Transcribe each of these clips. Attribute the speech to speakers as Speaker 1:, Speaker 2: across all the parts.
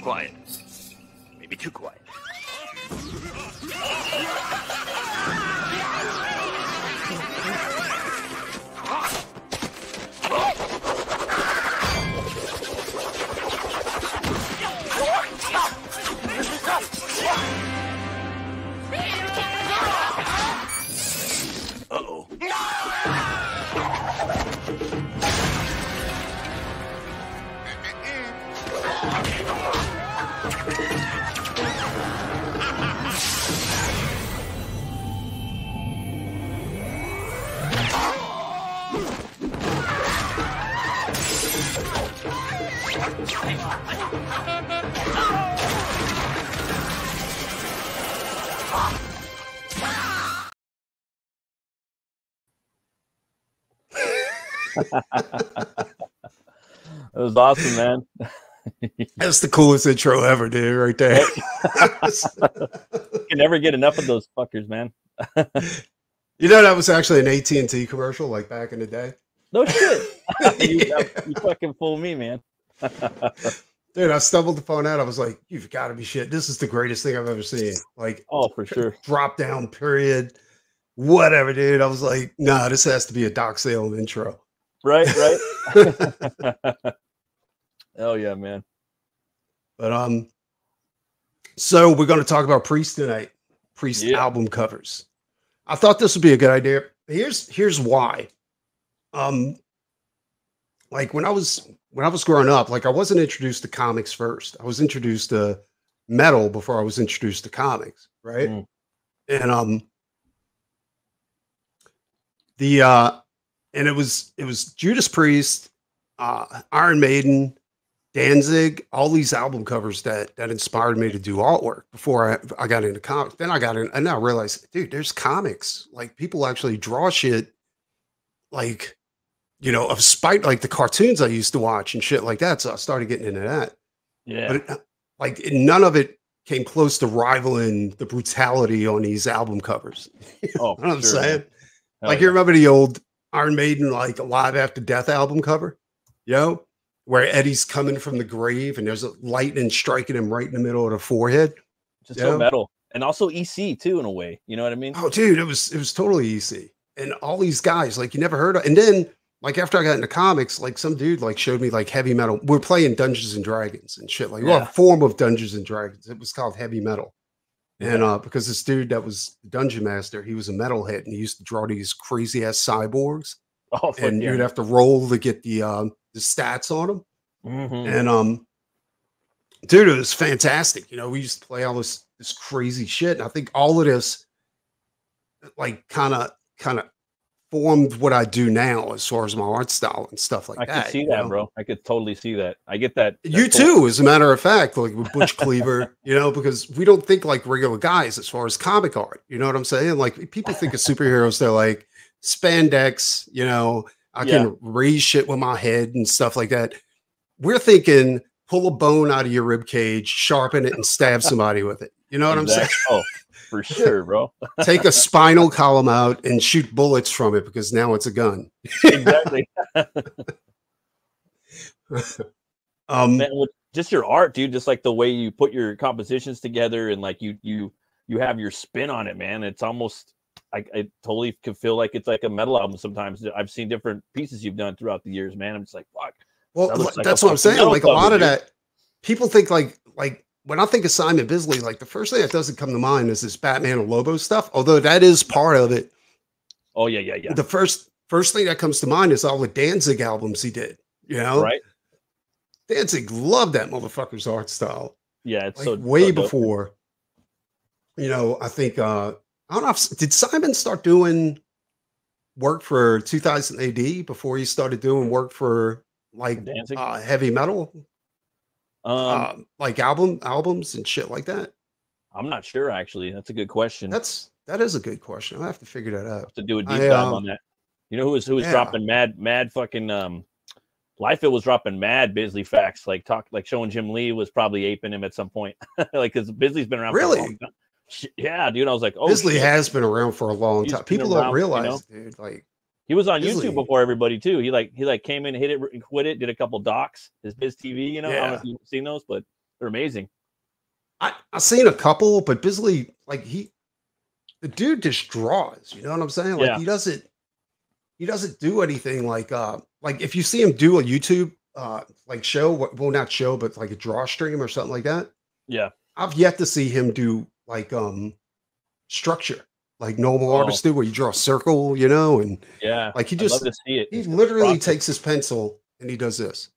Speaker 1: quiet. Maybe too quiet.
Speaker 2: It was awesome, man.
Speaker 3: That's the coolest intro ever, dude, right there.
Speaker 2: You can never get enough of those fuckers, man.
Speaker 3: you know that was actually an AT&T commercial like back in the day.
Speaker 2: No shit. you, you fucking fool me, man.
Speaker 3: Dude, I stumbled upon that. I was like, you've got to be shit. This is the greatest thing I've ever seen. Like,
Speaker 2: oh, for sure.
Speaker 3: Drop down period, whatever, dude. I was like, nah, this has to be a Doc Salem intro.
Speaker 2: Right, right. oh yeah, man.
Speaker 3: But um, so we're going to talk about Priest tonight. Priest
Speaker 2: Yeah.
Speaker 3: album covers. I thought this would be a good idea. Here's here's why. Um, like when I was when I was growing up, like I wasn't introduced to comics first. I was introduced to metal before I was introduced to comics, right?
Speaker 2: Mm.
Speaker 3: And um, the uh, and it was it was Judas Priest, uh, Iron Maiden, Danzig, all these album covers that that inspired me to do artwork before I, I got into comics. Then I got in, and I realized, dude, there's comics. Like people actually draw shit, like you know, of spite, like the cartoons I used to watch and shit like that. So I started getting into that.
Speaker 2: Yeah.
Speaker 3: But it, like none of it came close to rivaling the brutality on these album covers.
Speaker 2: oh,
Speaker 3: You know what I'm
Speaker 2: sure,
Speaker 3: saying? Like
Speaker 2: yeah.
Speaker 3: you remember the old Iron Maiden like Live After Death album cover? You know? Where Eddie's coming from the grave and there's a lightning striking him right in the middle of the forehead.
Speaker 2: just so metal, and also EC too, in a way. You know what I mean?
Speaker 3: Oh, dude, it was it was totally EC. And all these guys, like you never heard of. And then, like after I got into comics, like some dude like showed me like heavy metal. We're playing Dungeons and Dragons and shit. Like well, a form of Dungeons and Dragons. It was called heavy metal. And uh, because this dude that was dungeon master, he was a metalhead and he used to draw these crazy ass cyborgs.
Speaker 2: Oh,
Speaker 3: and
Speaker 2: yeah.
Speaker 3: you'd have to roll to get the um the stats on them.
Speaker 2: Mhm.
Speaker 3: And um, dude, it was fantastic. You know, we used to play all this this crazy shit. And I think all of this, like, kind of kind of formed what I do now as far as my art style and stuff like that.
Speaker 2: I
Speaker 3: that.
Speaker 2: could see that,
Speaker 3: know?
Speaker 2: bro. I could totally see that. I get that.
Speaker 3: You
Speaker 2: cool.
Speaker 3: too, as a matter of fact, like with Butch Cleaver, you know, because we don't think like regular guys as far as comic art. You know what I'm saying? Like people think of superheroes, they're like spandex, you know, I
Speaker 2: Yeah.
Speaker 3: can raise shit with my head and stuff like that. We're thinking pull a bone out of your rib cage, sharpen it, and stab somebody with it. You know what
Speaker 2: Exact- Oh, for sure, bro.
Speaker 3: Take a spinal column out and shoot bullets from it because now it's a gun.
Speaker 2: exactly.
Speaker 3: Um,
Speaker 2: Man, just your art, dude. Just like the way you put your compositions together, and like you you you have your spin on it, man. It's almost. I, I totally can feel like it's like a metal album sometimes. I've seen different pieces you've done throughout the years, man. I'm just like, fuck.
Speaker 3: Well,
Speaker 2: That like
Speaker 3: that's what I'm saying. Like a lot of
Speaker 2: dude.
Speaker 3: that, people think like like when I think of Simon Bisley, like the first thing that doesn't come to mind is this Batman and Lobo stuff. Although that is part of it.
Speaker 2: Oh yeah, yeah, yeah.
Speaker 3: The first first thing that comes to mind is all the Danzig albums he did. You know,
Speaker 2: Right?
Speaker 3: Danzig loved that motherfucker's art style.
Speaker 2: Yeah, it's
Speaker 3: Like
Speaker 2: so
Speaker 3: way
Speaker 2: so
Speaker 3: before. You know, I think uh I don't know if did Simon start doing work for 2000 AD before he started doing work for like uh, heavy metal
Speaker 2: Um,
Speaker 3: uh, like album albums and shit like that?
Speaker 2: I'm not sure actually. That's a good question.
Speaker 3: That's that is a good question. I have to figure that out.
Speaker 2: to do a deep
Speaker 3: I,
Speaker 2: dive
Speaker 3: um,
Speaker 2: on that. You know who was who was
Speaker 3: yeah.
Speaker 2: dropping mad mad fucking um Liefeld was dropping mad Bisley facts, like talk like showing Jim Lee was probably aping him at some point. like because Bisley's been around for a
Speaker 3: Really?
Speaker 2: long time. Yeah, dude. I was like, oh
Speaker 3: Bisley
Speaker 2: shit.
Speaker 3: has been around for a long
Speaker 2: He's
Speaker 3: time. People
Speaker 2: around,
Speaker 3: don't
Speaker 2: you
Speaker 3: realize, dude. Like
Speaker 2: he was on
Speaker 3: Bisley-
Speaker 2: YouTube before everybody too. He like he like came in, hit it, and quit it, did a couple docs, his biz TV, you know. I don't know
Speaker 3: Yeah.
Speaker 2: if you've seen those, but They're amazing.
Speaker 3: I I've seen a couple, but Bisley, like he, the dude just draws. You know what I'm saying? Like
Speaker 2: Yeah.
Speaker 3: he doesn't, he doesn't do anything like uh like if you see him do a YouTube uh like show, what- well not show, but like a draw stream or something like that.
Speaker 2: Yeah.
Speaker 3: I've yet to see him do like um structure like normal
Speaker 2: Oh.
Speaker 3: artists do, where you draw a circle, you know, and
Speaker 2: Yeah.
Speaker 3: like he just
Speaker 2: love to see it.
Speaker 3: he
Speaker 2: It's
Speaker 3: literally takes his pencil and he does this.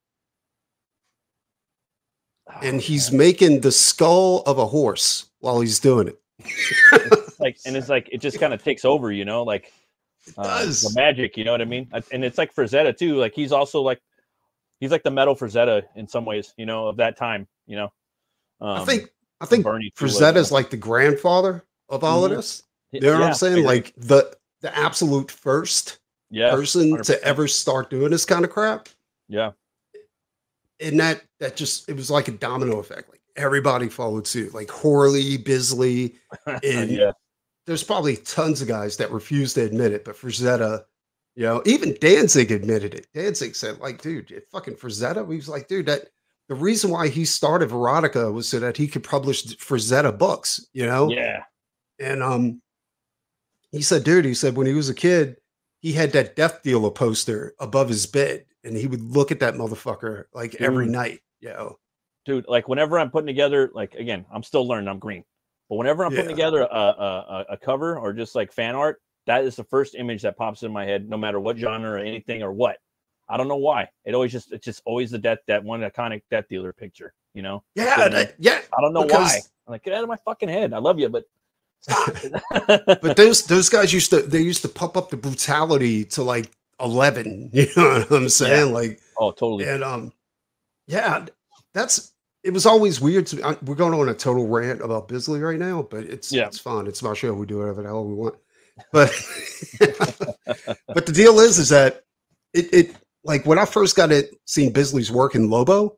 Speaker 2: Oh,
Speaker 3: And he's
Speaker 2: man.
Speaker 3: making the skull of a horse while he's doing it.
Speaker 2: It's like, and it's like it just kind of takes over, you know, like
Speaker 3: It
Speaker 2: uh,
Speaker 3: does.
Speaker 2: the magic. You know what I mean? And it's like Frazetta too. Like he's also like he's like the metal Frazetta in some ways, you know, of that time. You know, um,
Speaker 3: I think I think
Speaker 2: Bernie
Speaker 3: Frazetta's
Speaker 2: uh,
Speaker 3: like the grandfather of all
Speaker 2: Mhm.
Speaker 3: of this. You know what I'm saying? Like the the absolute first
Speaker 2: yeah,
Speaker 3: person
Speaker 2: 100%.
Speaker 3: to ever start doing this kind of crap.
Speaker 2: yeah,
Speaker 3: And that that just it was like a domino effect. Like everybody followed suit. Like Horley, Bisley, and
Speaker 2: yeah,
Speaker 3: there's probably tons of guys that refuse to admit it, but Frazetta, you know, even Danzig admitted it. Danzig said, like, dude, it fucking Frazetta. He was like, dude, that the reason why he started Verotik was so that he could publish Frazetta books, you know?
Speaker 2: yeah,
Speaker 3: And um he said, dude, he said when he was a kid, he had that death dealer poster above his bed, and he would look at that motherfucker like every night, you know.
Speaker 2: dude. Like whenever I'm putting together, like again, I'm still learning. I'm green, but whenever I'm putting together a, a a- cover or just like fan art, that is the first image that pops in my head, no matter what genre or anything or what. I don't know why. It always just it's just always the death that one iconic death dealer picture. You know,
Speaker 3: Yeah,
Speaker 2: Yeah.
Speaker 3: that- yeah.
Speaker 2: I don't know why. I'm like, get out of my fucking head. I love you, but.
Speaker 3: But those those guys used to they used to pump up the brutality to like 11 you know what i'm saying? Like
Speaker 2: oh, totally.
Speaker 3: and um yeah that's it was always weird to I, we're going on a total rant about bisley right now but it's
Speaker 2: Yeah.
Speaker 3: it's fun it's my show. We do whatever the hell we want. But but the deal is is that it it like when i first got it seeing bisley's work in lobo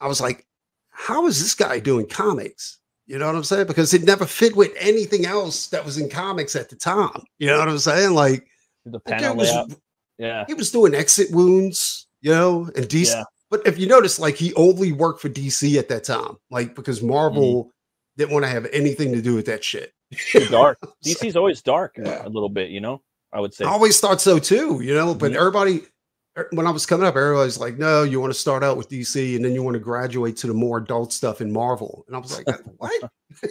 Speaker 3: i was like how is this guy doing comics you know what i'm saying because it never fit with anything else that was in comics at the time you know what i'm saying like
Speaker 2: The panel
Speaker 3: was,
Speaker 2: layout. Yeah.
Speaker 3: he was doing exit wounds you know and dc
Speaker 2: Yeah.
Speaker 3: but if you notice like he only worked for dc at that time like because marvel
Speaker 2: Mm-hmm.
Speaker 3: didn't want to have anything to do with that shit
Speaker 2: dark. DC's always dark
Speaker 3: Yeah.
Speaker 2: a little bit, you know. I would say.
Speaker 3: I always thought so too, you know. But
Speaker 2: Mhm.
Speaker 3: everybody, er, when I was coming up, everybody's like, "No, you want to start out with DC, and then you want to graduate to the more adult stuff in Marvel." And I was like, "What?"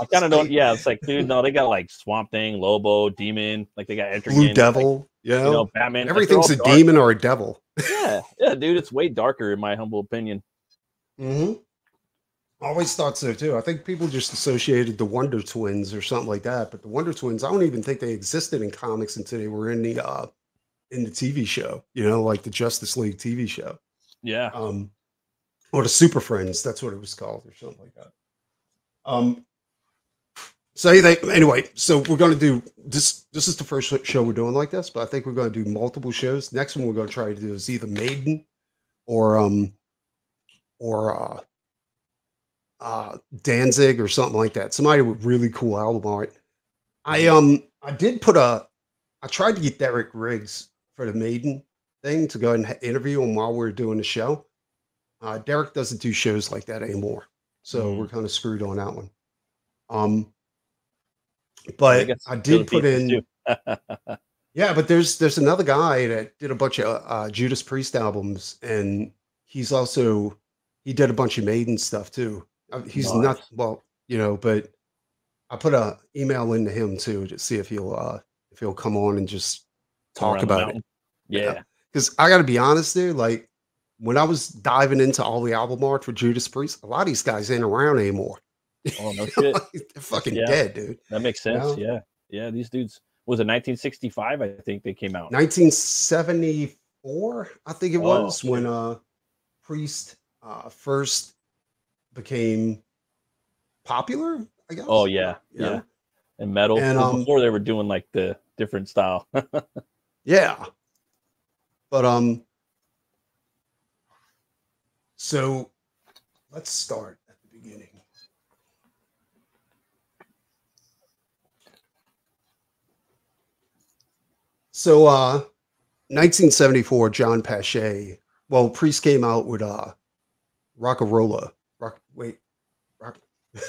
Speaker 2: I kind of don't. Yeah, it's like, dude, no, they got like Swamp Thing, Lobo, Demon, like they got Etrigan,
Speaker 3: Blue
Speaker 2: like,
Speaker 3: Devil, you
Speaker 2: you
Speaker 3: know,
Speaker 2: Batman.
Speaker 3: everything's
Speaker 2: all
Speaker 3: a
Speaker 2: dark.
Speaker 3: demon or a devil.
Speaker 2: Yeah, yeah, dude, it's way darker in my humble opinion.
Speaker 3: hmm Always thought so too. I think people just associated the Wonder Twins or something like that. But the Wonder Twins, I don't even think they existed in comics until they were in the uh in the TV show. You know, like the Justice League TV show.
Speaker 2: Yeah,
Speaker 3: um, or the Super Friends. That's what it was called, or something like that. Um, so they anyway. So we're going to do this. This is the first show we're doing like this, but I think we're going to do multiple shows. Next one we're going to try to do is either Maiden or um or uh uh Danzig or something like that. Somebody with really cool album art. I um I did put a I tried to get Derek Riggs for the Maiden thing to go and interview him while we are doing the show. Uh, Derek doesn't do shows like that anymore, so
Speaker 2: Mm.
Speaker 3: we're kind of screwed on that one. Um, but
Speaker 2: guess
Speaker 3: I did put in, yeah. But there's there's another guy that did a bunch of uh, Judas Priest albums, and he's also he did a bunch of Maiden stuff too. Uh, He's not well, you know, but I put a email into him too to see if he'll uh if he'll come on and just talk about it.
Speaker 2: Yeah,
Speaker 3: Because I got to be honest, dude. Like when I was diving into all the album art for Judas Priest, a lot of these guys ain't around anymore.
Speaker 2: Oh no shit.
Speaker 3: They're fucking
Speaker 2: Yeah.
Speaker 3: dead, dude.
Speaker 2: That makes
Speaker 3: You
Speaker 2: sense.
Speaker 3: know?
Speaker 2: Yeah, yeah. These dudes was it 1965? I think they came out.
Speaker 3: 1974, I think it
Speaker 2: Oh,
Speaker 3: was when uh Priest uh first became popular. I guess.
Speaker 2: Oh yeah,
Speaker 3: You know?
Speaker 2: yeah. And metal.
Speaker 3: And, um,
Speaker 2: before they were doing like the different style.
Speaker 3: Yeah. But um so let's start at the beginning. So uh 1974 John Pasche, well Priest came out with uh rock and Rocka Rolla, Rock wait, rock,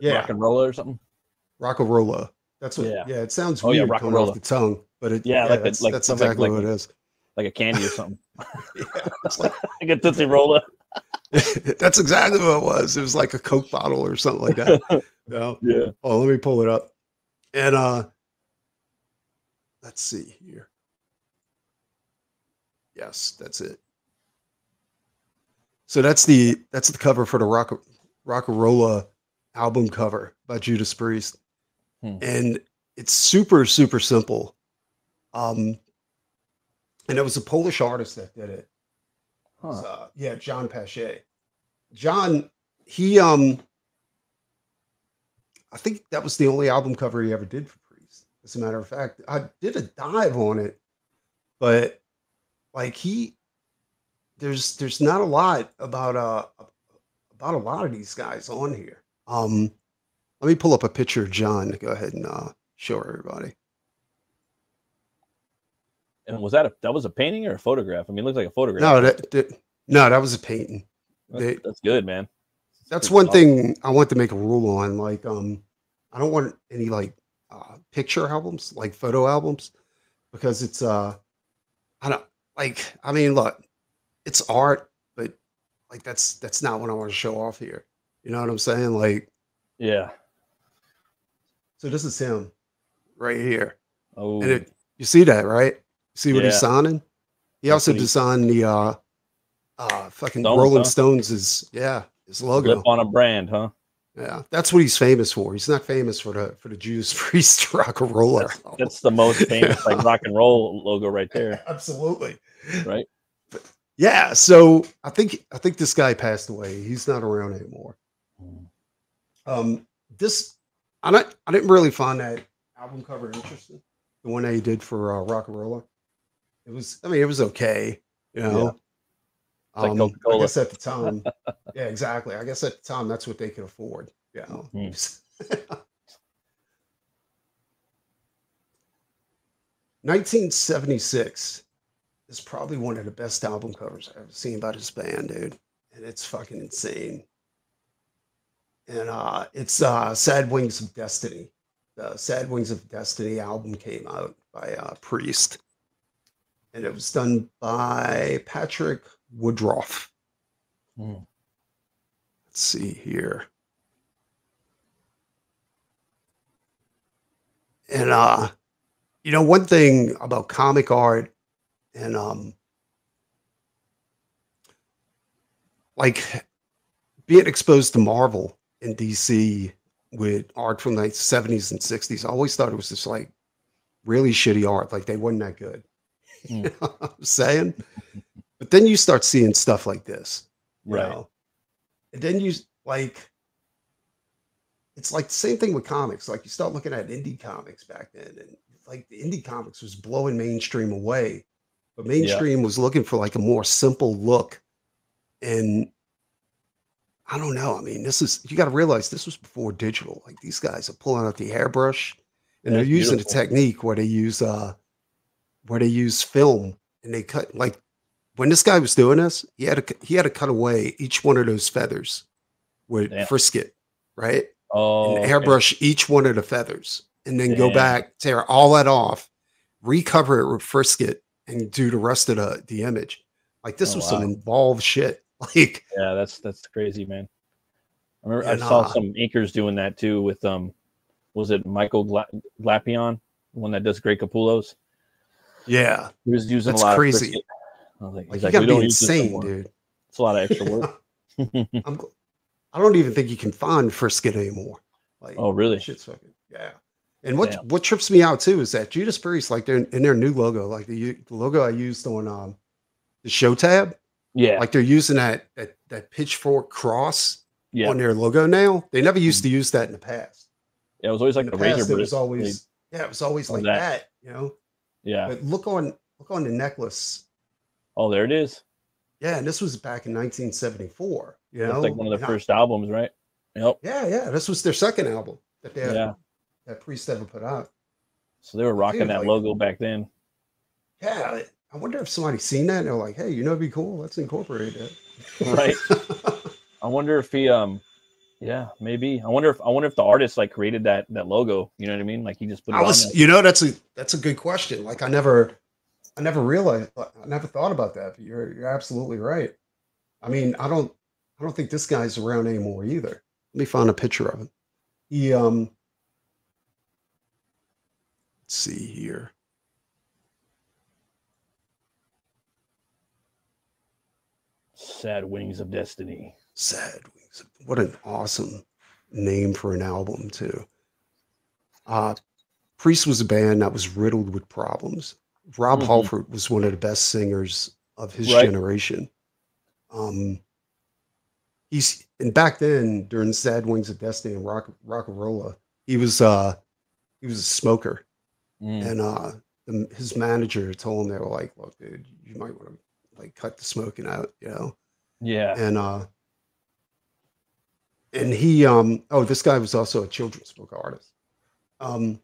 Speaker 2: Yeah. Rock and roller or something.
Speaker 3: rock and Rocka Rolla. That's what.
Speaker 2: Yeah.
Speaker 3: Yeah, it sounds
Speaker 2: Oh, yeah,
Speaker 3: weird coming off the tongue, but it.
Speaker 2: Yeah,
Speaker 3: Yeah,
Speaker 2: like a-
Speaker 3: that's,
Speaker 2: like
Speaker 3: that's exactly
Speaker 2: like-
Speaker 3: what it is.
Speaker 2: Like a candy or something.
Speaker 3: Yeah, it's like,
Speaker 2: like a Tootsie Roller.
Speaker 3: that's exactly what it was. It was like a Coke bottle or something like that. no.
Speaker 2: Yeah.
Speaker 3: Oh, let me pull it up. And uh let's see here. Yes, that's it. So that's the that's the cover for the Rock Rocka Rolla album cover by Judas Priest.
Speaker 2: Hmm.
Speaker 3: And it's super, super simple. Um and it was a Polish artist that did it.
Speaker 2: Huh.
Speaker 3: Uh, yeah, John Pasche. John, he um I think that was the only album cover he ever did for Priest. As a matter of fact, I did a dive on it, but like he there's there's not a lot about uh about a lot of these guys on here. Um let me pull up a picture of John to go ahead and uh show everybody.
Speaker 2: And was that a that was a painting or a photograph? I mean, it looks like a photograph.
Speaker 3: No, that, that no, that was a painting.
Speaker 2: that's,
Speaker 3: they-
Speaker 2: that's good, man.
Speaker 3: that's
Speaker 2: Good
Speaker 3: one
Speaker 2: stuff.
Speaker 3: thing I want to make a rule on. Like, um, I don't want any like uh, picture albums, like photo albums, because it's uh, I don't like. I mean, look, it's art, but like that's that's not what I want to show off here. You know what I'm saying? Like,
Speaker 2: Yeah.
Speaker 3: So this is him right here.
Speaker 2: Oh,
Speaker 3: And it, you see that, right? See what he's
Speaker 2: Yeah.
Speaker 3: signing? He
Speaker 2: That's
Speaker 3: also designed the uh, uh, fucking
Speaker 2: Stones,
Speaker 3: Rolling
Speaker 2: huh?
Speaker 3: Stones is yeah, his logo.
Speaker 2: flip on a brand, huh?
Speaker 3: Yeah, that's what he's famous for. He's not famous for the for the Judas Priest rock and roller.
Speaker 2: That's, that's the most famous like rock and roll logo right there,
Speaker 3: absolutely
Speaker 2: right?
Speaker 3: Yeah, so I think I think this guy passed away. He's not around anymore. Um, this I don't I didn't really find that album cover interesting. The one that he did for uh, Rock and Roller. It was I mean it was okay, you know.
Speaker 2: like
Speaker 3: Um, I guess at the time, yeah, exactly. I guess at the time that's what they could afford. You know.
Speaker 2: Hmm.
Speaker 3: Nineteen seventy six is probably one of the best album covers I've ever seen by this band, dude. And it's fucking insane. And uh it's uh Sad Wings of Destiny. The Sad Wings of Destiny album came out by uh Priest. And it was done by Patrick Woodroffe.
Speaker 2: Hmm.
Speaker 3: Let's see here. And uh you know one thing about comic art and um like being exposed to Marvel and DC with art from the 70s and 60s, I always thought it was just like really shitty art. Like they weren't that good.
Speaker 2: Hmm.
Speaker 3: You know what I'm saying? But then you start seeing stuff like this.
Speaker 2: Right.
Speaker 3: know? And then you like it's like the same thing with comics. Like you start looking at indie comics back then, and like the indie comics was blowing mainstream away. But mainstream was looking for like a more simple look. And I don't know. I mean, this is you got to realize this was before digital. Like these guys are pulling out the hairbrush and they're using
Speaker 2: beautiful.
Speaker 3: a technique where they use uh where they use film and they cut like when this guy was doing this, he had to he had to cut away each one of those feathers with
Speaker 2: Damn.
Speaker 3: frisket, right?
Speaker 2: Oh,
Speaker 3: and
Speaker 2: okay.
Speaker 3: airbrush each one of the feathers and then go back, tear all that off, recover it with frisket, and do the rest of the, the image. Like this
Speaker 2: Oh,
Speaker 3: was some involved shit. Like,
Speaker 2: Yeah, that's that's crazy, man. I remember I saw
Speaker 3: uh,
Speaker 2: some inkers doing that too with um, was it Michael Gla- Glapion, the one that does Greg Capullo's?
Speaker 3: yeah,
Speaker 2: He was using
Speaker 3: That's
Speaker 2: a lot
Speaker 3: crazy.
Speaker 2: of. I was like,
Speaker 3: like you
Speaker 2: like,
Speaker 3: gotta be
Speaker 2: don't use this no
Speaker 3: insane, dude.
Speaker 2: It's a lot of extra work.
Speaker 3: I'm, I don't even think you can find frisket anymore. Like,
Speaker 2: oh, really?
Speaker 3: shit's fucking yeah. And what
Speaker 2: Damn.
Speaker 3: what trips me out too is that Judas Priest, like they're in their new logo, like the, the logo I used on um the show tab,
Speaker 2: Yeah,
Speaker 3: like they're using that that that pitchfork cross
Speaker 2: yeah.
Speaker 3: On their logo now. They never used to mm-hmm. use that in the past.
Speaker 2: yeah. It was always like
Speaker 3: in
Speaker 2: the
Speaker 3: the past,
Speaker 2: razor
Speaker 3: it was always yeah, it was always like
Speaker 2: that.
Speaker 3: that. you know.
Speaker 2: Yeah.
Speaker 3: But look on look on the necklace.
Speaker 2: Oh, there it is.
Speaker 3: Yeah, and this was back in 1974. You
Speaker 2: It's
Speaker 3: know,
Speaker 2: like one of
Speaker 3: And
Speaker 2: the
Speaker 3: I-
Speaker 2: first albums, right? Yep.
Speaker 3: yeah, yeah. This was their second album that they had,
Speaker 2: Yeah.
Speaker 3: that Priest ever put out.
Speaker 2: So they were rocking
Speaker 3: Dude,
Speaker 2: that
Speaker 3: like-
Speaker 2: logo back then.
Speaker 3: Yeah, I- wonder if somebody seen that and they're like, "Hey, you know, it'd be cool. Let's incorporate that."
Speaker 2: right. I wonder if he um yeah, maybe. I wonder if I wonder if the artist like created that that logo. You know what I mean? Like he just put it
Speaker 3: I
Speaker 2: on
Speaker 3: was, you know, that's a that's a good question. Like I never, I never realized, I never thought about that. But you're you're absolutely right. I mean, I don't, I don't think this guy's around anymore either. Let me find a picture of him. He um, let's see here.
Speaker 2: Sad Wings of Destiny.
Speaker 3: Sad Wings. What an awesome name for an album, too. Uh, Priest was a band that was riddled with problems. Rob
Speaker 2: Mhm.
Speaker 3: Halford was one of the best singers of his
Speaker 2: Right.
Speaker 3: generation. Um, he's and back then during Sad Wings of Destiny and Rock Rock'n'Rolla, he was uh he was a smoker,
Speaker 2: Mm.
Speaker 3: and uh his manager told him they were like, "Look, dude, you might want to like cut the smoking out," you know?
Speaker 2: Yeah.
Speaker 3: and uh and he um oh this guy was also a children's book artist. Um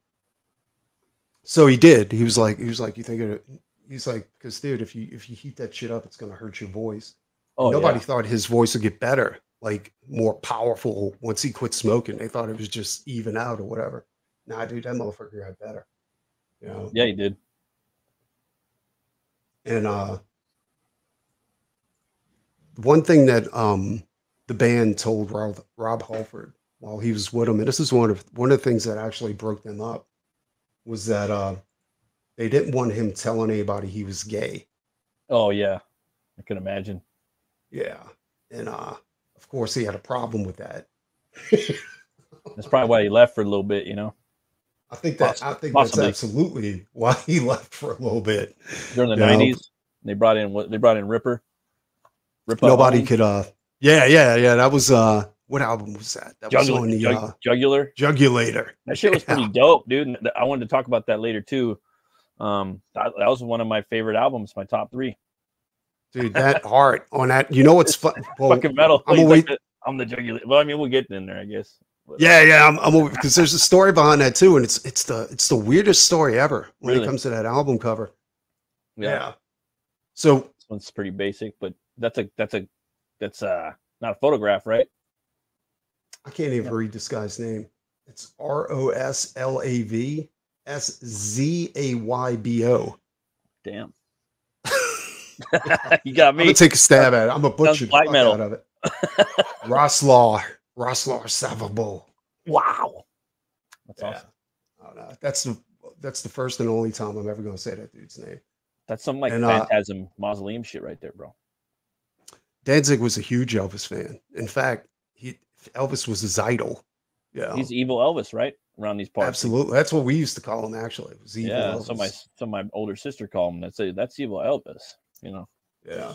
Speaker 3: so he did. He was like he was like you think it he's like because dude if you if you heat that shit up it's going to hurt your voice.
Speaker 2: Oh,
Speaker 3: nobody
Speaker 2: yeah.
Speaker 3: thought his voice would get better like more powerful once he quit smoking. They thought it was just even out or whatever. Nah dude that motherfucker got better you know?
Speaker 2: Yeah, he did.
Speaker 3: and uh one thing that um the band told Rob, Rob Halford while he was with them, and this is one of one of the things that actually broke them up, was that uh they didn't want him telling anybody he was gay.
Speaker 2: Oh yeah. I can imagine.
Speaker 3: Yeah. And uh of course he had a problem with that.
Speaker 2: That's probably why he left for a little bit, you know,
Speaker 3: I think that I think that's absolutely why he left for a little bit.
Speaker 2: during the nineties. They brought in what they brought in Ripper. Ripper
Speaker 3: Nobody could uh yeah, yeah, yeah. That was uh what album was that? That was
Speaker 2: Jugular,
Speaker 3: on the
Speaker 2: Jug-
Speaker 3: uh
Speaker 2: Jugular.
Speaker 3: Jugulator.
Speaker 2: That shit was pretty dope, dude. I wanted to talk about that later too. Um, that, that was one of my favorite albums, my top three.
Speaker 3: dude. That art on that. You know what's fun? Well,
Speaker 2: Fucking metal.
Speaker 3: I'm
Speaker 2: He's like the- I'm the jugular. Well, I mean, we'll get in there, I guess. But-
Speaker 3: yeah, yeah. I'm, I'm because there's a story behind that too, and it's it's the it's the weirdest story ever when
Speaker 2: Really?
Speaker 3: it comes to that album cover.
Speaker 2: yeah.
Speaker 3: So
Speaker 2: This one's pretty basic, but that's a that's a that's uh not a photograph, right?
Speaker 3: I can't even read this guy's name. It's R O S L A V S Z A Y B O.
Speaker 2: Damn. you got me.
Speaker 3: I'm gonna take a stab at it. I'm a butcher fuck
Speaker 2: metal.
Speaker 3: out of it. Roslaw, Roslaw Savable.
Speaker 2: wow. That's
Speaker 3: Yeah.
Speaker 2: awesome.
Speaker 3: Oh, no, that's the that's the first and only time I'm ever gonna say that dude's name.
Speaker 2: That's some like
Speaker 3: And, uh,
Speaker 2: phantasm mausoleum shit right there, bro.
Speaker 3: Danzig was a huge Elvis fan. In fact, he Elvis was his idol. Yeah,
Speaker 2: He's evil Elvis, right? Around these parts.
Speaker 3: absolutely. That's what we used to call him. Actually, it was evil
Speaker 2: Yeah.
Speaker 3: Elvis.
Speaker 2: So my so my older sister called him. That's that's evil Elvis. You know,
Speaker 3: yeah.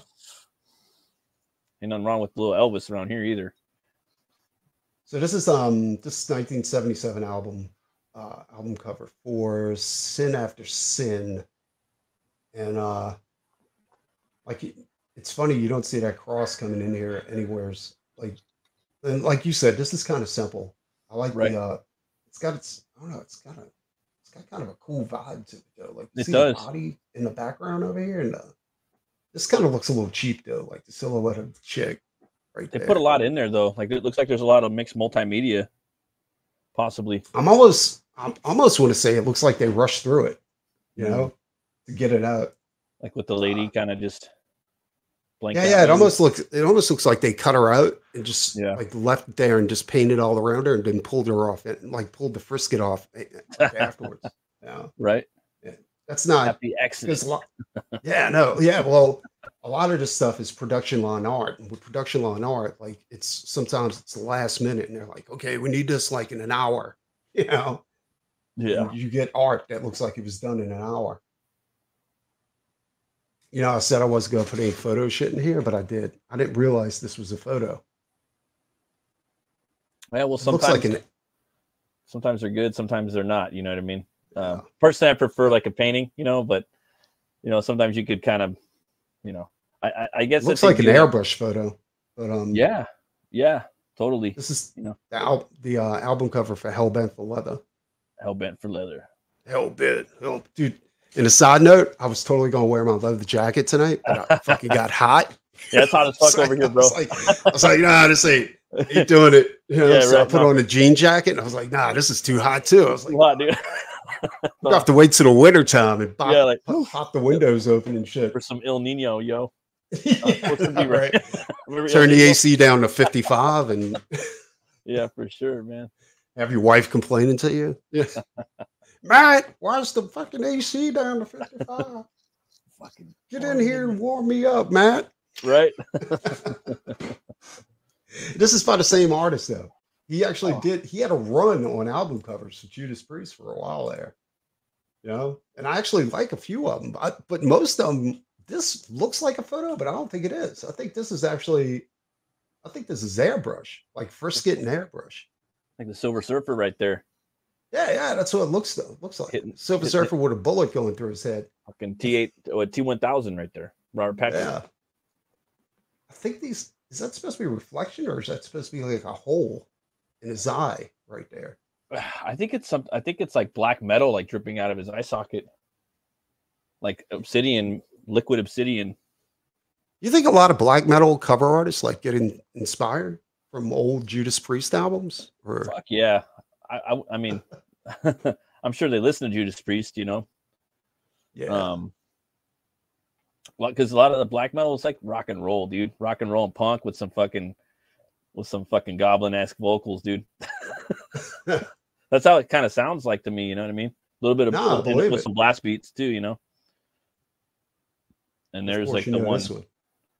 Speaker 2: ain't nothing wrong with little Elvis around here either.
Speaker 3: So this is um this is 1977 album uh album cover for Sin After Sin, and uh like it's funny you don't see that cross coming in here anywheres. Like and like you said, this is kind of simple. I like
Speaker 2: Right.
Speaker 3: the uh it's got its I don't know it's got a it's got kind of a cool vibe to it though. Like
Speaker 2: It
Speaker 3: see
Speaker 2: does.
Speaker 3: the body in the background over here, and uh, this kind of looks a little cheap though, like the silhouette of the chick right
Speaker 2: They
Speaker 3: there.
Speaker 2: put a lot in there though. Like it looks like there's a lot of mixed multimedia, possibly.
Speaker 3: I'm almost I almost want to say it looks like they rushed through it, you
Speaker 2: Mm.
Speaker 3: know, to get it out.
Speaker 2: Like with the lady kind of just blank.
Speaker 3: Yeah, yeah. It almost looks it almost looks like they cut her out and just
Speaker 2: Yeah.
Speaker 3: like left it there and just painted all around her and then pulled her off and like pulled the frisket off afterwards. Yeah,
Speaker 2: right.
Speaker 3: that's not
Speaker 2: Happy accident.
Speaker 3: lot. Yeah, no, yeah. Well, a lot of this stuff is production line art, and with production line art, like it's sometimes it's the last minute, and they're like, okay, we need this like in an hour, you know.
Speaker 2: Yeah.
Speaker 3: and you get art that looks like it was done in an hour. You know, I said I wasn't going to put any photo shit in here, but I did. I didn't realize this was a photo.
Speaker 2: Yeah. Well, sometimes
Speaker 3: like an
Speaker 2: sometimes they're good, sometimes they're not. You know what I mean?
Speaker 3: Yeah.
Speaker 2: Um, personally, I prefer like a painting. You know, but you know, sometimes you could kind of, you know, I I, I guess
Speaker 3: it looks like an airbrush photo. But um,
Speaker 2: Yeah. Yeah. Totally.
Speaker 3: this is
Speaker 2: you know.
Speaker 3: the al- the uh, album cover for Hellbent for Leather.
Speaker 2: Hell bent for leather.
Speaker 3: Hellbent, hell, dude. And a side note, I was totally going to wear my leather jacket tonight, but I fucking got hot.
Speaker 2: Yeah, it's hot as fuck
Speaker 3: So
Speaker 2: over
Speaker 3: I
Speaker 2: here, bro.
Speaker 3: was like, I was like, nah, this ain't, ain't doing it. You know,
Speaker 2: Yeah,
Speaker 3: so I put
Speaker 2: no.
Speaker 3: on a jean jacket and I was like, nah, this is too hot too. I was like,
Speaker 2: Hot, dude.
Speaker 3: you have to wait till the winter time and pop,
Speaker 2: Yeah, like,
Speaker 3: pop, the windows open and shit.
Speaker 2: For some El Nino, yo.
Speaker 3: Yeah,
Speaker 2: right?
Speaker 3: right. Turn the AC down to 55 and
Speaker 2: Yeah, for sure, man.
Speaker 3: have your wife complaining to you. Yeah. Matt, why's the fucking AC down to 55?
Speaker 2: Fucking
Speaker 3: Get in here and warm me up, Matt.
Speaker 2: right.
Speaker 3: This is by the same artist though. He actually
Speaker 2: Oh.
Speaker 3: did. He had a run on album covers for Judas Priest for a while there. You know, and I actually like a few of them, but, but most of them. This looks like a photo, but I don't think it is. I think this is actually. I think this is airbrush, like first getting airbrush.
Speaker 2: Like the Silver Surfer right there.
Speaker 3: Yeah, yeah, that's what it looks though. Looks like
Speaker 2: Hitting-
Speaker 3: Silver. Surfer with a bullet going through his head.
Speaker 2: Fucking T8 or T1000 right there. Robert Patrick.
Speaker 3: Yeah. I think these is that supposed to be reflection or is that supposed to be like a hole in his eye right there?
Speaker 2: I think it's some I think it's like black metal like dripping out of his eye socket. Like obsidian, liquid obsidian.
Speaker 3: You think a lot of black metal cover artists like getting inspired from old Judas Priest albums? Or
Speaker 2: Fuck yeah. I I, I mean I'm sure they listen to Judas Priest, you know.
Speaker 3: yeah,
Speaker 2: Um because a lot of the black metal is like rock and roll, dude. Rock and roll and punk with some fucking with some fucking goblin esque vocals, dude. That's how it kind of sounds like to me, you know what I mean? A little bit of
Speaker 3: I
Speaker 2: with,
Speaker 3: it.
Speaker 2: some blast beats too, you know. And there's like the one,
Speaker 3: one.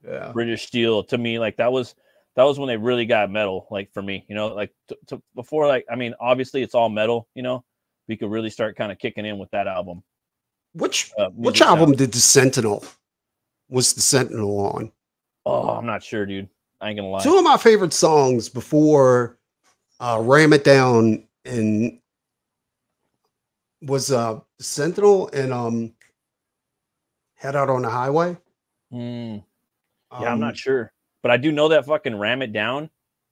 Speaker 3: Yeah,
Speaker 2: British Steel to me, like that was that was when they really got metal, like for me, you know, like to, to, before, like I mean, obviously it's all metal, you know. We could really start kind of kicking in with that album.
Speaker 3: which
Speaker 2: Uh,
Speaker 3: which album
Speaker 2: sound.
Speaker 3: did the Sentinel? Was the Sentinel on?
Speaker 2: Oh, I'm not sure, dude. I ain't gonna lie.
Speaker 3: Two of my favorite songs before uh, "Ram It Down" and was uh, Sentinel and um, "Head Out on the Highway."
Speaker 2: Mm, yeah, I'm
Speaker 3: Um,
Speaker 2: not sure, but I do know that fucking ram it down.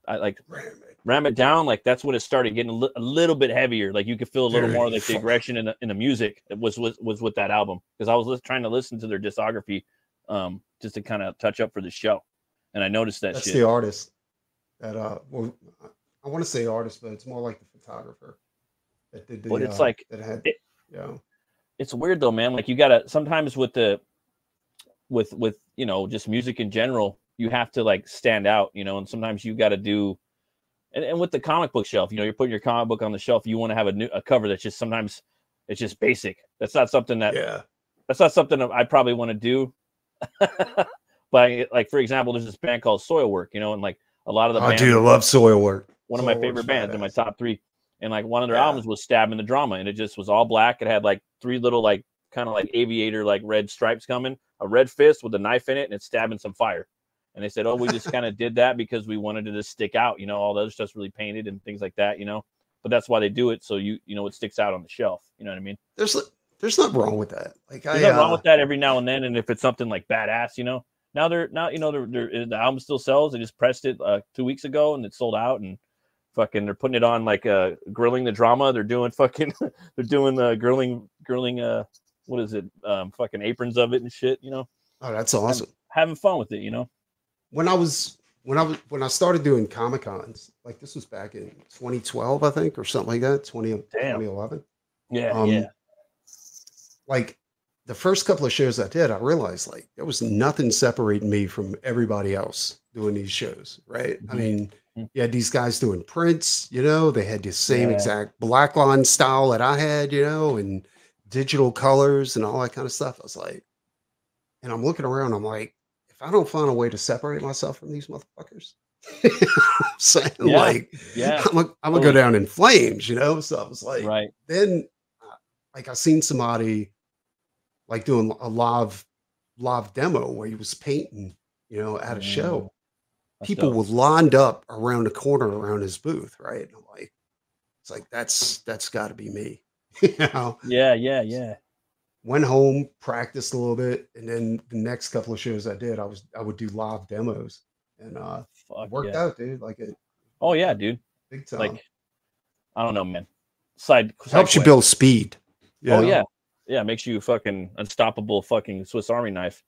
Speaker 2: I like
Speaker 3: Ram It.
Speaker 2: ram it down. Like that's when it started getting a, li- a little bit heavier. Like you could feel a little
Speaker 3: Very
Speaker 2: more like the aggression in the, in the music that was was was with that album because I was lis- trying to listen to their discography, um, just to kind of touch up for the show, and I noticed that
Speaker 3: That's
Speaker 2: shit.
Speaker 3: the artist that uh well I want to say artist, but it's more like the photographer that did the
Speaker 2: But it's
Speaker 3: uh,
Speaker 2: like-
Speaker 3: that had
Speaker 2: it-
Speaker 3: yeah.
Speaker 2: it's weird though, man. Like you gotta sometimes with the with with you know just music in general, you have to like stand out, you know, and sometimes you gotta do and, and with the comic book shelf, you know, you're putting your comic book on the shelf, you want to have a new a cover that's just sometimes it's just basic. That's not something that
Speaker 3: Yeah.
Speaker 2: that's not something I probably want to do. but like for example, there's this band called Soilwork, you know, and like a lot of the
Speaker 3: Oh,
Speaker 2: bands
Speaker 3: dude, I love Soilwork.
Speaker 2: one of my favorite bands in my top three. And like one of their
Speaker 3: Yeah.
Speaker 2: albums was Stabbing the Drama, and it just was all black. It had like three little like kind of like aviator like red stripes coming, a red fist with a knife in it, and it's stabbing some fire. And they said, "Oh, we just kind of did that because we wanted it to stick out, you know. All the other stuff's really painted and things like that, you know. But that's why they do it, so you you know it sticks out on the shelf. You know what I mean?
Speaker 3: There's there's nothing wrong with that. Like I
Speaker 2: There's nothing wrong
Speaker 3: uh,
Speaker 2: with that every now and then, and if it's something like badass, you know. Now they're now you know they're, they're, the album still sells. They just pressed it uh, two weeks ago and it sold out, and fucking they're putting it on like uh grilling the drama. They're doing fucking they're doing the grilling grilling uh what is it um fucking aprons of it and shit. You know,
Speaker 3: oh, that's awesome.
Speaker 2: having fun with it. You know.
Speaker 3: When I was when I was when I started doing Comic Cons, like this was back in 2012, I think, or something like that, 20,
Speaker 2: Damn.
Speaker 3: 2011.
Speaker 2: Yeah,
Speaker 3: Um,
Speaker 2: yeah.
Speaker 3: Like the first couple of shows I did, I realized like there was nothing separating me from everybody else doing these shows, right? I
Speaker 2: Mhm.
Speaker 3: mean,
Speaker 2: Mhm.
Speaker 3: you had these guys doing prints, you know, they had the same
Speaker 2: Yeah.
Speaker 3: exact black line style that I had, you know, and digital colors and all that kind of stuff. I was like, and I'm looking around, I'm like, if I don't find a way to separate myself from these motherfuckers, you know I'm saying
Speaker 2: Yeah,
Speaker 3: like
Speaker 2: Yeah.
Speaker 3: I'm gonna, I'm gonna go down in flames, you know. So I was like,
Speaker 2: right.
Speaker 3: then uh, like I seen somebody like doing a live live demo where he was painting, you know, at a
Speaker 2: Mm,
Speaker 3: show.
Speaker 2: that's
Speaker 3: People
Speaker 2: dope.
Speaker 3: were lined up around the corner around his booth, right? And I'm like, it's like that's that's got to be me, you know.
Speaker 2: Yeah, yeah, yeah.
Speaker 3: Went home, practiced a little bit, and then the next couple of shows I did, I was I would do live demos, and uh,
Speaker 2: Fuck
Speaker 3: it worked
Speaker 2: yeah.
Speaker 3: out, dude. Like it
Speaker 2: Oh yeah, dude.
Speaker 3: big time.
Speaker 2: Like I don't know, man. Side side
Speaker 3: helps you build speed. you
Speaker 2: Oh
Speaker 3: know?
Speaker 2: yeah, yeah. Makes you fucking unstoppable fucking Swiss Army knife.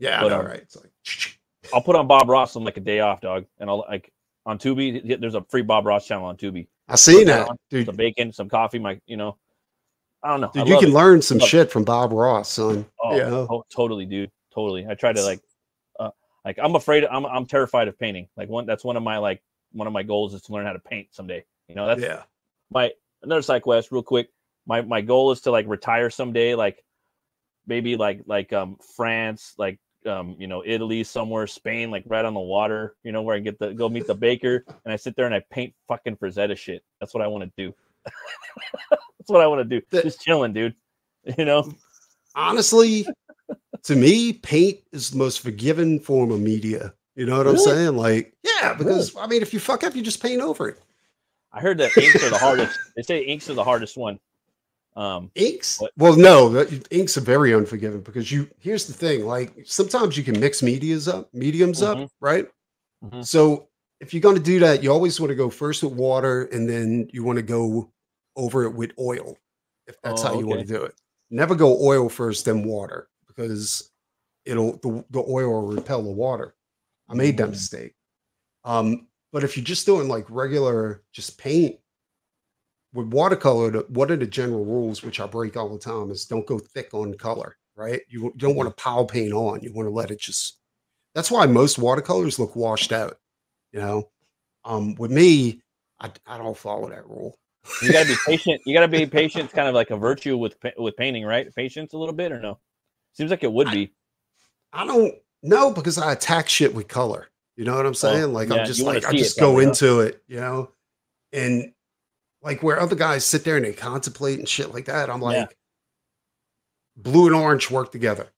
Speaker 3: yeah,
Speaker 2: But,
Speaker 3: I know,
Speaker 2: um,
Speaker 3: right? It's like
Speaker 2: I'll put on Bob Ross on like a day off, dog, and I'll like on Tubi. There's a free Bob Ross channel on Tubi.
Speaker 3: I see
Speaker 2: Put
Speaker 3: that,
Speaker 2: on
Speaker 3: dude.
Speaker 2: Some bacon, some coffee, my you know. I don't know. I
Speaker 3: Dude, you can
Speaker 2: it.
Speaker 3: learn some
Speaker 2: Love it.
Speaker 3: shit from Bob Ross, son.
Speaker 2: Oh,
Speaker 3: yeah.
Speaker 2: oh, totally, dude. Totally. I try to like, uh, like I'm afraid. I'm I'm terrified of painting. Like one, that's one of my like one of my goals is to learn how to paint someday. You know, that's
Speaker 3: yeah.
Speaker 2: my another side quest. Real quick, my my goal is to like retire someday. Like maybe like like um France, like um you know Italy, somewhere Spain, like right on the water. You know where I get to go meet the baker and I sit there and I paint fucking Frazetta shit. That's what I want to do. that's what I want to do.
Speaker 3: The-
Speaker 2: Just chilling, dude. You know.
Speaker 3: Honestly, to me, paint is the most forgiving form of media. You know what I'm saying? Like, yeah, because I mean, if you fuck up, you just paint over it.
Speaker 2: I heard that inks are the hardest. They say inks are the hardest one. Um,
Speaker 3: Inks?
Speaker 2: What?
Speaker 3: Well, no, that, inks are very unforgiving because you. Here's the thing: like sometimes you can mix medias up, mediums up,
Speaker 2: Mhm.
Speaker 3: right?
Speaker 2: Mhm.
Speaker 3: So if you're going to do that, you always want to go first with water, and then you want to go over it with oil, if that's
Speaker 2: Oh,
Speaker 3: how you want to do it. Never go oil first, then water, because it'll the, the oil will repel the water. I made that
Speaker 2: Mm.
Speaker 3: mistake. Um, but if you're just doing like regular just paint with watercolor, the- what are the general rules, which I break all the time, is don't go thick on color, right? You don't want to pile paint on. You want to let it just. That's why most watercolors look washed out. You know, um, with me, I, I don't follow that rule.
Speaker 2: You gotta be patient. You gotta be patient. It's kind of like a virtue with with painting, right? Patience a little bit, or no? Seems like it would be.
Speaker 3: I don't know because I attack shit with color. You know what I'm oh, saying? like
Speaker 2: yeah,
Speaker 3: I'm just like I
Speaker 2: see it
Speaker 3: just go into it, you know, and like where other guys sit there and they contemplate and shit like that. I'm like,
Speaker 2: Yeah.
Speaker 3: blue and orange work together.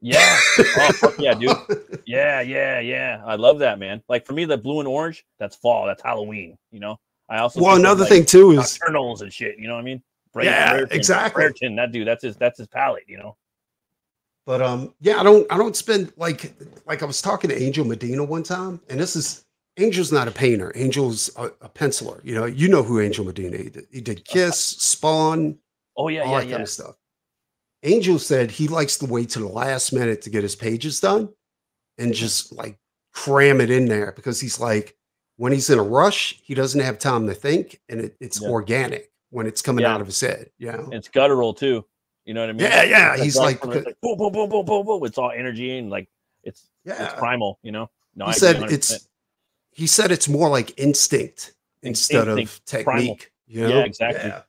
Speaker 2: Yeah. Oh, fuck yeah, dude. Yeah, yeah, yeah. I love that, man. Like for me, the blue and orange, that's fall. That's Halloween. You know. I also
Speaker 3: well, another
Speaker 2: like,
Speaker 3: thing too is
Speaker 2: nocturnals and shit. You know what I mean?
Speaker 3: Yeah,
Speaker 2: Brereton,
Speaker 3: exactly.
Speaker 2: Brereton, that dude. That's his. That's his palette. You know.
Speaker 3: But um, yeah, I don't I don't spend like like I was talking to Angel Medina one time, and this is Angel's not a painter. Angel's a, a penciler. You know, you know who Angel Medina. He did, he did Kiss, Spawn,
Speaker 2: Oh yeah,
Speaker 3: all
Speaker 2: yeah,
Speaker 3: that
Speaker 2: yeah.
Speaker 3: kind of stuff. Angel said he likes to wait to the last minute to get his pages done and just like cram it in there because he's like, when he's in a rush, he doesn't have time to think and it, it's
Speaker 2: Yeah.
Speaker 3: organic when it's coming
Speaker 2: Yeah.
Speaker 3: out of his head. Yeah?
Speaker 2: It's guttural too. You know what I mean?
Speaker 3: Yeah, yeah.
Speaker 2: It's
Speaker 3: He's like,
Speaker 2: it's like boom, boom, boom, boom, boom, boom. It's all energy and like it's it's
Speaker 3: yeah.
Speaker 2: primal. You know. No,
Speaker 3: he
Speaker 2: I
Speaker 3: said it's he said it's more like instinct instead of
Speaker 2: Instinct,
Speaker 3: technique. You know?
Speaker 2: Yeah, exactly.
Speaker 3: Yeah.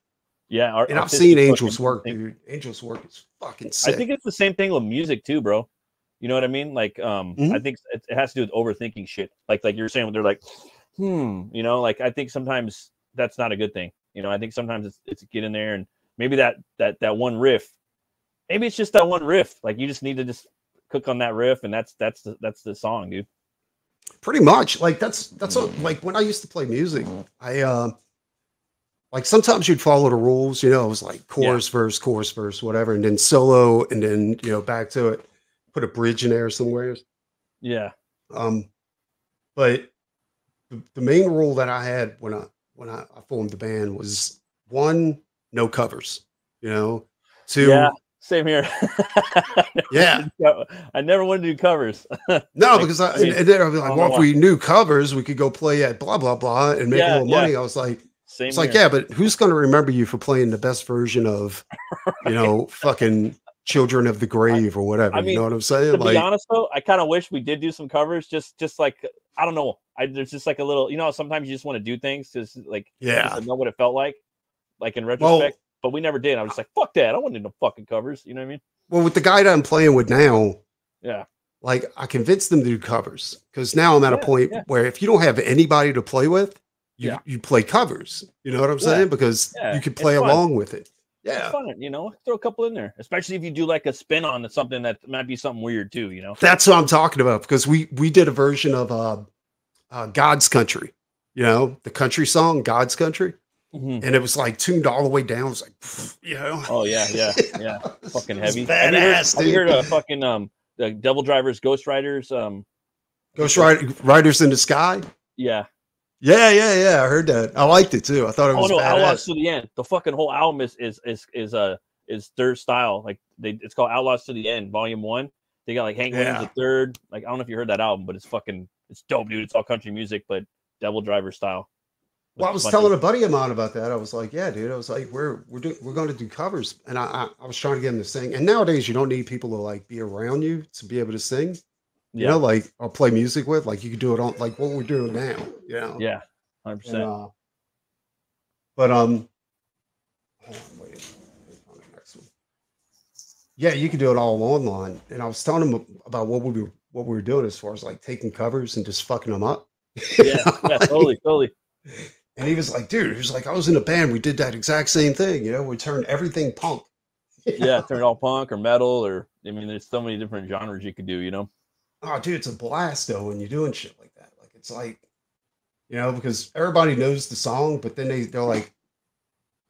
Speaker 2: yeah. ar-
Speaker 3: And I've seen Angel's work,
Speaker 2: instinct.
Speaker 3: dude. Angel's work is fucking
Speaker 2: I think it's the same thing with music too, bro. You know what I mean? Like, um, I
Speaker 3: Mhm.
Speaker 2: think it, it has to do with overthinking shit. Like, like you're saying, they're like, hmm, you know, like I think sometimes that's not a good thing. You know, I think sometimes it's it's get in there and maybe that that that one riff, maybe it's just that one riff. Like you just need to just cook on that riff, and that's that's the that's the song, dude.
Speaker 3: pretty much like that's that's a, like when i used to play music i uh like sometimes you'd follow the rules you know it was like chorus verse chorus verse whatever and then solo and then you know back to it put a bridge in there somewhere
Speaker 2: Yeah,
Speaker 3: um but the, the main rule that i had when i when I, I formed the band was one no covers you know two
Speaker 2: yeah, same here.
Speaker 3: Yeah.
Speaker 2: I never wanted to do covers.
Speaker 3: no
Speaker 2: like,
Speaker 3: because i
Speaker 2: I mean,
Speaker 3: and then i'd be like well if we knew covers we could go play at blah blah blah and make
Speaker 2: Yeah,
Speaker 3: a little
Speaker 2: yeah.
Speaker 3: money i was like
Speaker 2: Same
Speaker 3: It's like, yeah, but who's going to remember you for playing the best version of, you know, fucking Children of the Grave or whatever?
Speaker 2: I
Speaker 3: you
Speaker 2: mean,
Speaker 3: know what I'm
Speaker 2: to
Speaker 3: saying?
Speaker 2: be honest though, I kind of wish we did do some covers. Just, just like I don't know. I there's just like a little, you know, sometimes you just want to do things because like just
Speaker 3: yeah.
Speaker 2: to know what it felt like, like in
Speaker 3: Well,
Speaker 2: retrospect. but we never did. I was just like, fuck that. I don't want to do no fucking covers. You know what I mean?
Speaker 3: well, with the guy that I'm playing with now,
Speaker 2: Yeah.
Speaker 3: like I convinced them to do covers because now I'm at a point
Speaker 2: yeah.
Speaker 3: where if you don't have anybody to play with, you,
Speaker 2: Yeah.
Speaker 3: you play covers. You know what I'm
Speaker 2: Yeah,
Speaker 3: saying? Because
Speaker 2: yeah,
Speaker 3: you can play along with it.
Speaker 2: It's
Speaker 3: Yeah.
Speaker 2: fun, you know. Throw a couple in there, especially if you do like a spin on something that might be something weird too. You know?
Speaker 3: That's what I'm talking about because we we did a version of uh, uh God's Country, you know, the country song God's Country.
Speaker 2: Mhm.
Speaker 3: And it was like tuned all the way down. It was like, you know,
Speaker 2: Oh yeah, yeah, yeah. Fucking heavy. Have you heard,
Speaker 3: badass,
Speaker 2: have you heard
Speaker 3: dude.
Speaker 2: of fucking um the DevilDriver's, Ghost Riders? Um,
Speaker 3: Ghost Rider, Riders in the Sky.
Speaker 2: yeah.
Speaker 3: Yeah, yeah, yeah. I heard that. I liked it too. I thought it
Speaker 2: Oh
Speaker 3: was
Speaker 2: no, Outlaws
Speaker 3: badass.
Speaker 2: to the end. The fucking whole album is is is is uh is their style. Like they, it's called Outlaws to the End, Volume One. They got like Hank Williams the third. Like I don't know if you heard that album, but it's fucking it's dope, dude. It's all country music, but DevilDriver style.
Speaker 3: Well, I was telling a buddy of mine about that. I was like, "Yeah, dude." I was like, "We're we're doing we're going to do covers," and I, I I was trying to get him to sing. And nowadays, you don't need people to like be around you to be able to sing. You
Speaker 2: Yeah.
Speaker 3: know, like or play music with. Like you can do it on like what we're doing now. You know.
Speaker 2: yeah, hundred percent.
Speaker 3: uh, but um, on, wait. Let me find the next one. Yeah, you can do it all online. And I was telling him about what we were what we were doing as far as like taking covers and just fucking them up.
Speaker 2: Yeah, yeah, totally, totally.
Speaker 3: And he was like, dude, he was like, I was in a band. We did that exact same thing. You know, we turned everything punk.
Speaker 2: Yeah, turn it all punk or metal or I mean, there's so many different genres you could do. You know.
Speaker 3: Oh, dude, it's a blast though when you're doing shit like that. Like it's like, you know, because everybody knows the song, but then they they're like,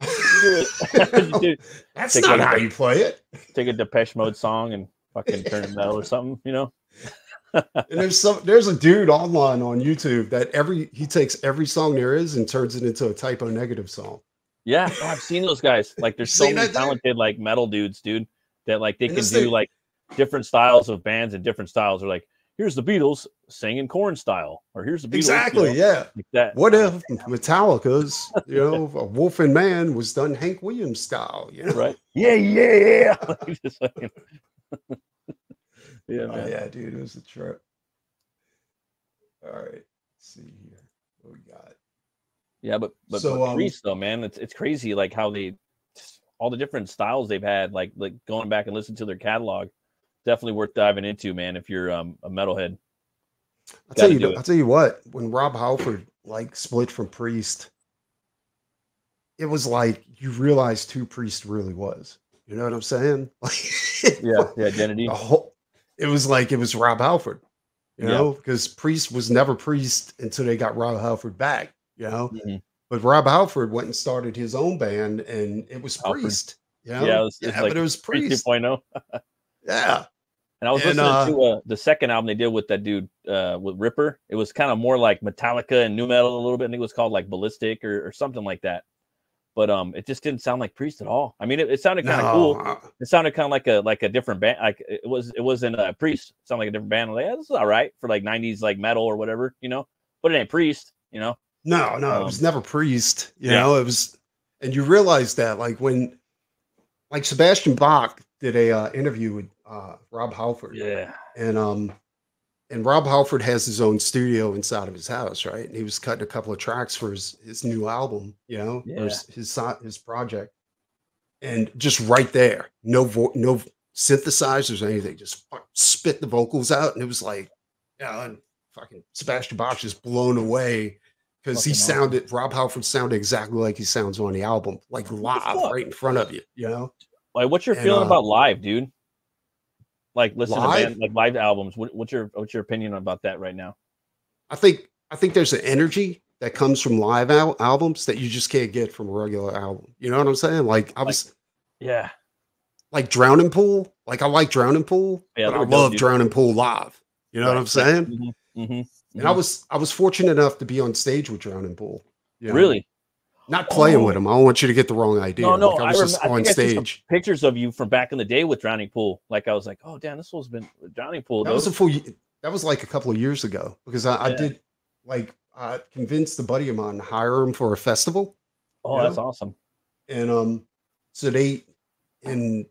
Speaker 3: that's
Speaker 2: Take
Speaker 3: not how you play it.
Speaker 2: Take a Depeche Mode song and fucking turn it metal or something. You know.
Speaker 3: And there's some there's a dude online on YouTube that every he takes every song there is and turns it into a Type O Negative song.
Speaker 2: Yeah, oh, I've seen those guys. Like, there's so many talented like metal dudes, dude. That like they
Speaker 3: And
Speaker 2: can do
Speaker 3: thing-
Speaker 2: like different styles of bands and different styles. They're like, here's the Beatles singing Korn style, or here's the Beatles, you
Speaker 3: Exactly,
Speaker 2: know,
Speaker 3: yeah.
Speaker 2: like that.
Speaker 3: What if Metallica's, you know, Of Wolf and Man was done Hank Williams style, you know?
Speaker 2: right? Yeah, yeah. Like, just fucking- yeah,
Speaker 3: Oh, yeah, dude, it was a trip. All right, let's see here. What we got?
Speaker 2: Yeah, but but,
Speaker 3: So,
Speaker 2: but
Speaker 3: um,
Speaker 2: Priest though, man, it's it's crazy like how they all the different styles they've had. Like like going back and listen to their catalog, definitely worth diving into, man. If you're um, a metalhead,
Speaker 3: I'll tell you. I'll tell you what. When Rob Halford like split from Priest, it was like you realized who Priest really was. You know what I'm saying? Like,
Speaker 2: yeah, the identity.
Speaker 3: the whole, it was like it was Rob Halford. You
Speaker 2: Yeah.
Speaker 3: know, because Priest was never Priest until they got Rob Halford back. You know,
Speaker 2: Mhm.
Speaker 3: but Rob Halford went and started his own band, and it was
Speaker 2: Halford.
Speaker 3: Priest. You know?
Speaker 2: Yeah, it was-
Speaker 3: yeah,
Speaker 2: like
Speaker 3: but it was
Speaker 2: Priest
Speaker 3: Priest.
Speaker 2: 2.0.
Speaker 3: Yeah,
Speaker 2: And I was
Speaker 3: And,
Speaker 2: listening
Speaker 3: uh,
Speaker 2: to uh, the second album they did with that dude uh, with Ripper. It was kind of more like Metallica and new metal a little bit. I think it was called like Ballistic or, or something like that. But um, it just didn't sound like Priest at all. I mean, it, it sounded kind of
Speaker 3: No,
Speaker 2: cool.
Speaker 3: uh,
Speaker 2: It sounded kind of like a like a different band. Like it was it wasn't a Priest. It sounded like a different band. I'm like, yeah, this is all right for like '90s like metal or whatever, you know. But it ain't Priest, you know.
Speaker 3: No, no, it
Speaker 2: Um,
Speaker 3: was never priest. You
Speaker 2: yeah.
Speaker 3: know, it was, and you realize that like when, like Sebastian Bach did a uh, interview with uh, Rob Halford,
Speaker 2: Yeah.
Speaker 3: and um, and Rob Halford has his own studio inside of his house, right? And he was cutting a couple of tracks for his his new album, you know,
Speaker 2: Yeah.
Speaker 3: or his his, his project, and just right there, no vo- no synthesizers or anything, just spit the vocals out, and it was like, yeah, and fucking Sebastian Bach just blown away because he
Speaker 2: Fucking awesome.
Speaker 3: sounded Rob Halford sounded exactly like he sounds on the album, like live right in front of you, you know.
Speaker 2: Like, what's your
Speaker 3: And,
Speaker 2: feeling
Speaker 3: uh,
Speaker 2: about live, dude? Like, listen
Speaker 3: Live?
Speaker 2: to band, like live albums. What, what's your what's your opinion about that right now?
Speaker 3: I think I think there's an energy that comes from live al- albums that you just can't get from a regular album. You know what I'm saying? Like I was
Speaker 2: Yeah.
Speaker 3: like Drowning Pool. Like I like Drowning Pool,
Speaker 2: Yeah,
Speaker 3: but I love
Speaker 2: dude.
Speaker 3: Drowning Pool live. You know what I'm saying?
Speaker 2: hmm hmm
Speaker 3: And I was I was fortunate enough to be on stage with Drowning Pool. you know?
Speaker 2: really
Speaker 3: not playing
Speaker 2: Oh.
Speaker 3: with him. I don't want you to get the wrong idea.
Speaker 2: no, no.
Speaker 3: Like, I
Speaker 2: I,
Speaker 3: was
Speaker 2: rem-
Speaker 3: just
Speaker 2: I
Speaker 3: on
Speaker 2: think I see some
Speaker 3: stage.
Speaker 2: pictures of you from back in the day with Drowning Pool. Like I was like, oh damn, this one's been Drowning Pool.
Speaker 3: That was a full. That was like a couple of years ago because I, I did like I convinced a buddy of mine to hire him for a festival.
Speaker 2: oh,
Speaker 3: you
Speaker 2: that's
Speaker 3: know?
Speaker 2: awesome.
Speaker 3: and um so they and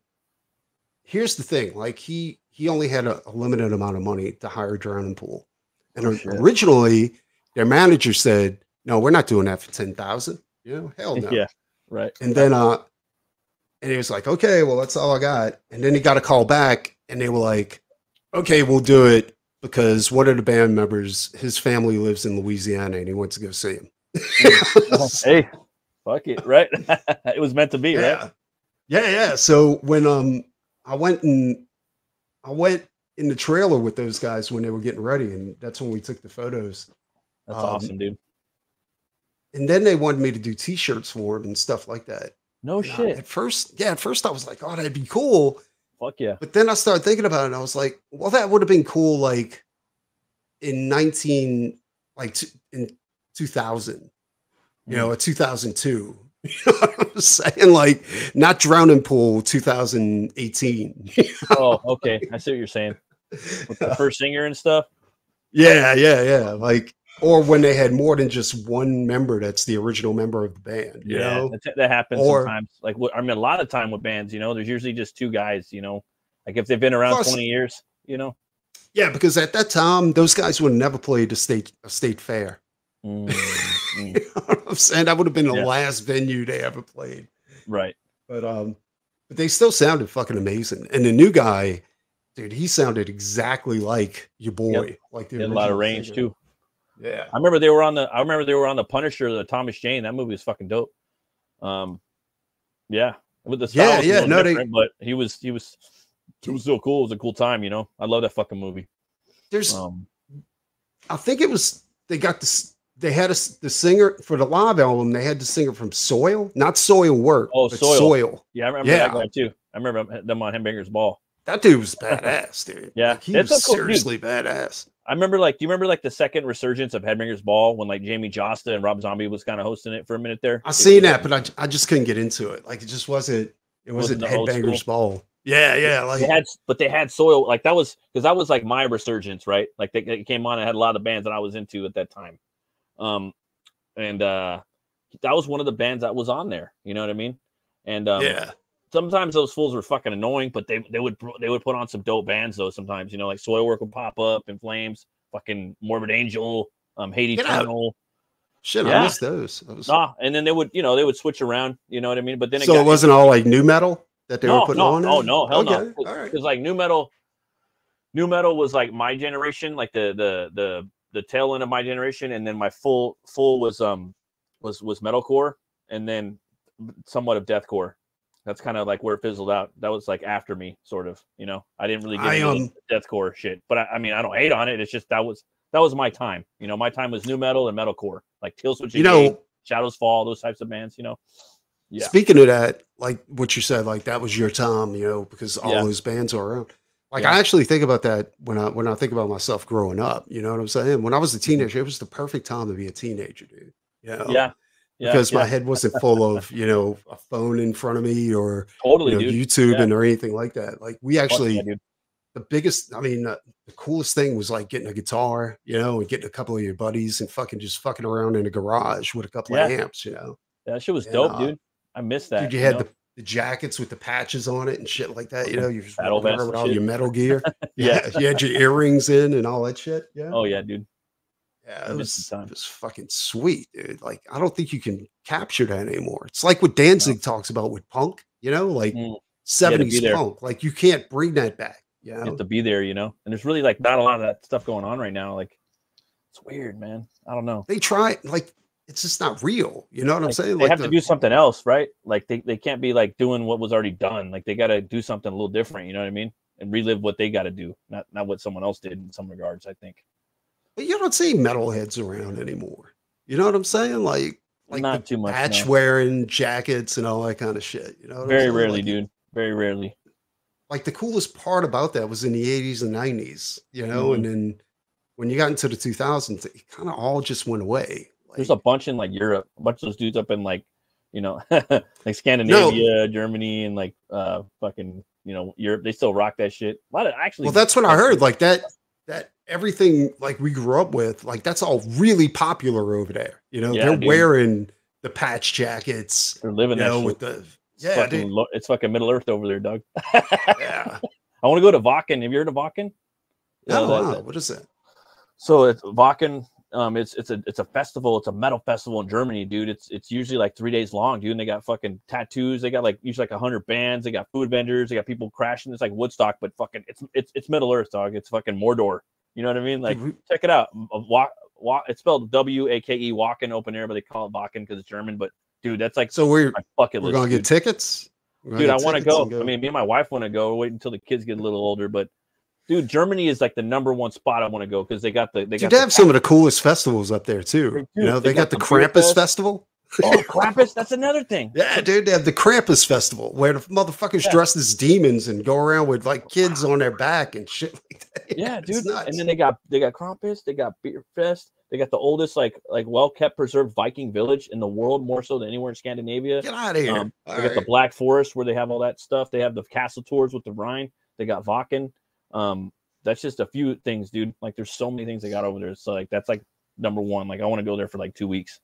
Speaker 3: here's the thing like he he only had a, a limited amount of money to hire drowning pool and
Speaker 2: Oh,
Speaker 3: originally their manager said no we're not doing that for 10000 you know hell no
Speaker 2: Yeah. Right.
Speaker 3: and then uh and he was like okay well that's all i got and then he got a call back and they were like okay we'll do it because one of the band members his family lives in louisiana and he wants to go see him
Speaker 2: hey, fuck it. Right. it was meant to be. Right.
Speaker 3: yeah. Yeah, yeah. So when um I went and I went in the trailer with those guys when they were getting ready, and that's when we took the photos.
Speaker 2: That's
Speaker 3: Um,
Speaker 2: awesome, dude.
Speaker 3: And then they wanted me to do t-shirts for them and stuff like that.
Speaker 2: No
Speaker 3: And I-
Speaker 2: shit.
Speaker 3: at first, yeah, at first I was like, oh, that'd be cool.
Speaker 2: Fuck yeah.
Speaker 3: But then I started thinking about it and I was like, well, that would have been cool like in 19 like in 2000, you mm. know, 2002. You know what I'm saying? Like not drowning pool 2018.
Speaker 2: oh, okay. I see what you're saying. with the first singer and stuff.
Speaker 3: Yeah, yeah, yeah. Like, or when they had more than just one member that's the original member of the band, you know?
Speaker 2: that, that happens
Speaker 3: Or-
Speaker 2: sometimes. Like, I mean, a lot of time with bands, you know, there's usually just two guys. You know, like if they've been around
Speaker 3: Plus-
Speaker 2: 20 years, you know.
Speaker 3: Yeah, because at that time, those guys would have never played a state a state fair.
Speaker 2: Mm, mm,
Speaker 3: You know what I'm saying? That would have been the
Speaker 2: Yeah.
Speaker 3: last venue they ever played.
Speaker 2: right.
Speaker 3: But um, but they still sounded fucking amazing. And the new guy, dude, he sounded exactly like your boy. Like the
Speaker 2: He had a lot of range
Speaker 3: singer.
Speaker 2: too.
Speaker 3: Yeah.
Speaker 2: I remember they were on the. I remember they were on the Punisher, the Thomas Jane. That movie was fucking dope. Um, yeah, with the style
Speaker 3: Yeah, yeah, no, they-
Speaker 2: but he was he was it was so cool. It was a cool time, you know. I love that fucking movie.
Speaker 3: There's
Speaker 2: Um,
Speaker 3: I think it was they got this. They had a, the singer for the live album. They had the singer from Soil, not Soilwork.
Speaker 2: Oh,
Speaker 3: but
Speaker 2: Soil.
Speaker 3: Soil.
Speaker 2: yeah, I remember
Speaker 3: Yeah.
Speaker 2: that guy too. I remember them on Headbanger's Ball.
Speaker 3: That dude was badass, dude.
Speaker 2: Yeah,
Speaker 3: he was
Speaker 2: cool dude.
Speaker 3: seriously badass.
Speaker 2: I remember like, do you remember like the second resurgence of Headbangers Ball when like Jamey Jasta and Rob Zombie was kind of hosting it for a minute there?
Speaker 3: I seen that, but I, I just couldn't get into it. Like it just wasn't. It
Speaker 2: Wasn't
Speaker 3: wasn't, Headbangers Ball. Yeah, yeah. Like
Speaker 2: they had, but they had soil like that was because that was like my resurgence, right? Like they, they came on and had a lot of bands that I was into at that time, um, and uh, that was one of the bands that was on there. You know what I mean? And um,
Speaker 3: yeah.
Speaker 2: Sometimes those fools were fucking annoying, but they they would they would put on some dope bands though. Sometimes you know like Soilwork would pop up, In Flames, fucking Morbid Angel, um,
Speaker 3: out.
Speaker 2: Eternal,
Speaker 3: Shit,
Speaker 2: Yeah.
Speaker 3: I missed those. Was-
Speaker 2: nah, and then they would you know they would switch around. You know what I mean? But then
Speaker 3: so
Speaker 2: got
Speaker 3: it wasn't all like new metal that they
Speaker 2: no,
Speaker 3: were putting
Speaker 2: no,
Speaker 3: on.
Speaker 2: Oh no, hell no.
Speaker 3: okay. Right.
Speaker 2: Because like new metal, new metal was like my generation, like the the the the tail end of my generation, and then my full full was um was was metalcore, and then somewhat of deathcore. That's kind of like where it fizzled out. That was like after me, sort of. You know, I didn't really get
Speaker 3: I,
Speaker 2: into
Speaker 3: um,
Speaker 2: deathcore shit, but I, I mean, I don't hate on it. It's just that was that was my time. You know, my time was new metal and metalcore, like Killswitch,
Speaker 3: You know,
Speaker 2: Shadows Fall, those types of bands. You know, yeah,
Speaker 3: Speaking of that, like what you said, like that was your time, you know, because all
Speaker 2: Yeah.
Speaker 3: those bands are around. Like
Speaker 2: Yeah.
Speaker 3: I actually think about that when I when I think about myself growing up. You know what I'm saying? When I was a teenager, it was the perfect time to be a teenager, dude. You know?
Speaker 2: yeah, yeah,
Speaker 3: because my head wasn't full of you know a phone in front of me or
Speaker 2: totally,
Speaker 3: you know. YouTube
Speaker 2: Yeah.
Speaker 3: and or anything like that. Like we actually,
Speaker 2: yeah,
Speaker 3: the biggest, I mean, uh, the coolest thing was like getting a guitar, you know, and getting a couple of your buddies and fucking just fucking around in a garage with a couple of amps, you know.
Speaker 2: That shit was
Speaker 3: And,
Speaker 2: dope,
Speaker 3: uh,
Speaker 2: dude. I missed that.
Speaker 3: Dude, you had
Speaker 2: know?
Speaker 3: the, the jackets with the patches on it and shit like that. You know, you're just
Speaker 2: Battle
Speaker 3: walking
Speaker 2: vest
Speaker 3: around
Speaker 2: and
Speaker 3: with all
Speaker 2: shit.
Speaker 3: your metal gear.
Speaker 2: Yeah.
Speaker 3: yeah, you had your earrings in and all that shit. Yeah,
Speaker 2: Oh yeah, dude.
Speaker 3: Yeah, it was it was fucking sweet, dude. Like I don't think you can capture that anymore. It's like what Danzig talks about with punk. You know, like
Speaker 2: Mm.
Speaker 3: seventies punk. Like you can't bring that back. You
Speaker 2: You
Speaker 3: know,
Speaker 2: have to be there, you know. And there's really like not a lot of that stuff going on right now. Like it's weird, man. I don't know.
Speaker 3: they try like it's just not real. You know what I'm saying?
Speaker 2: they
Speaker 3: Like
Speaker 2: have
Speaker 3: the-
Speaker 2: to do something else, right? Like they, they can't be like doing what was already done. Like they got to do something a little different. You know what I mean? And relive what they got to do, not not what someone else did in some regards. I think
Speaker 3: you don't see metalheads around anymore. You know what I'm saying? Like like
Speaker 2: not too much.
Speaker 3: patch
Speaker 2: no.
Speaker 3: wearing jackets and all that kind of shit. You know,
Speaker 2: Very rarely,
Speaker 3: Like,
Speaker 2: dude. Very rarely.
Speaker 3: like the coolest part about that was in the 80s and 90s, you know,
Speaker 2: Mm-hmm.
Speaker 3: and then when you got into the 2000s, it kind of all just went away.
Speaker 2: There's a bunch in like Europe, a bunch of those dudes up in like, you know, like Scandinavia, Germany, and like uh fucking, you know, Europe. They still rock that shit. A lot of actually.
Speaker 3: well, that's what I heard. Like that, that everything like we grew up with, like that's all really popular over there. You know,
Speaker 2: Yeah,
Speaker 3: they're
Speaker 2: dude.
Speaker 3: wearing the patch jackets,
Speaker 2: they're living
Speaker 3: know, with the
Speaker 2: It's
Speaker 3: yeah,
Speaker 2: fucking,
Speaker 3: dude,
Speaker 2: lo- it's fucking Middle Earth over there, Doug.
Speaker 3: yeah.
Speaker 2: I want to go to Vakken. Have you heard of Vakken? You know,
Speaker 3: Oh,
Speaker 2: that-
Speaker 3: wow. what is that?
Speaker 2: so it's Vakken. Um, it's it's a it's a festival. It's a metal festival in Germany, dude. It's it's usually like three days long, dude. And they got fucking tattoos. They got like usually like hundred bands. They got food vendors. They got people crashing. It's like Woodstock, but fucking it's it's it's Middle Earth, dog. It's fucking Mordor. You know what I mean? Like check it out. M- a Wa- Wa- it's spelled W A K E Wacken open air, but they call it Vakken because it's German. But dude, that's like
Speaker 3: so we're
Speaker 2: my bucket
Speaker 3: we're
Speaker 2: list.
Speaker 3: gonna
Speaker 2: dude.
Speaker 3: get tickets. We're
Speaker 2: dude i want to
Speaker 3: tickets
Speaker 2: go. i mean me and my wife want to go wait until the kids get a little older but dude germany is like the number one spot i want to go because they got the they
Speaker 3: Dude,
Speaker 2: got
Speaker 3: they
Speaker 2: the
Speaker 3: have some of the coolest festivals up there too.
Speaker 2: They
Speaker 3: You know,
Speaker 2: They
Speaker 3: they,
Speaker 2: got
Speaker 3: got, the
Speaker 2: the
Speaker 3: Krampus
Speaker 2: fest.
Speaker 3: Festival.
Speaker 2: Oh Krampus, that's another thing
Speaker 3: Yeah, dude, they have the Krampus Festival where the motherfuckers
Speaker 2: Yeah.
Speaker 3: dressed as demons and go around with like kids on their back and shit like that.
Speaker 2: yeah
Speaker 3: it's
Speaker 2: dude and then they got they got Krampus, they got beer fest they got the oldest like like well kept preserved viking village in the world more so than anywhere in scandinavia
Speaker 3: Get out of here.
Speaker 2: Um, they got the. Black Forest where they have all that stuff. They have the castle tours with the Rhine. They got Vakken. Um, that's just a few things, dude. Like there's so many things they got over there. So like that's like number one. Like I want to go there for like two weeks.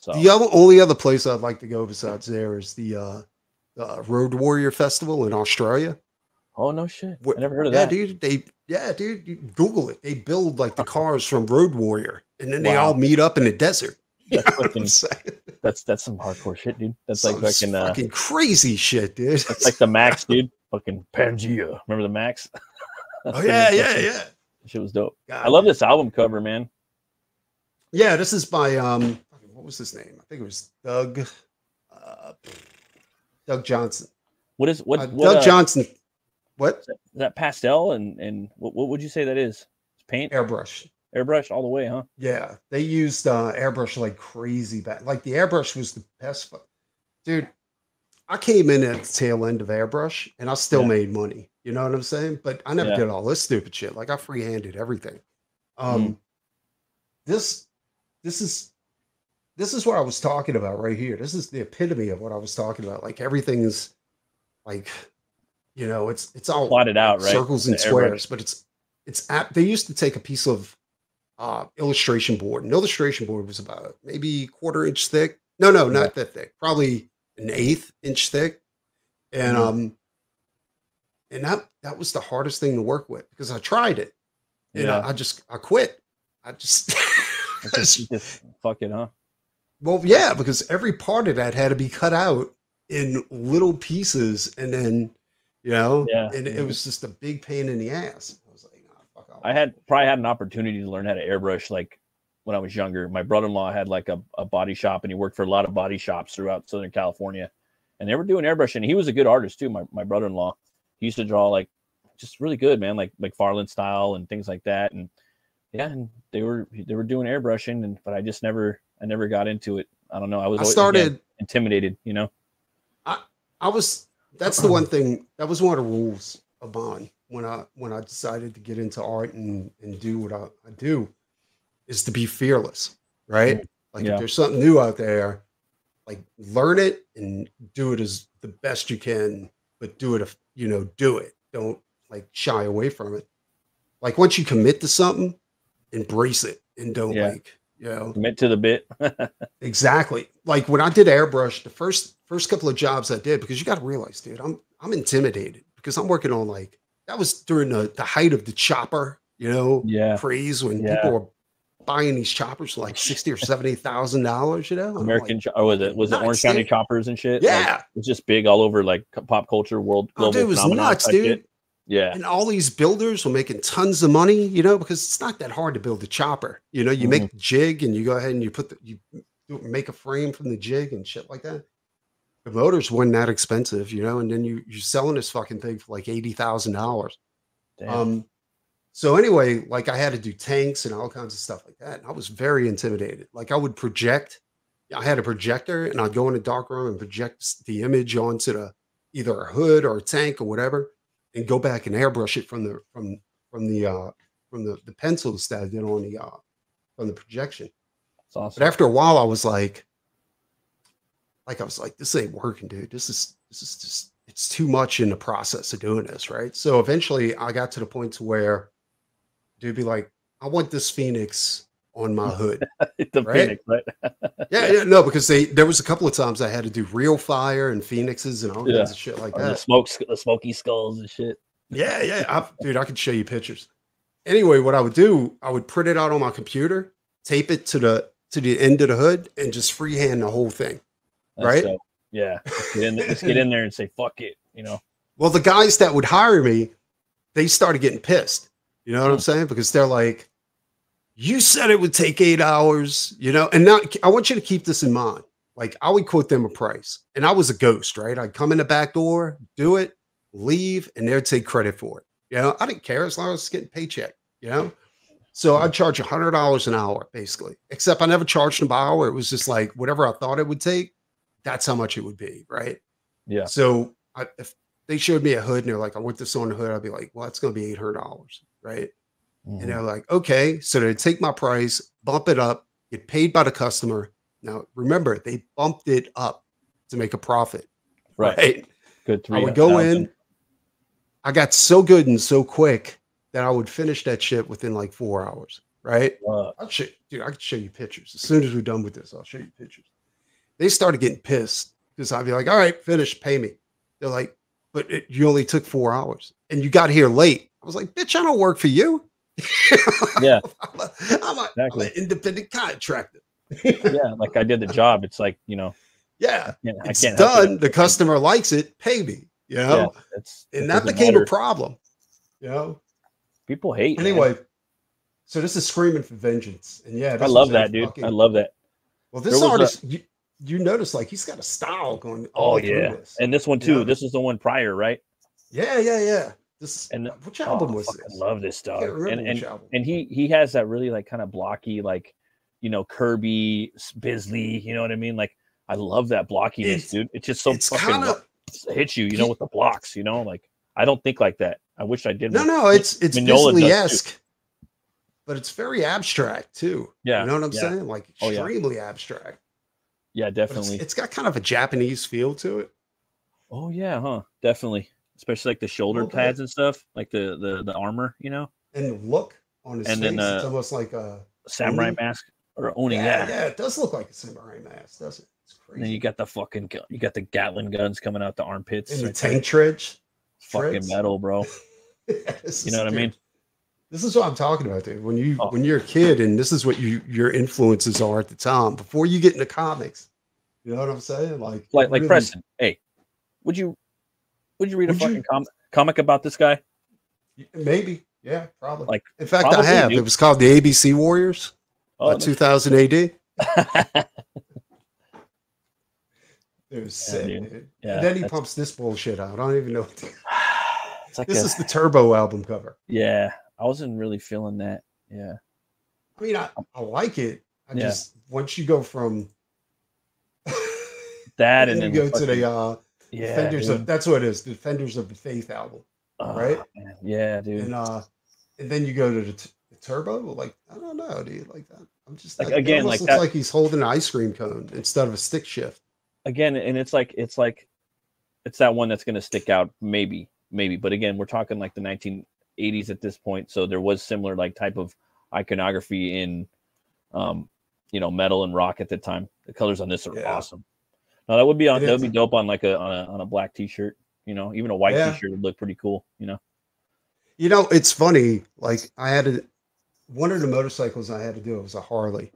Speaker 2: So
Speaker 3: The other, only other place I'd like to go besides there is the uh, the Road Warrior Festival in Australia.
Speaker 2: oh no shit.
Speaker 3: What-
Speaker 2: I never heard of
Speaker 3: yeah,
Speaker 2: that.
Speaker 3: dude. They yeah, dude. You Google it. They build like the cars from Road Warrior, and then they all meet up in the desert.
Speaker 2: That's
Speaker 3: know what I'm
Speaker 2: fucking- That's that's some hardcore shit, dude. That's
Speaker 3: Some
Speaker 2: like fucking uh,
Speaker 3: fucking crazy shit, dude.
Speaker 2: that's like the Max, dude. Fucking Pangea. Remember the Max?
Speaker 3: oh yeah, yeah, yeah.
Speaker 2: Shit was dope.
Speaker 3: God,
Speaker 2: I love
Speaker 3: man.
Speaker 2: this album cover, man.
Speaker 3: Yeah, this is by um, was his name? I think it was Doug, uh, Doug Johnson.
Speaker 2: What is what,
Speaker 3: Uh,
Speaker 2: what
Speaker 3: Doug
Speaker 2: uh,
Speaker 3: Johnson. What
Speaker 2: is that pastel and and what, what would you say that is? It's paint,
Speaker 3: airbrush?
Speaker 2: airbrush all the way, huh?
Speaker 3: Yeah, they used uh, airbrush like crazy back. Like the airbrush was the best. Dude, I came in at the tail end of airbrush and I still
Speaker 2: Yeah.
Speaker 3: made money. You know what I'm saying? But I never
Speaker 2: Yeah.
Speaker 3: did all this stupid shit. Like I free-handed everything. Um
Speaker 2: Mm.
Speaker 3: this this is this is what I was talking about right here. This is the epitome of what I was talking about. Like everything's like you know, it's it's all
Speaker 2: Plotted out, right?
Speaker 3: circles and
Speaker 2: The
Speaker 3: squares, but it's it's app they used to take a piece of uh illustration board. An illustration board was about maybe quarter inch thick. No, no, not that thick. Probably an eighth inch thick. And
Speaker 2: Mhm.
Speaker 3: um and that that was the hardest thing to work with because I tried it and
Speaker 2: Yeah.
Speaker 3: I, I just I quit. I just
Speaker 2: It's just, just fuck it, huh?
Speaker 3: Well, yeah, because every part of that had to be cut out in little pieces, and then you know,
Speaker 2: Yeah.
Speaker 3: and it was just a big pain in the ass. I was like, nah, fuck off.
Speaker 2: I had probably had an opportunity to learn how to airbrush like when I was younger. My brother-in-law had like a, a body shop and he worked for a lot of body shops throughout Southern California. And they were doing airbrushing. He was a good artist too, my, my brother-in-law. He used to draw like just really good, man, like like Farland style and things like that. And yeah, and they were they were doing airbrushing and but I just never I never got into it. I don't know. I was
Speaker 3: I started.
Speaker 2: again, intimidated, you know.
Speaker 3: I I was. That's the one thing. That was one of the rules of mine when I when I decided to get into art and and do what I, I do, is to be fearless, right? Like
Speaker 2: Yeah.
Speaker 3: if there's something new out there, like learn it and do it as the best you can, but do it if you know do it. Don't like shy away from it. Like once you commit to something, embrace it and don't
Speaker 2: Yeah.
Speaker 3: like you know
Speaker 2: Commit to the bit.
Speaker 3: Exactly. Like when I did airbrush, the first first couple of jobs I did, because you got to realize, dude, I'm I'm intimidated because I'm working on like that was during the, the height of the chopper, you know,
Speaker 2: yeah.
Speaker 3: craze when
Speaker 2: Yeah.
Speaker 3: people were buying these choppers for like sixty or seventy thousand dollars, you know.
Speaker 2: American
Speaker 3: like,
Speaker 2: or oh, was it was it Orange County choppers and shit? Like,
Speaker 3: yeah,
Speaker 2: it's just big all over like pop culture, world
Speaker 3: oh, dude, it was nuts, dude.
Speaker 2: shit. Yeah,
Speaker 3: And all these builders were making tons of money, you know, because it's not that hard to build a chopper. You know, you
Speaker 2: Mm-hmm.
Speaker 3: make the jig and you go ahead and you put the you make a frame from the jig and shit like that. The motors weren't that expensive, you know, and then you you're selling this fucking thing for like eighty thousand dollars. Um, so anyway, like I had to do tanks and all kinds of stuff like that. And I was very intimidated. Like I would project, I had a projector and I'd go in a dark room and project the image onto the either a hood or a tank or whatever, and go back and airbrush it from the from from the uh from the, the pencils that I did on the uh from the projection.
Speaker 2: it's awesome.
Speaker 3: But after a while, I was like, like I was like, this ain't working, dude. This is this is just it's too much in the process of doing this, right? So eventually, I got to the point to where, dude, be like, I want this phoenix on my hood.
Speaker 2: the
Speaker 3: right?
Speaker 2: Phoenix, right?
Speaker 3: yeah, yeah, no, because they there was a couple of times I had to do real fire and phoenixes and all
Speaker 2: Yeah.
Speaker 3: kinds of shit like
Speaker 2: Or the
Speaker 3: that.
Speaker 2: smoke, the smoky skulls and shit.
Speaker 3: Yeah, yeah, I, dude, I could show you pictures. Anyway, what I would do, I would print it out on my computer, tape it to the to the end of the hood, and just freehand the whole thing.
Speaker 2: That's
Speaker 3: Right?
Speaker 2: dope. Yeah, just get in there, just get in there and say fuck it. You know.
Speaker 3: Well, the guys that would hire me, they started getting pissed. You know what I'm
Speaker 2: Hmm.
Speaker 3: saying? Because they're like, "You said it would take eight hours," you know. And now I want you to keep this in mind. Like I would quote them a price, and I was a ghost, right? I'd come in the back door, do it, leave, and they'd take credit for it. You know, I didn't care as long as I was getting paycheck. You know. So I'd charge a hundred dollars an hour, basically. Except I never charged them by hour. It was just like whatever I thought it would take. That's how much it would be, right?
Speaker 2: Yeah.
Speaker 3: So I, if they showed me a hood and they're like, I want this on the hood, I'd be like, well, it's going to be $800. Right.
Speaker 2: Mhm.
Speaker 3: And they're like, okay. So they take my price, bump it up, get paid by the customer. Now, remember, they bumped it up to make a profit.
Speaker 2: Right.
Speaker 3: Right.
Speaker 2: Good.
Speaker 3: I would go
Speaker 2: 3,000.
Speaker 3: in. I got so good and so quick that I would finish that shit within like four hours, right? I'll show dude, I can show you pictures. As soon as we're done with this, I'll show you pictures. They started getting pissed because I'd be like, all right, finish, pay me. They're like, but it, you only took four hours and you got here late. I was like, bitch, I don't work for you.
Speaker 2: yeah,
Speaker 3: I'm, a, I'm, a, I'm an independent contractor.
Speaker 2: yeah. Like I did the job. It's like you know,
Speaker 3: Yeah,
Speaker 2: I
Speaker 3: it's
Speaker 2: can't
Speaker 3: done. The customer likes it. Pay me. You know,
Speaker 2: Yeah, it's
Speaker 3: and that became
Speaker 2: matter.
Speaker 3: a problem. You know.
Speaker 2: People hate. man.
Speaker 3: Anyway, so this is screaming for vengeance, and yeah,
Speaker 2: I love that, dude.
Speaker 3: fucking-
Speaker 2: I love that.
Speaker 3: Well, this
Speaker 2: was a-
Speaker 3: artist, you, you notice like he's got a style going. Oh, all
Speaker 2: Oh
Speaker 3: through
Speaker 2: yeah,
Speaker 3: this.
Speaker 2: and this one too. This is the one prior, right?
Speaker 3: yeah, yeah, yeah. This
Speaker 2: And
Speaker 3: which album
Speaker 2: Oh,
Speaker 3: was this?
Speaker 2: love this stuff. And and and he he has that really like kind of blocky like you know Kirby Bisley. You know what I mean? Like I love that blockiness,
Speaker 3: It's-
Speaker 2: dude. It's just so
Speaker 3: it's
Speaker 2: fucking
Speaker 3: kind of
Speaker 2: hits you. You know, with the blocks. You know, like I don't think like that. I wish I did.
Speaker 3: no, no. It's it's. Bisley esque, but it's very abstract too.
Speaker 2: Yeah,
Speaker 3: you know what I'm
Speaker 2: yeah.
Speaker 3: saying? Like
Speaker 2: Oh, yeah.
Speaker 3: extremely abstract.
Speaker 2: Yeah,
Speaker 3: But it's,
Speaker 2: definitely.
Speaker 3: it's got kind of a Japanese feel to it.
Speaker 2: Oh yeah, huh? Definitely. Especially like the shoulder
Speaker 3: bit.
Speaker 2: pads and stuff, like the the the armor. You know,
Speaker 3: And the look on his
Speaker 2: And
Speaker 3: face,
Speaker 2: then,
Speaker 3: it's
Speaker 2: uh,
Speaker 3: almost like a
Speaker 2: samurai mask or owning
Speaker 3: yeah,
Speaker 2: that.
Speaker 3: yeah. It does look like a samurai mask, doesn't it? It's crazy.
Speaker 2: And then you got the fucking you got the Gatling guns coming out the armpits.
Speaker 3: And the
Speaker 2: right there.
Speaker 3: tank trench.
Speaker 2: fucking
Speaker 3: treads.
Speaker 2: metal, bro.
Speaker 3: This
Speaker 2: You know what I mean?
Speaker 3: This is what I'm talking about, dude. When you
Speaker 2: Oh.
Speaker 3: when you're a kid and this is what you your influences are at the time before you get into comics. You know what I'm saying? Like
Speaker 2: Like like
Speaker 3: really-
Speaker 2: Preston. Hey, would you would you read a
Speaker 3: Would you-
Speaker 2: fucking com- comic about this guy?
Speaker 3: Maybe. Yeah, probably.
Speaker 2: Like,
Speaker 3: in fact, I have.
Speaker 2: dude.
Speaker 3: It was called the ABC Warriors,
Speaker 2: Oh,
Speaker 3: uh, 2000 AD. It was
Speaker 2: Yeah,
Speaker 3: sick,
Speaker 2: dude. Yeah,
Speaker 3: and then he
Speaker 2: that's-
Speaker 3: pumps this bullshit out. I don't even know. What
Speaker 2: it's like
Speaker 3: this
Speaker 2: a-
Speaker 3: is the Turbo album cover.
Speaker 2: yeah. I wasn't really feeling that. Yeah.
Speaker 3: I mean, I, I like it. I
Speaker 2: Yeah.
Speaker 3: just once you go from
Speaker 2: That
Speaker 3: and then you go to the uh
Speaker 2: yeah,
Speaker 3: Defenders
Speaker 2: dude.
Speaker 3: of that's what it is, Defenders of the Faith album.
Speaker 2: Oh,
Speaker 3: right?
Speaker 2: man. Yeah, dude.
Speaker 3: And uh and then you go to the, t- the Turbo, like I don't know, dude, like that. I'm just
Speaker 2: Like,
Speaker 3: like, it
Speaker 2: again, like
Speaker 3: looks
Speaker 2: that-
Speaker 3: like he's holding an ice cream cone instead of a stick shift.
Speaker 2: again and it's like it's like it's that one that's going to stick out maybe maybe but again we're talking like the 1980s at this point so there was similar like type of iconography in um you know metal and rock at the time the colors on this are
Speaker 3: Yeah.
Speaker 2: awesome now that would be on that would be dope on like a on a, on a black t-shirt you know even a white
Speaker 3: Yeah.
Speaker 2: t-shirt would look pretty cool you know
Speaker 3: You know, it's funny. Like I had a one of the motorcycles I had to do it was a Harley,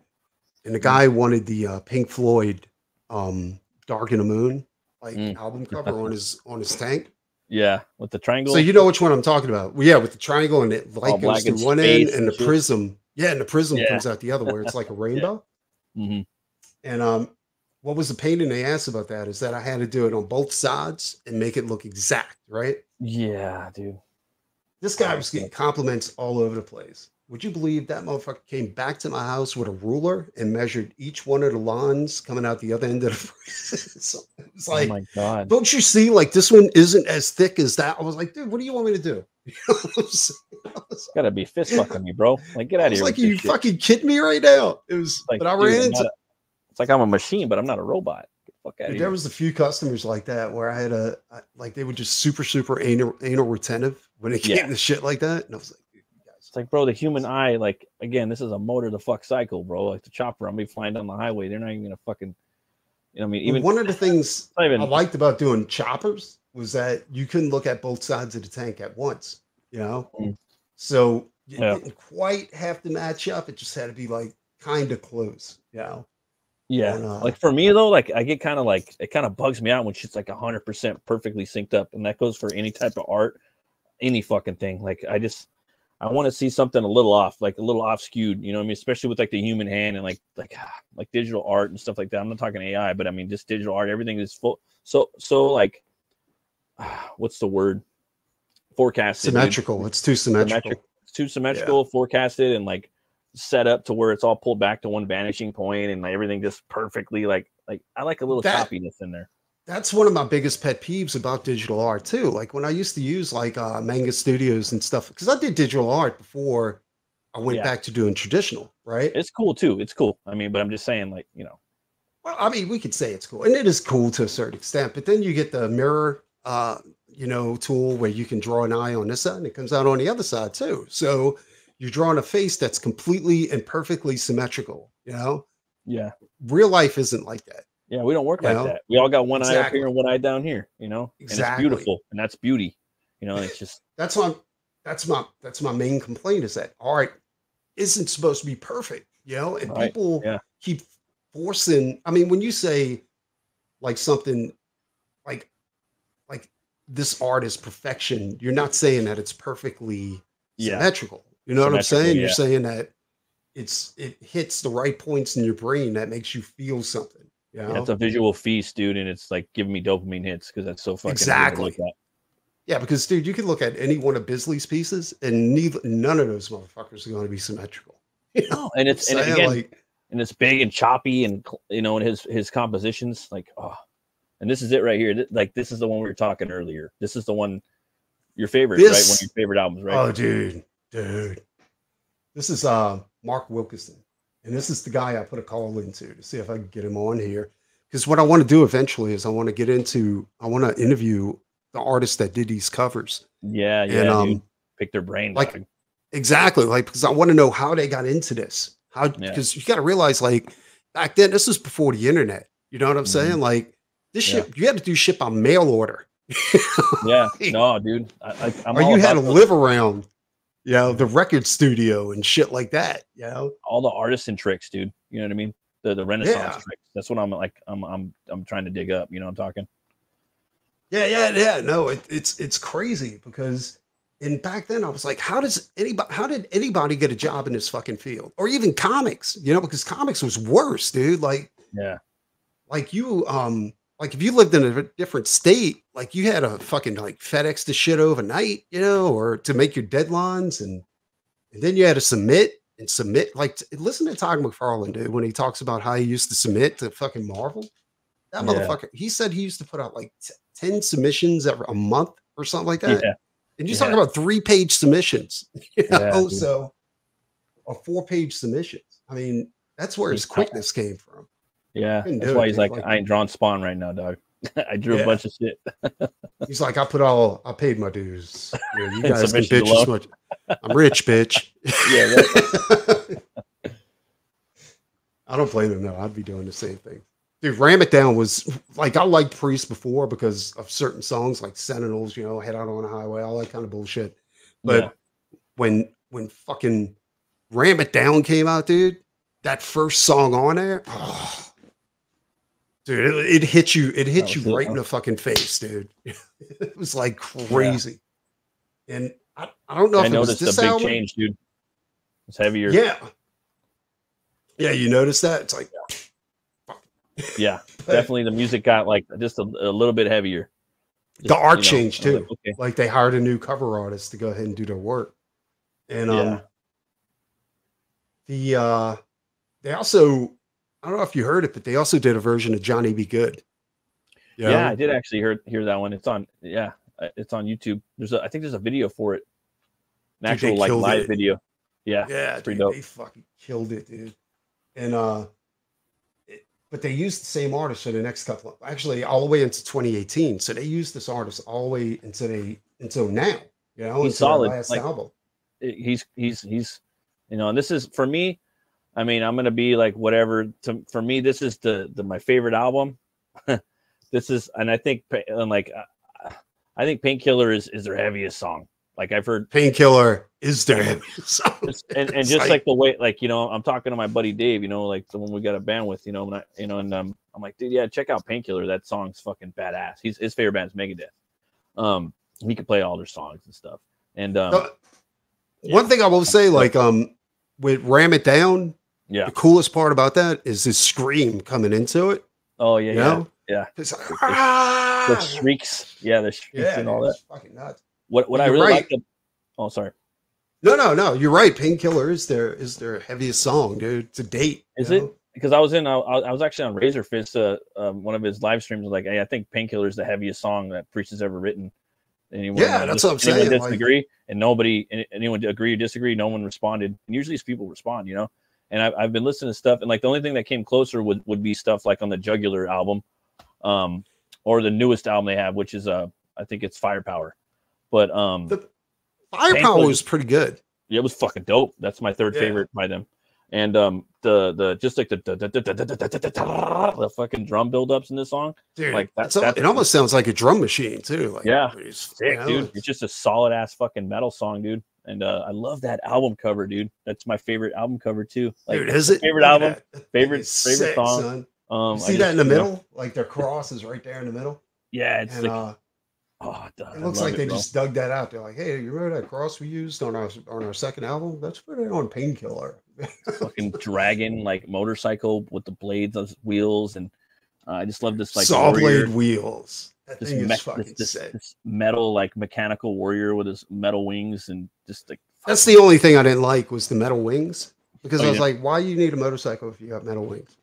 Speaker 3: and the
Speaker 2: Mm.
Speaker 3: guy wanted the uh, Pink Floyd um, "Dark in the Moon" like
Speaker 2: Mm.
Speaker 3: album cover on his on his tank.
Speaker 2: yeah with the triangle
Speaker 3: So you know which one I'm talking about? Well, yeah, with the triangle and it light goes through one end and
Speaker 2: and
Speaker 3: the
Speaker 2: shit.
Speaker 3: prism. Yeah, and the prism
Speaker 2: Yeah.
Speaker 3: comes out the other where it's like a rainbow.
Speaker 2: Mhm.
Speaker 3: And um, what was the pain in the ass about that is that I had to do it on both sides and make it look exact, right?
Speaker 2: yeah dude
Speaker 3: This guy was getting compliments all over the place. Would you believe that motherfucker came back to my house with a ruler and measured each one of the lines coming out the other end of the so it's oh like,
Speaker 2: oh my god
Speaker 3: don't you see, like this one isn't as thick as that? I was like, dude, what do you want me to do? I was, I was-
Speaker 2: gotta be fist fucking me bro like get out of here
Speaker 3: like, you
Speaker 2: shit.
Speaker 3: fucking kidding me right now? It was,
Speaker 2: like
Speaker 3: but I ran
Speaker 2: I'm
Speaker 3: into
Speaker 2: a- it's like i'm a machine but i'm not a robot Get fuck out of
Speaker 3: Dude, there was a few customers like that where I had a I- like they were just super super anal, anal retentive when it came
Speaker 2: Yeah.
Speaker 3: to shit like that, and I was like, dude, you guys,
Speaker 2: It's like, bro, the human eye, like, again, this is a motor to fuck cycle, bro. Like the chopper, I'm be flying down the highway. They're not even gonna fucking, you know, what I mean, even
Speaker 3: one of the things
Speaker 2: even,
Speaker 3: I liked about doing choppers was that you couldn't look at both sides of the tank at once, you know.
Speaker 2: Mm.
Speaker 3: So you
Speaker 2: Yeah.
Speaker 3: didn't quite have to match up. It just had to be like kind of close, you know.
Speaker 2: Yeah. like for me though, like I get kind of like it kind of bugs me out when shit's like hundred percent perfectly synced up, and that goes for any type of art, any fucking thing. Like I just. I want to see something a little off, like a little off skewed, you know what I mean? Especially with like the human hand and like like like digital art and stuff like that. I'm not talking AI, but I mean just digital art. Everything is full so so like what's the word? Forecasted.
Speaker 3: Symmetrical. It's too symmetrical.
Speaker 2: symmetric, it's too symmetrical, forecasted, and like set up to where it's all pulled back to one vanishing point and like, everything just perfectly like like I like a little
Speaker 3: That-
Speaker 2: choppiness in there.
Speaker 3: That's one of my biggest pet peeves about digital art too. Like when I used to use like uh, Manga Studios and stuff, because I did digital art before I went
Speaker 2: Yeah.
Speaker 3: back to doing traditional, right?
Speaker 2: It's cool too. It's cool. I mean, but I'm just saying, like you know,
Speaker 3: Well, I mean, we could say it's cool, and it is cool to a certain extent. But then you get the mirror, uh, you know, tool where you can draw an eye on this side and it comes out on the other side too. So you're drawing a face that's completely and perfectly symmetrical. You know,
Speaker 2: Yeah.
Speaker 3: real life isn't like that.
Speaker 2: Yeah. We don't work like
Speaker 3: know?
Speaker 2: that. We all got one eye up here and one eye down here, you know?
Speaker 3: Exactly.
Speaker 2: And it's beautiful. And that's beauty. You know, it's just
Speaker 3: That's my that's my that's my main complaint is that art isn't supposed to be perfect, you know, and
Speaker 2: Right,
Speaker 3: people
Speaker 2: yeah.
Speaker 3: keep forcing. I mean, when you say like something like like this art is perfection, you're not saying that it's perfectly
Speaker 2: yeah.
Speaker 3: symmetrical. You know what I'm saying? You're saying that it's it hits the right points in your brain that makes you feel something. You know?
Speaker 2: Yeah, it's a visual feast, dude, and it's like giving me dopamine hits because that's so fucking
Speaker 3: Exactly. Yeah, because dude, you can look at any one of Bisley's pieces, and neither none of those motherfuckers are going to be symmetrical. You know
Speaker 2: No, and it's and again,
Speaker 3: like,
Speaker 2: and it's big and choppy, and you know, and his his compositions, like oh, and this is it right here. Like this is the one we were talking earlier. This is the one, your favorite, right? One of your favorite albums, right?
Speaker 3: oh, dude, dude, this is uh Mark Wilkinson, and this is the guy I put a call into to see if I can get him on here. Because what I want to do eventually is I want to get into, I want to interview the artists that did these covers.
Speaker 2: yeah, yeah,
Speaker 3: and um,
Speaker 2: dude. Pick their brain,
Speaker 3: like,
Speaker 2: dog.
Speaker 3: Exactly. Like, because I want to know how they got into this. How,
Speaker 2: Yeah.
Speaker 3: because you got to realize, like, back then, this was before the internet. You know what I'm
Speaker 2: Mhm.
Speaker 3: saying? Like, this
Speaker 2: Yeah.
Speaker 3: shit, you had to do shit by mail order.
Speaker 2: yeah, no, dude. I, I, I'm
Speaker 3: or
Speaker 2: all
Speaker 3: you had to live around, you know, the record studio and shit like that. You know?
Speaker 2: all the artisan tricks, dude. You know what I mean? The the Renaissance
Speaker 3: Yeah.
Speaker 2: tricks. That's what I'm like. I'm I'm I'm trying to dig up. You know, what I'm talking.
Speaker 3: Yeah, yeah, yeah. No, it, it's it's crazy because and back then I was like, how does anybody how did anybody get a job in this fucking field? Or even comics, you know, because comics was worse, dude. Like
Speaker 2: Yeah,
Speaker 3: like you um like if you lived in a different state, like you had a fucking like FedEx the shit overnight, you know, or to make your deadlines and and then you had to submit and submit like listen to Todd McFarlane, dude, when he talks about how he used to submit to fucking Marvel. That
Speaker 2: Yeah.
Speaker 3: motherfucker, he said he used to put out like t- 10 submissions every a month or something like that.
Speaker 2: yeah,
Speaker 3: And you're
Speaker 2: Yeah.
Speaker 3: talking about three page submissions, you know,
Speaker 2: Yeah,
Speaker 3: so or four page submissions. I mean, that's where his quickness came from.
Speaker 2: Yeah. That's why he's like,
Speaker 3: Like-
Speaker 2: I ain't drawing Spawn right now, dog. I drew
Speaker 3: Yeah.
Speaker 2: a bunch of shit.
Speaker 3: He's like, I put all, I paid my dues. You, know, you guys can bitch as much. I'm rich, bitch.
Speaker 2: Yeah,
Speaker 3: I don't blame him. though. I'd be doing the same thing. Dude, Ram It Down was like, I liked Priest before because of certain songs like Sentinels, you know, Head Out on a Highway, all that kind of bullshit. But
Speaker 2: Yeah.
Speaker 3: when, when fucking Ram It Down came out, dude, that first song on there, oh, dude, it, it hit you, it hit you
Speaker 2: it,
Speaker 3: right in the fucking face, dude. it was like crazy. And I, I don't know
Speaker 2: I
Speaker 3: if it was
Speaker 2: noticed a
Speaker 3: this
Speaker 2: big
Speaker 3: album.
Speaker 2: change, dude. It's heavier.
Speaker 3: Yeah. Yeah, you noticed that? It's like
Speaker 2: Yeah, definitely. The music got like just a, a little bit heavier. Just,
Speaker 3: The art
Speaker 2: you know,
Speaker 3: changed, too.
Speaker 2: like, okay.
Speaker 3: like they hired a new cover artist to go ahead and do their work. And um
Speaker 2: Yeah.
Speaker 3: the uh they also I don't know if you heard it, but they also did a version of Johnny B. Goode. You
Speaker 2: Yeah,
Speaker 3: know?
Speaker 2: I did actually hear hear that one. It's on. Yeah, uh, it's on YouTube. There's a. I think there's a video for it. An
Speaker 3: Dude,
Speaker 2: actual like live
Speaker 3: it.
Speaker 2: video. Yeah.
Speaker 3: Yeah,
Speaker 2: pretty
Speaker 3: dude,
Speaker 2: dope.
Speaker 3: they fucking killed it, dude. And uh it- but they used the same artist for the next couple of actually all the way into 2018. So they used this artist all the way into they until now, you know,
Speaker 2: He's
Speaker 3: until their
Speaker 2: solid,
Speaker 3: last
Speaker 2: like-
Speaker 3: album.
Speaker 2: he's he's he's you know and this is for me i mean i'm gonna be like whatever to, for me this is the the my favorite album. This is and i think and like uh, i think painkiller is is their heaviest song. Like i've heard
Speaker 3: Painkiller is their heaviest song.
Speaker 2: just, and, and just like, the way like you know i'm talking to my buddy dave you know like the one we got a band with you know and I, you know and um, i'm like dude yeah check out painkiller. That song's fucking badass. He's his favorite band's megadeth. Um he could play all their songs and stuff. And um
Speaker 3: Uh, One thing I will say, like um, with Ram It Down,
Speaker 2: yeah
Speaker 3: the coolest part about that is his scream coming into it.
Speaker 2: oh yeah
Speaker 3: You
Speaker 2: yeah
Speaker 3: know,
Speaker 2: yeah.
Speaker 3: Like,
Speaker 2: the
Speaker 3: "Ah!"
Speaker 2: shrieks yeah the shrieks
Speaker 3: yeah,
Speaker 2: and all that
Speaker 3: fucking nuts.
Speaker 2: what what i
Speaker 3: You're
Speaker 2: really
Speaker 3: right.
Speaker 2: like the, oh sorry
Speaker 3: No, no, no. You're right. Painkiller is their is their heaviest song, dude, to date.
Speaker 2: Is it?
Speaker 3: know?
Speaker 2: because I was in, I, I was actually on Razorfist, uh, um, one of his live streams. Like, hey, I think Painkiller is the heaviest song that Priest has ever written. Anyone,
Speaker 3: Yeah, that's what I'm saying, like-
Speaker 2: Disagree, and nobody, anyone agree or disagree, no one responded. And usually, these people respond, you know. And I've, I've been listening to stuff, and like the only thing that came closer would would be stuff like on the Jugular album, um, or the newest album they have, which is uh I think it's Firepower. But um,
Speaker 3: The- Firepower
Speaker 2: Painkiller-
Speaker 3: was pretty good.
Speaker 2: Yeah, it was fucking dope. That's my third
Speaker 3: Yeah.
Speaker 2: favorite by them. And um, the the just like the the, the, the, the, fucking drum buildups in this song,
Speaker 3: Dude,
Speaker 2: Like, that- that's-
Speaker 3: it almost sounds like a drum machine too. Like,
Speaker 2: Yeah.
Speaker 3: it's-
Speaker 2: sick,
Speaker 3: you
Speaker 2: dude.
Speaker 3: It's
Speaker 2: just a solid ass fucking metal song, dude. And uh, I love that album cover, dude. That's my favorite album cover too. Like
Speaker 3: dude, is it
Speaker 2: favorite album?
Speaker 3: that.
Speaker 2: Favorite-
Speaker 3: is
Speaker 2: favorite song.
Speaker 3: son.
Speaker 2: Um,
Speaker 3: see that in the
Speaker 2: you know,
Speaker 3: middle? Like their cross is right there in the middle,
Speaker 2: yeah, it's
Speaker 3: and
Speaker 2: like
Speaker 3: uh,
Speaker 2: oh,
Speaker 3: it looks like they
Speaker 2: bro.
Speaker 3: just dug that out. They're like, "Hey, you remember that cross we used on our on our second album? That's put it on Painkiller."
Speaker 2: fucking dragon like motorcycle with the blades of wheels, and uh, I just love this like
Speaker 3: Saw
Speaker 2: warrior-
Speaker 3: blade wheels. That
Speaker 2: this, me-
Speaker 3: fucking
Speaker 2: this, this, this metal like mechanical warrior with his metal wings and just like
Speaker 3: That's the only thing I didn't like was the metal wings because
Speaker 2: Oh,
Speaker 3: I was
Speaker 2: didn't-
Speaker 3: like, "Why you need a motorcycle if you got metal wings?"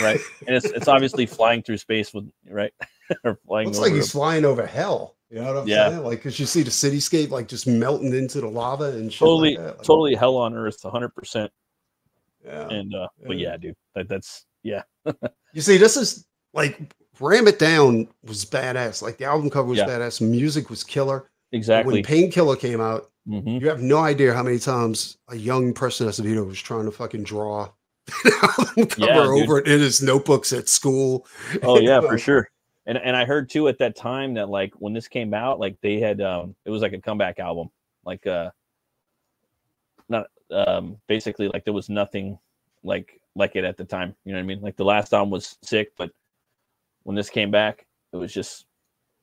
Speaker 2: right, and it's it's obviously flying through space with right or flying
Speaker 3: Looks like he's flying over hell. You know what I'm
Speaker 2: Yeah.
Speaker 3: saying? Like, cause you see the cityscape like just melting into the lava and shit.
Speaker 2: totally
Speaker 3: like. Like,
Speaker 2: totally hell on earth, hundred percent.
Speaker 3: Yeah.
Speaker 2: And uh, but
Speaker 3: Yeah.
Speaker 2: yeah, dude, that, that's yeah,
Speaker 3: You see, this is like Ram It Down was badass. Like the album cover was
Speaker 2: Yeah.
Speaker 3: badass. Music was killer.
Speaker 2: exactly.
Speaker 3: When Painkiller came out,
Speaker 2: hmm
Speaker 3: you have no idea how many times a young Preston Asevedo was trying to fucking draw an album cover
Speaker 2: Yeah,
Speaker 3: over it in his notebooks at school.
Speaker 2: Oh yeah, for sure. And and I heard too at that time that like when this came out, like they had um it was like a comeback album. Like uh not um basically like there was nothing like like it at the time. You know what I mean? Like the last album was sick, but when this came back, it was just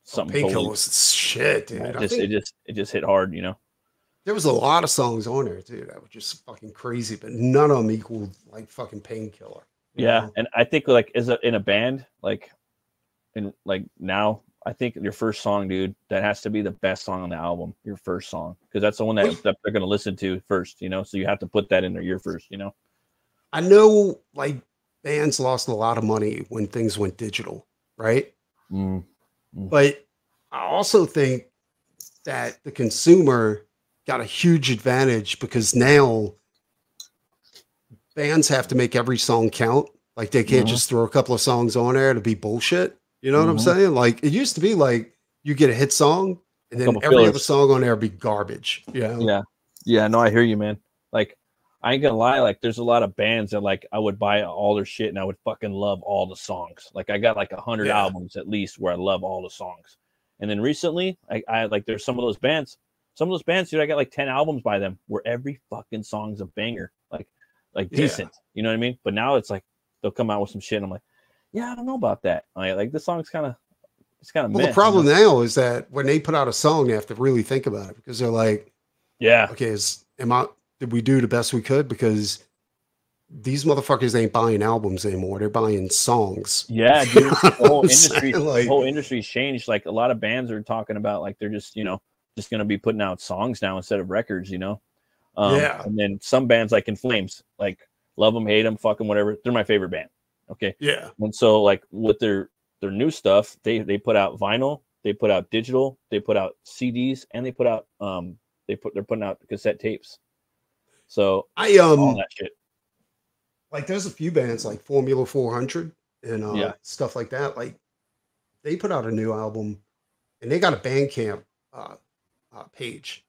Speaker 2: something
Speaker 3: Painkiller
Speaker 2: totally
Speaker 3: was shit, dude.
Speaker 2: it just
Speaker 3: think
Speaker 2: it just it just hit hard, you know.
Speaker 3: there was a lot of songs on there too that were just fucking crazy, but none of them equaled like fucking Painkiller.
Speaker 2: Yeah,
Speaker 3: know?
Speaker 2: and I think like as a in a band, like in like now, I think your first song, dude, that has to be the best song on the album. Your first song, because that's the one that, that they're gonna listen to first, you know. So you have to put that in there. Your first, you know.
Speaker 3: I know like bands lost a lot of money when things went digital, right?
Speaker 2: Mm.
Speaker 3: But I also think that the consumer got a huge advantage because now bands have to make every song count. Like they can't
Speaker 2: Mhm.
Speaker 3: just throw a couple of songs on there to be bullshit. You know what I'm
Speaker 2: Mhm.
Speaker 3: saying? Like it used to be like you get a hit song and then every other song on there be garbage. You know?
Speaker 2: Yeah, yeah. No, I hear you, man. Like, I ain't gonna lie. Like, there's a lot of bands that like I would buy all their shit and I would fucking love all the songs. Like, I got like a hundred
Speaker 3: Yeah.
Speaker 2: albums at least where I love all the songs. And then recently, I, I like there's some of those bands. Some of those bands, dude, I got like ten albums by them where every fucking song's a banger. Like, like
Speaker 3: Yeah.
Speaker 2: decent. You know what I mean? But now it's like they'll come out with some shit. And I'm like, yeah, I don't know about that. Like, like this song's kind of, it's kind of.
Speaker 3: Well, the problem now is that when they put out a song, they have to really think about it because they're like,
Speaker 2: Yeah.
Speaker 3: okay, is am I we do the best we could? Because these motherfuckers ain't buying albums anymore. They're buying songs.
Speaker 2: Yeah, dude. The whole industry,
Speaker 3: Like-
Speaker 2: the whole industry's changed. Like a lot of bands are talking about, like they're just, you know, just gonna be putting out songs now instead of records. You know. Um,
Speaker 3: Yeah.
Speaker 2: And then some bands, like In Flames, like love them, hate them, fuck them, whatever. They're my favorite band. Okay.
Speaker 3: Yeah.
Speaker 2: And so, like with their their new stuff, they they put out vinyl, they put out digital, they put out CDs, and they put out um they put they're putting out cassette tapes. So
Speaker 3: I
Speaker 2: all
Speaker 3: um
Speaker 2: that shit.
Speaker 3: like there's a few bands like Formula 400 and uh
Speaker 2: Yeah.
Speaker 3: stuff like that. Like they put out a new album and they got a Bandcamp uh, uh page.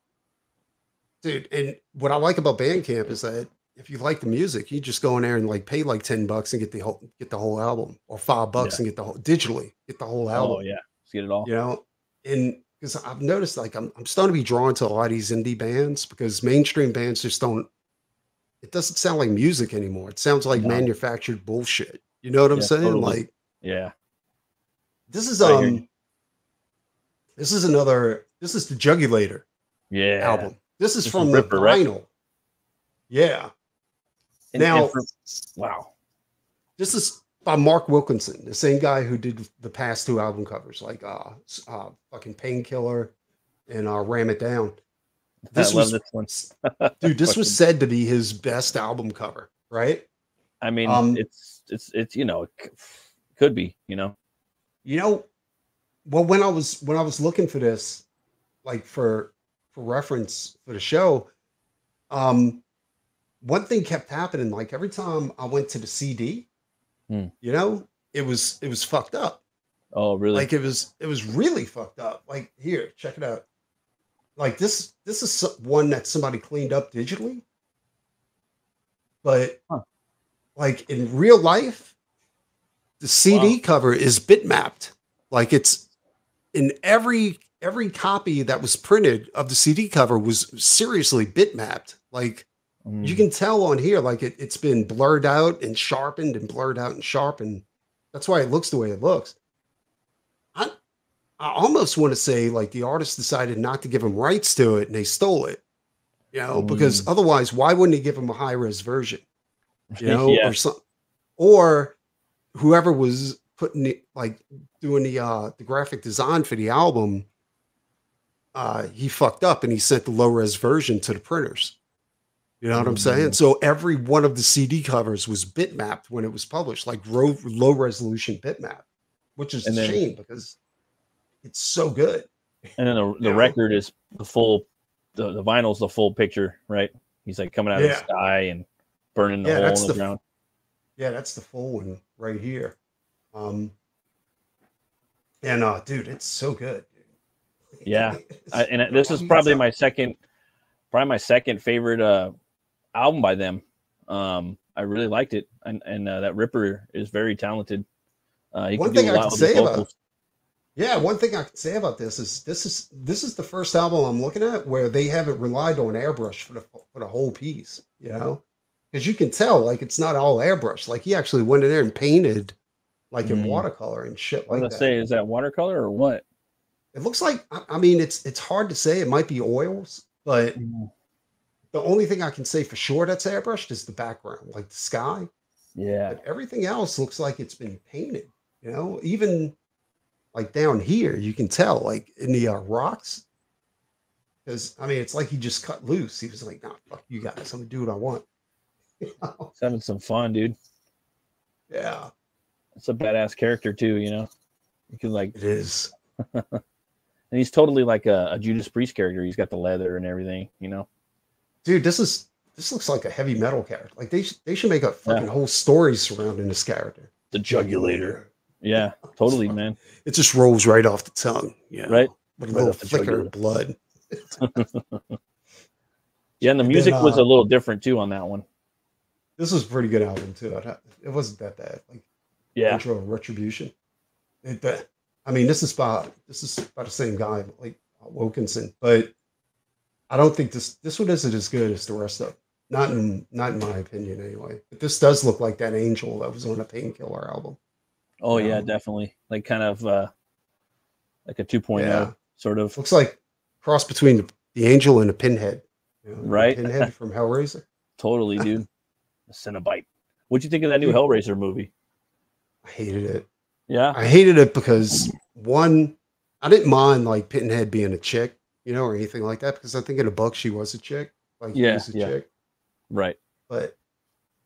Speaker 3: Dude, and what I like about Bandcamp is that if you like the music, you just go in there and like pay like 10 bucks and get the whole get the whole album or five bucks
Speaker 2: Yeah.
Speaker 3: and get the whole digitally get the whole album.
Speaker 2: Oh yeah, let's get it all.
Speaker 3: you know and because i've noticed like I'm, I'm starting to be drawn to a lot of these indie bands because mainstream bands just don't it doesn't sound like music anymore it sounds like
Speaker 2: No.
Speaker 3: manufactured bullshit you know what i'm
Speaker 2: Yeah,
Speaker 3: saying
Speaker 2: totally.
Speaker 3: like
Speaker 2: Yeah.
Speaker 3: this is um this is another this is the jugulator
Speaker 2: Yeah.
Speaker 3: album this is
Speaker 2: This is
Speaker 3: from
Speaker 2: Ripper,
Speaker 3: the
Speaker 2: right?
Speaker 3: vinyl yeah
Speaker 2: And- and
Speaker 3: Now-
Speaker 2: for- wow.
Speaker 3: this is by Mark Wilkinson, the same guy who did the past two album covers, like uh, uh fucking Painkiller and uh Ram It Down. This
Speaker 2: I
Speaker 3: was
Speaker 2: love this one.
Speaker 3: dude, this was said to be his best album cover, right?
Speaker 2: I mean,
Speaker 3: um,
Speaker 2: it's it's it's you know, it could be, you know.
Speaker 3: You know, well, when I was when I was looking for this, like for for reference for the show, um, one thing kept happening. Like every time I went to the CD,
Speaker 2: Hmm.
Speaker 3: you know, it was it was fucked up.
Speaker 2: Oh, really?
Speaker 3: Like it was it was really fucked up. Like here, check it out. Like this this is one that somebody cleaned up digitally. But
Speaker 2: Huh.
Speaker 3: like in real life, the CD
Speaker 2: Wow.
Speaker 3: cover is bitmapped. Like it's in every every copy that was printed of the CD cover was seriously bitmapped. Like
Speaker 2: Mm.
Speaker 3: you can tell on here, like it, it's been blurred out and sharpened and blurred out and sharpened. That's why it looks the way it looks. I, almost want to say like the artist decided not to give him rights to it and they stole it, you know, because
Speaker 2: Mm.
Speaker 3: otherwise, why wouldn't he give him a high res version, you know,
Speaker 2: yeah.
Speaker 3: or some, or whoever was putting it like doing the uh the graphic design for the album, uh, he fucked up and he sent the low res version to the printers. You know what I'm saying?
Speaker 2: Mm.
Speaker 3: So every one of the CD covers was bitmapped when it was published, like low resolution bitmap, which is
Speaker 2: And
Speaker 3: a
Speaker 2: then-
Speaker 3: shame because it's so good.
Speaker 2: And then the, the
Speaker 3: Yeah.
Speaker 2: record is the full, the, the vinyl's the full picture, right? He's like coming out of the sky and burning the
Speaker 3: Yeah,
Speaker 2: hole in the,
Speaker 3: the-
Speaker 2: ground.
Speaker 3: Yeah, that's the full one right here. Um, and uh, dude, it's so good. dude.
Speaker 2: Yeah, I, and this is probably my second, probably my second favorite uh album by them. Um, I really liked it, and and uh, that Ripper is very talented. Uh, he
Speaker 3: One
Speaker 2: can do
Speaker 3: thing
Speaker 2: a
Speaker 3: I
Speaker 2: lot
Speaker 3: can
Speaker 2: with his
Speaker 3: say about-. Yeah, one thing I can say about this is this is this is the first album I'm looking at where they haven't relied on airbrush for the for the whole piece, you know? Because you can tell like it's not all airbrush. Like he actually went in there and painted like in
Speaker 2: Mm.
Speaker 3: watercolor and shit like
Speaker 2: gonna
Speaker 3: that.
Speaker 2: say, is that watercolor or what?
Speaker 3: It looks like I I mean it's it's hard to say. It might be oils, but the only thing I can say for sure that's airbrushed is the background, like the sky.
Speaker 2: Yeah,
Speaker 3: But everything else looks like it's been painted. You know, even like down here, you can tell, like in the uh, rocks. Because I mean, it's like he just cut loose. He was like, "Nah, fuck you guys. I'm gonna do what I want." You know?
Speaker 2: it's having some fun, dude.
Speaker 3: Yeah,
Speaker 2: It's a badass character too, you know. You can like,
Speaker 3: it is.
Speaker 2: and he's totally like a, a Judas Priest character. He's got the leather and everything, you know.
Speaker 3: Dude, this is this looks like a heavy metal character. Like they sh- they should make a fucking whole story surrounding this character.
Speaker 2: The jugulator. Yeah, totally, man.
Speaker 3: It just rolls right off the tongue. Yeah,
Speaker 2: Right?
Speaker 3: with a
Speaker 2: Right
Speaker 3: little flicker of blood.
Speaker 2: Yeah, and the
Speaker 3: And
Speaker 2: music
Speaker 3: then,
Speaker 2: was
Speaker 3: uh,
Speaker 2: a little different too on that one.
Speaker 3: This was a pretty good album too. It wasn't that bad. Like
Speaker 2: Yeah,
Speaker 3: intro of retribution. It, that, I mean, this is by this is by the same guy, like Wilkinson, but I don't think this this one isn't as good as the rest of. Not in not in my opinion, anyway. But this does look like that angel that was on a painkiller album.
Speaker 2: Oh yeah,
Speaker 3: Um,
Speaker 2: definitely. Like kind of uh like a 2.0
Speaker 3: Yeah.
Speaker 2: sort of.
Speaker 3: Looks like cross between the, the angel and a pinhead. you know,
Speaker 2: Right.
Speaker 3: pinhead from Hellraiser.
Speaker 2: Totally, dude. A Cenobite. What'd you think of that new. Hellraiser movie?
Speaker 3: I hated it.
Speaker 2: Yeah.
Speaker 3: I hated it because one, I didn't mind like Pinhead being a chick, you know, or anything like that, because I think in the book she was a chick. Like
Speaker 2: Yeah,
Speaker 3: was a
Speaker 2: yeah.
Speaker 3: chick.
Speaker 2: Right.
Speaker 3: but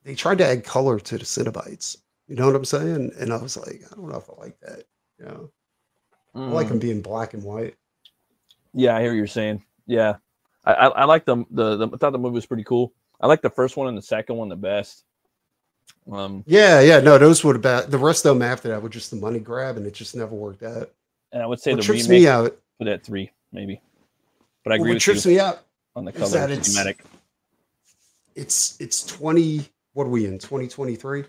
Speaker 3: they tried to add color to the Cenobites. You know what I'm saying? And I was like, I don't know if I like that. You know, I like
Speaker 2: Mm.
Speaker 3: them being black and white.
Speaker 2: Yeah, I hear what you're saying. Yeah. I I, I like the, the the I thought the movie was pretty cool. I like the first one and the second one the best. Um
Speaker 3: Yeah, yeah. No, those would have been the rest of them after that were just the money grab, and it just never worked out.
Speaker 2: and I would say
Speaker 3: What
Speaker 2: the
Speaker 3: trips
Speaker 2: remake
Speaker 3: me out,
Speaker 2: put at three, maybe. But I
Speaker 3: well,
Speaker 2: agree
Speaker 3: what
Speaker 2: with
Speaker 3: trips
Speaker 2: you
Speaker 3: me out,
Speaker 2: on the color
Speaker 3: that it's- it's it's 20. What are we in? 2023,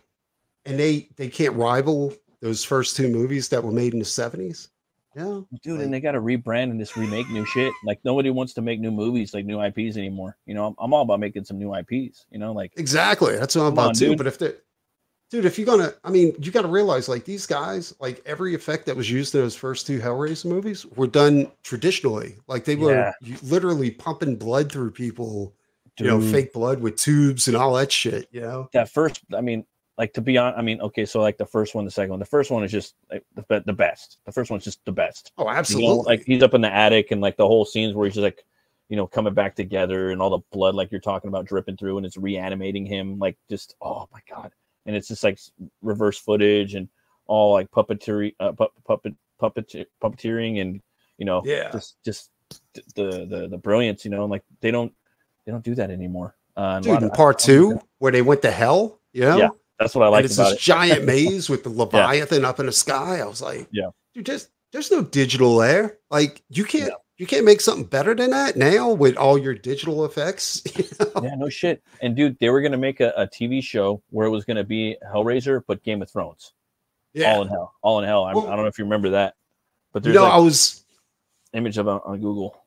Speaker 3: and they they can't rival those first two movies that were made in the 70s. Yeah,
Speaker 2: Dude,
Speaker 3: like-
Speaker 2: and they got to rebrand and just remake new shit. Like nobody wants to make new movies, like new IPs anymore. You know, I'm, I'm all about making some new IPs. You know, like
Speaker 3: Exactly. That's what I'm about
Speaker 2: on,
Speaker 3: too.
Speaker 2: dude.
Speaker 3: But if they dude, if you're gonna I mean, you gotta realize like these guys, like every effect that was used in those first two Hellraiser movies were done traditionally. Like they were
Speaker 2: Yeah.
Speaker 3: literally pumping blood through people, you know, fake blood with tubes and all that shit, you know?
Speaker 2: that first. I mean, like to be on. I mean, okay, so like the first one, the second one. The first one is just like the, the best. The first one's just the best.
Speaker 3: Oh,
Speaker 2: You
Speaker 3: absolutely.
Speaker 2: know, like he's up in the attic and like the whole scenes where he's just like, you know, coming back together and all the blood like you're talking about dripping through and it's reanimating him. Like just oh my god. And it's just like reverse footage and all like puppetry, uh, pu- puppet puppet puppeteering and you know
Speaker 3: Yeah.
Speaker 2: just just the the the brilliance. You know, and like they don't they don't do that anymore. Uh,
Speaker 3: Dude, in part two, where they went to hell, you know?
Speaker 2: Yeah, That's what I like
Speaker 3: it's this
Speaker 2: it.
Speaker 3: giant maze with the Leviathan up in the sky. I was like,
Speaker 2: Yeah.
Speaker 3: dude, just there's no digital there. Like you can't
Speaker 2: Yeah.
Speaker 3: you can't make something better than that now with all your digital effects. you know?
Speaker 2: Yeah, no shit. And dude, they were gonna make a, a TV show where it was gonna be Hellraiser, but Game of Thrones. Yeah. All in hell. All in hell. I,
Speaker 3: Well-
Speaker 2: I don't know if you remember that, but
Speaker 3: you
Speaker 2: there's
Speaker 3: know,
Speaker 2: like
Speaker 3: I was
Speaker 2: image of it on Google.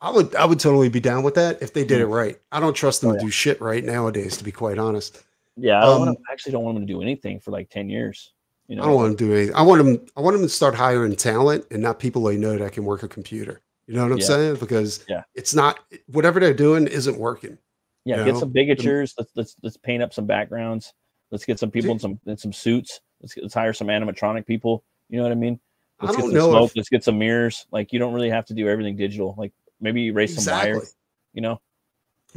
Speaker 3: I would I would totally be down with that if they did
Speaker 2: Mm.
Speaker 3: it right. I don't trust them
Speaker 2: Oh,
Speaker 3: to do shit right nowadays, to be quite honest.
Speaker 2: Yeah, I, don't wanna,
Speaker 3: Um,
Speaker 2: I actually don't want them to do anything for like ten years. You know,
Speaker 3: I don't want them to do anything. I want them I want them to start hiring talent and not people they know that can work a computer. You know what I'm
Speaker 2: Yeah.
Speaker 3: saying? Because
Speaker 2: Yeah.
Speaker 3: it's not whatever they're doing isn't working.
Speaker 2: yeah, get
Speaker 3: know,
Speaker 2: some bigatures. Let's let's let's paint up some backgrounds. Let's get some people in some in some suits. Let's, let's hire some animatronic people. You know what I mean?
Speaker 3: I
Speaker 2: Let's get
Speaker 3: don't
Speaker 2: some
Speaker 3: know
Speaker 2: smoke.
Speaker 3: if-
Speaker 2: Let's get some mirrors. Like you don't really have to do everything digital. Like maybe erase some
Speaker 3: Exactly.
Speaker 2: wires. You know?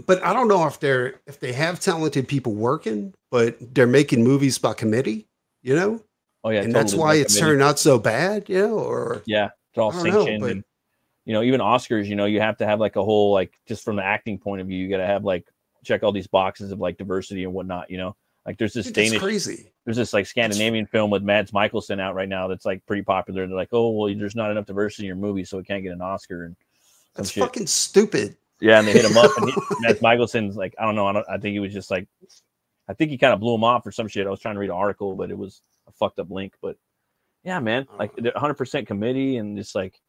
Speaker 3: But I don't know if they're if they have talented people working, but they're making movies by committee, you know?
Speaker 2: Oh yeah,
Speaker 3: and that's why it's turned out so bad, you know, or
Speaker 2: Yeah, it's all
Speaker 3: don't know, but-
Speaker 2: and, you know, even Oscars, you know, you have to have like a whole like just from the acting point of view, you got to have like check all these boxes of like diversity and whatnot. You know, like there's this Danish,
Speaker 3: crazy.
Speaker 2: there's this like Scandinavian film with Mads Mikkelsen out right now that's like pretty popular. They're like, oh well, there's not enough diversity in your movie, so it can't get an Oscar and
Speaker 3: That's
Speaker 2: shit.
Speaker 3: fucking stupid.
Speaker 2: Yeah, and they hit him up, and he, Mads Mikkelsen's like, I don't know, I, don't, I think he was just like, I think he kind of blew him off or some shit. I was trying to read an article, but it was a fucked up link. But yeah, man, like
Speaker 3: Uh.
Speaker 2: they're 100% committee, and just like,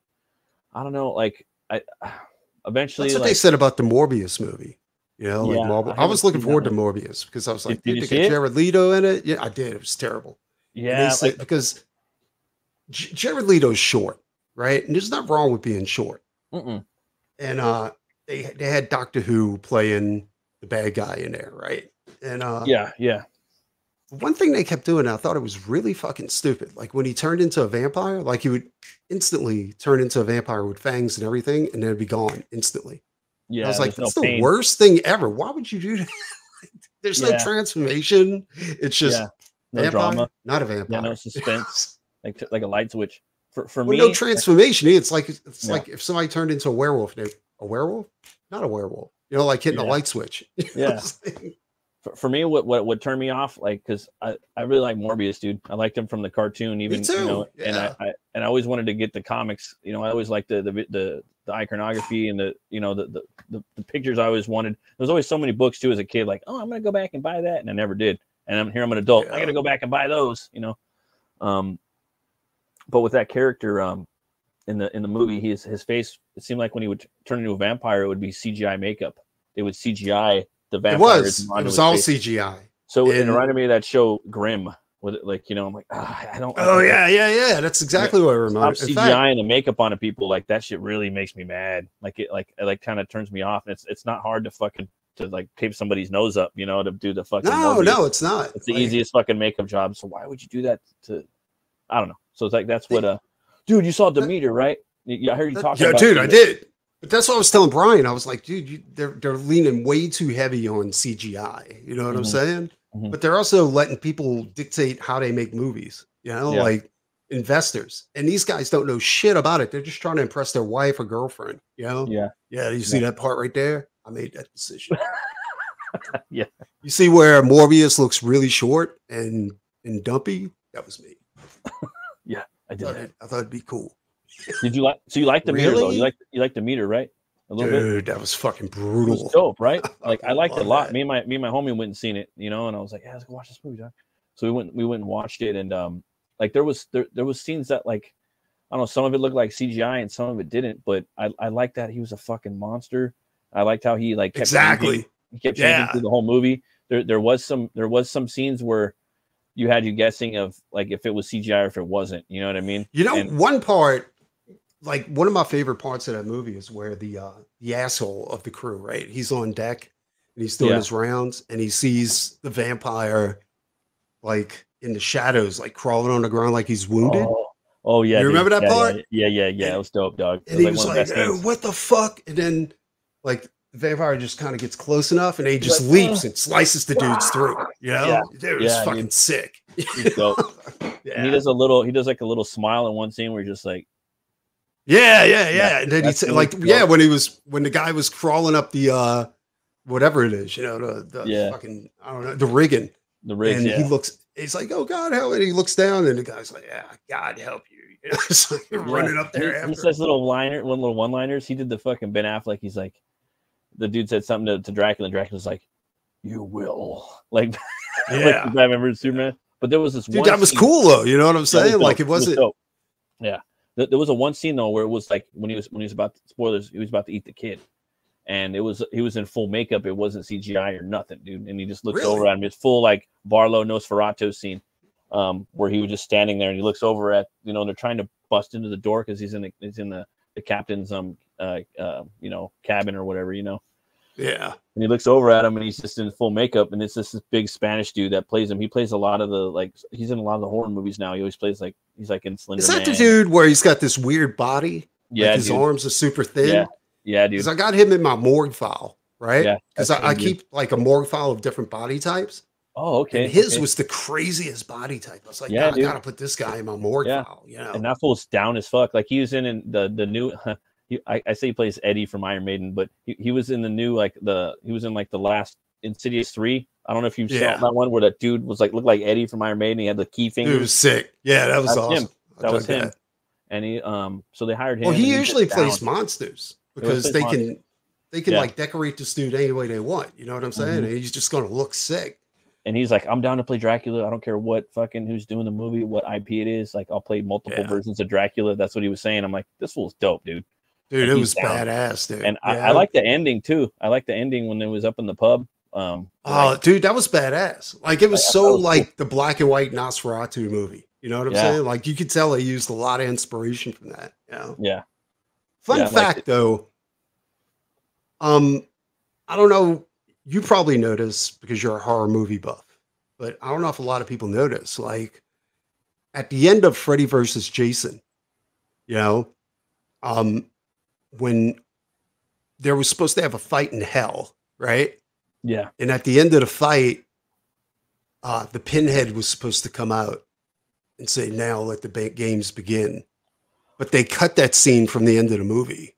Speaker 2: I don't know, like I eventually
Speaker 3: That's what
Speaker 2: like,
Speaker 3: they said about the Morbius movie. You know, like
Speaker 2: Yeah,
Speaker 3: Marvel.
Speaker 2: I
Speaker 3: I, was looking forward to Morbius because I was like,
Speaker 2: Did- did
Speaker 3: dude,
Speaker 2: you
Speaker 3: they
Speaker 2: see?
Speaker 3: Jared Leto in it. Yeah, I did. It was terrible.
Speaker 2: Yeah, like,
Speaker 3: because J- Jared Leto's short, right? And there's nothing wrong with being short.
Speaker 2: mm-mm.
Speaker 3: And uh, they they had Doctor Who playing the bad guy in there, right? And uh,
Speaker 2: yeah, yeah,
Speaker 3: one thing they kept doing, I thought it was really fucking stupid. Like when he turned into a vampire, like he would instantly turn into a vampire with fangs and everything, and then it'd be gone instantly.
Speaker 2: yeah.
Speaker 3: I was like,
Speaker 2: there's no
Speaker 3: that's the
Speaker 2: pain.
Speaker 3: worst thing ever. Why would you do that? There's no transformation. It's just
Speaker 2: Yeah, no
Speaker 3: vampire,
Speaker 2: drama,
Speaker 3: not a vampire.
Speaker 2: yeah, no suspense, like like a light switch. For for
Speaker 3: Well,
Speaker 2: me,
Speaker 3: no transformation. It's like it's
Speaker 2: No.
Speaker 3: like if somebody turned into a werewolf. they- A werewolf? Not a werewolf. You know, like hitting a light switch. You
Speaker 2: Yeah.
Speaker 3: what I'm saying?
Speaker 2: for, for me, what, what what turned me off, like, because I, I really like Morbius, dude. I liked him from the cartoon, even you know,
Speaker 3: too,
Speaker 2: and
Speaker 3: yeah.
Speaker 2: I, I and I always wanted to get the comics. You know, I always liked the the the, the iconography and the you know the, the the the pictures. I always wanted. There's always so many books too as a kid, like, oh, I'm gonna go back and buy that, and I never did. And I'm here, I'm an adult. I gotta go back and buy those, you know. Um, but with that character, um, in the in the movie, his his face, it seemed like when he would turn into a vampire, it would be CGI makeup. They would CGI the vampire.
Speaker 3: It was. It was all CGI.
Speaker 2: So it
Speaker 3: And-
Speaker 2: reminded me of that show Grimm, with it, like you know, I'm like, ah, I don't.
Speaker 3: Oh
Speaker 2: I-
Speaker 3: yeah, yeah, yeah. That's exactly what it
Speaker 2: Stop
Speaker 3: reminded. In
Speaker 2: CGI
Speaker 3: fact,
Speaker 2: and the makeup on the people like that shit really makes me mad. Like it, like it, like kind of turns me off. And it's it's not hard to fucking to like tape somebody's nose up, you know, to do the fucking.
Speaker 3: no,
Speaker 2: Morbius.
Speaker 3: no, it's not.
Speaker 2: it's the
Speaker 3: Like,
Speaker 2: easiest fucking makeup job. So why would you do that to? I don't know. So it's like that's what uh, dude, you saw Demeter, right? I heard you talking.
Speaker 3: Yeah,
Speaker 2: about
Speaker 3: dude, I did. But that's what I was telling Brian. I was like, dude, you, they're they're leaning way too heavy on CGI. You know what I'm
Speaker 2: Mhm.
Speaker 3: saying?
Speaker 2: Mhm.
Speaker 3: But they're also letting people dictate how they make movies. You know,
Speaker 2: Yeah.
Speaker 3: like investors. And these guys don't know shit about it. They're just trying to impress their wife or girlfriend. You know?
Speaker 2: Yeah.
Speaker 3: Yeah. You see that part right there? I made that decision.
Speaker 2: Yeah.
Speaker 3: You see where Morbius looks really short and and dumpy? That was me.
Speaker 2: I
Speaker 3: I
Speaker 2: did.
Speaker 3: thought, it, I thought it'd be cool.
Speaker 2: Did you like? So you like Demeter though? You like you like Demeter, right? A little bit.
Speaker 3: Dude, that was fucking
Speaker 2: It
Speaker 3: brutal.
Speaker 2: was dope, right? Like I liked it a lot.
Speaker 3: that.
Speaker 2: Me and my me and my homie went and seen it, you know, and I was like, yeah, let's go watch this movie, Doc. So we went we went and watched it, and um, like there was there there was scenes that like I don't know, some of it looked like CGI and some of it didn't, but I I liked that he was a fucking monster. I liked how he like kept changing-
Speaker 3: Exactly.
Speaker 2: he kept changing
Speaker 3: Yeah.
Speaker 2: through the whole movie. There there was some there was some scenes where you had you guessing of like if it was CGI or if it wasn't. You know what I mean?
Speaker 3: You know,
Speaker 2: And-
Speaker 3: one part, like one of my favorite parts of that movie is where the uh the asshole of the crew, right? He's on deck and he's doing
Speaker 2: Yeah.
Speaker 3: his rounds and he sees the vampire like in the shadows, like crawling on the ground like he's wounded.
Speaker 2: Oh, oh yeah.
Speaker 3: You
Speaker 2: dude.
Speaker 3: remember that
Speaker 2: Yeah, yeah,
Speaker 3: part?
Speaker 2: Yeah, yeah, yeah.
Speaker 3: And-
Speaker 2: it was dope, dog.
Speaker 3: And he
Speaker 2: like
Speaker 3: was
Speaker 2: one of the
Speaker 3: like, "Oh, what the fuck? And then like the vampire just kind of gets close enough and he just
Speaker 2: like,
Speaker 3: leaps
Speaker 2: "Uh."
Speaker 3: and slices the dudes through. You know?
Speaker 2: Yeah.
Speaker 3: Dude, it's
Speaker 2: Yeah,
Speaker 3: fucking
Speaker 2: dude.
Speaker 3: sick.
Speaker 2: He's dope. And he does a little. He does like a little smile in one scene where he's just like,
Speaker 3: yeah, yeah, yeah.
Speaker 2: Yeah,
Speaker 3: And then he said, like,
Speaker 2: cool.
Speaker 3: yeah, when he was when the guy was crawling up the uh whatever it is, you know, the, the
Speaker 2: Yeah.
Speaker 3: fucking I don't know, the rigging.
Speaker 2: the rigs.
Speaker 3: and
Speaker 2: Yeah,
Speaker 3: he looks, he's like, oh God, help. And he looks down and the guy's like, yeah, God help you. It's like running up there
Speaker 2: He,
Speaker 3: after.
Speaker 2: he says little liner, one little one liners. He did the fucking Ben Affleck. He's like, the dude said something to, to Dracula. and Dracula's like, "You will." Like, like
Speaker 3: yeah.
Speaker 2: the Batman vs Superman. But there was this
Speaker 3: Dude, that was cool though. You know what I'm saying?
Speaker 2: dope.
Speaker 3: like it wasn't.
Speaker 2: dope. Yeah, There- was a one scene though where it was like when he was when he was about spoilers, he was about to eat the kid, and it was he was in full makeup. It wasn't CGI or nothing, dude. And he just looks
Speaker 3: Really?
Speaker 2: over at him. It's full like Barlow Nosferatu scene, um, where he was just standing there and he looks over at you know they're trying to bust into the door because he's in the he's in the the captain's um uh, uh you know cabin or whatever you know
Speaker 3: yeah.
Speaker 2: and he looks over at him and he's just in full makeup and it's just this big spanish dude that plays him he plays a lot of the like he's in a lot of the horror movies now he always plays like he's like in slender
Speaker 3: Is that the dude where he's got this weird body?
Speaker 2: yeah
Speaker 3: like his
Speaker 2: dude.
Speaker 3: arms are super thin.
Speaker 2: Yeah, yeah dude
Speaker 3: Because I got him in my morgue file, right?
Speaker 2: Yeah,
Speaker 3: Because I, I keep like a morgue file of different body types.
Speaker 2: oh okay
Speaker 3: and his
Speaker 2: okay.
Speaker 3: was the craziest body type. I was like,
Speaker 2: Yeah,
Speaker 3: I gotta put this guy in my morgue
Speaker 2: Yeah.
Speaker 3: file, you know.
Speaker 2: and that fool's down as fuck like he was in, in the the new he, I, I say he plays eddie from iron maiden but he, he was in the new like the he was in like the last insidious 3 i don't know if you
Speaker 3: Yeah.
Speaker 2: saw that one where that dude was like looked like eddie from iron maiden he had the key finger.
Speaker 3: it was sick. Yeah, that was
Speaker 2: That's
Speaker 3: awesome.
Speaker 2: him. That was him and he um so they hired him
Speaker 3: Well, he usually
Speaker 2: just
Speaker 3: plays
Speaker 2: down.
Speaker 3: monsters because
Speaker 2: plays
Speaker 3: they can they can
Speaker 2: Yeah.
Speaker 3: like decorate this dude any way they want. You know what I'm saying?
Speaker 2: Mhm.
Speaker 3: He's just gonna look sick.
Speaker 2: and he's like, I'm down to play Dracula. I don't care what fucking who's doing the movie, what IP it is. Like, I'll play multiple
Speaker 3: Yeah.
Speaker 2: versions of Dracula. That's what he was saying. I'm like, this fool's dope, dude.
Speaker 3: Dude, it was
Speaker 2: down.
Speaker 3: badass, dude.
Speaker 2: And I,
Speaker 3: Yeah.
Speaker 2: I like the ending too. I like the ending when it was up in the pub. Um,
Speaker 3: Oh,
Speaker 2: like,
Speaker 3: dude, that was badass. Like it was
Speaker 2: I
Speaker 3: so
Speaker 2: was
Speaker 3: like the black and white Nosferatu movie. You know what I'm
Speaker 2: Yeah.
Speaker 3: saying? Like you could tell they used a lot of inspiration from that. Yeah.
Speaker 2: yeah,
Speaker 3: Fun
Speaker 2: Yeah,
Speaker 3: fact
Speaker 2: it.
Speaker 3: though, um, I don't know. You probably notice because you're a horror movie buff, but I don't know if a lot of people notice. Like at the end of Freddy versus Jason, you know, um, when there was supposed to have a fight in hell, right?
Speaker 2: yeah,
Speaker 3: And at the end of the fight, uh, the pinhead was supposed to come out and say, Now let the ba- games begin. But they cut that scene from the end of the movie.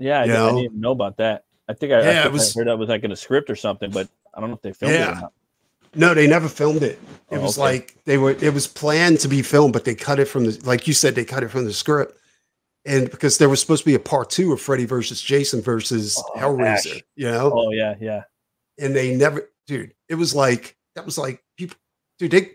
Speaker 2: yeah. I, didn't- I
Speaker 3: know?
Speaker 2: didn't even know about that. I think I, I,
Speaker 3: Yeah, it was-
Speaker 2: I heard that was like in a script or something, but I don't know if they filmed it
Speaker 3: Yeah.
Speaker 2: or not.
Speaker 3: No, they never filmed it. It
Speaker 2: Oh,
Speaker 3: was
Speaker 2: okay.
Speaker 3: like they were, it was planned to be filmed, but they cut it from the, like you said, they cut it from the script. And because there was supposed to be a part two of Freddy versus Jason versus
Speaker 2: Oh,
Speaker 3: Hellraiser,
Speaker 2: Ash.
Speaker 3: you know?
Speaker 2: Oh yeah, yeah.
Speaker 3: and they never, dude. It was like that was like people, dude. They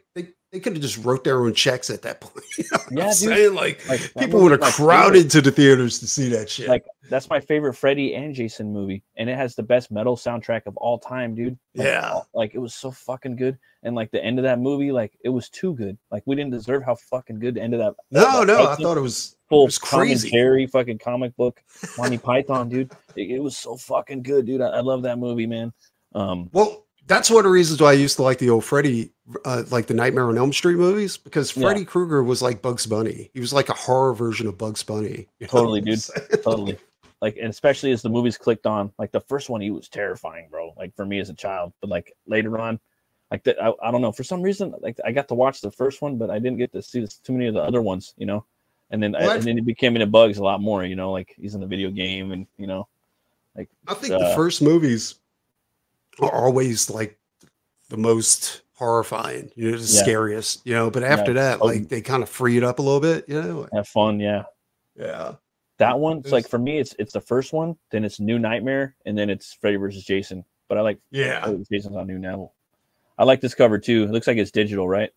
Speaker 3: they could have just wrote their own checks at that point. You know
Speaker 2: Yeah,
Speaker 3: I'm
Speaker 2: dude.
Speaker 3: saying like,
Speaker 2: Like,
Speaker 3: people would have crowded to the theaters to see that shit.
Speaker 2: Like that's my favorite Freddy and Jason movie, and it has the best metal soundtrack of all time, dude. Like,
Speaker 3: Yeah.
Speaker 2: like it was so fucking good, and like the end of that movie, like it was too good. Like we didn't deserve how fucking good the end of that.
Speaker 3: no,
Speaker 2: that
Speaker 3: no, I thought it was
Speaker 2: full
Speaker 3: it was crazy.
Speaker 2: Jerry fucking comic book, Monty Python, dude. It, it was so fucking good, dude. I, I love that movie, man. Um,
Speaker 3: Well, that's one of the reasons why I used to like the old Freddy, uh, like the Nightmare on Elm Street movies, because
Speaker 2: Yeah.
Speaker 3: Freddy Krueger was like Bugs Bunny. He was like a horror version of Bugs Bunny. You know
Speaker 2: Totally, dude. totally. Like, and especially as the movies clicked on, like the first one, he was terrifying, bro. Like for me as a child, but like later on, like that, I, I don't know. For some reason, like I got to watch the first one, but I didn't get to see this, too many of the other ones, you know. And then, I, and then it became into bugs a lot more, you know. Like he's in the video game, and you know, like
Speaker 3: I think the
Speaker 2: Uh,
Speaker 3: first movies are always like the most horrifying, you know, the
Speaker 2: Yeah.
Speaker 3: scariest, you know. But after that,
Speaker 2: Oh.
Speaker 3: like um, they kind of free it up a little bit, you know.
Speaker 2: have fun, yeah.
Speaker 3: Yeah.
Speaker 2: That one, it's
Speaker 3: There's-
Speaker 2: like for me, it's it's the first one, then it's New Nightmare, and then it's Freddy versus Jason. But I like
Speaker 3: Yeah.
Speaker 2: oh, Jason's on new level. I like this cover too. It looks like it's digital, right?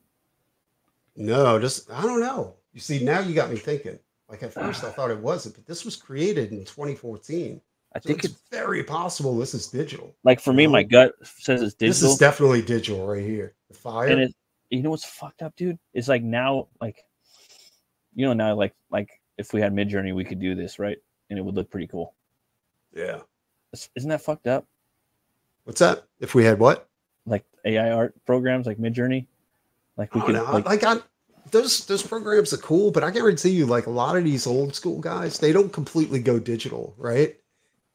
Speaker 3: No, just I don't know. You see, now you got me thinking. Like at first I thought it wasn't, but this was created in 2014.
Speaker 2: I
Speaker 3: So
Speaker 2: think
Speaker 3: it's
Speaker 2: it's
Speaker 3: very possible this is digital.
Speaker 2: like for me, my gut says it's digital.
Speaker 3: This is definitely digital right here. The fire.
Speaker 2: and it, you know what's fucked up, dude? It's like now, like, you know, now, like, like if we had Midjourney, we could do this, right? And it would look pretty cool.
Speaker 3: yeah.
Speaker 2: Is- Isn't that fucked up?
Speaker 3: What's that? If we had what?
Speaker 2: Like AI art programs, like Mid Journey, like we oh,
Speaker 3: I
Speaker 2: could,
Speaker 3: don't
Speaker 2: like,
Speaker 3: like I those those programs are cool, but I guarantee you, like a lot of these old school guys, they don't completely go digital, right?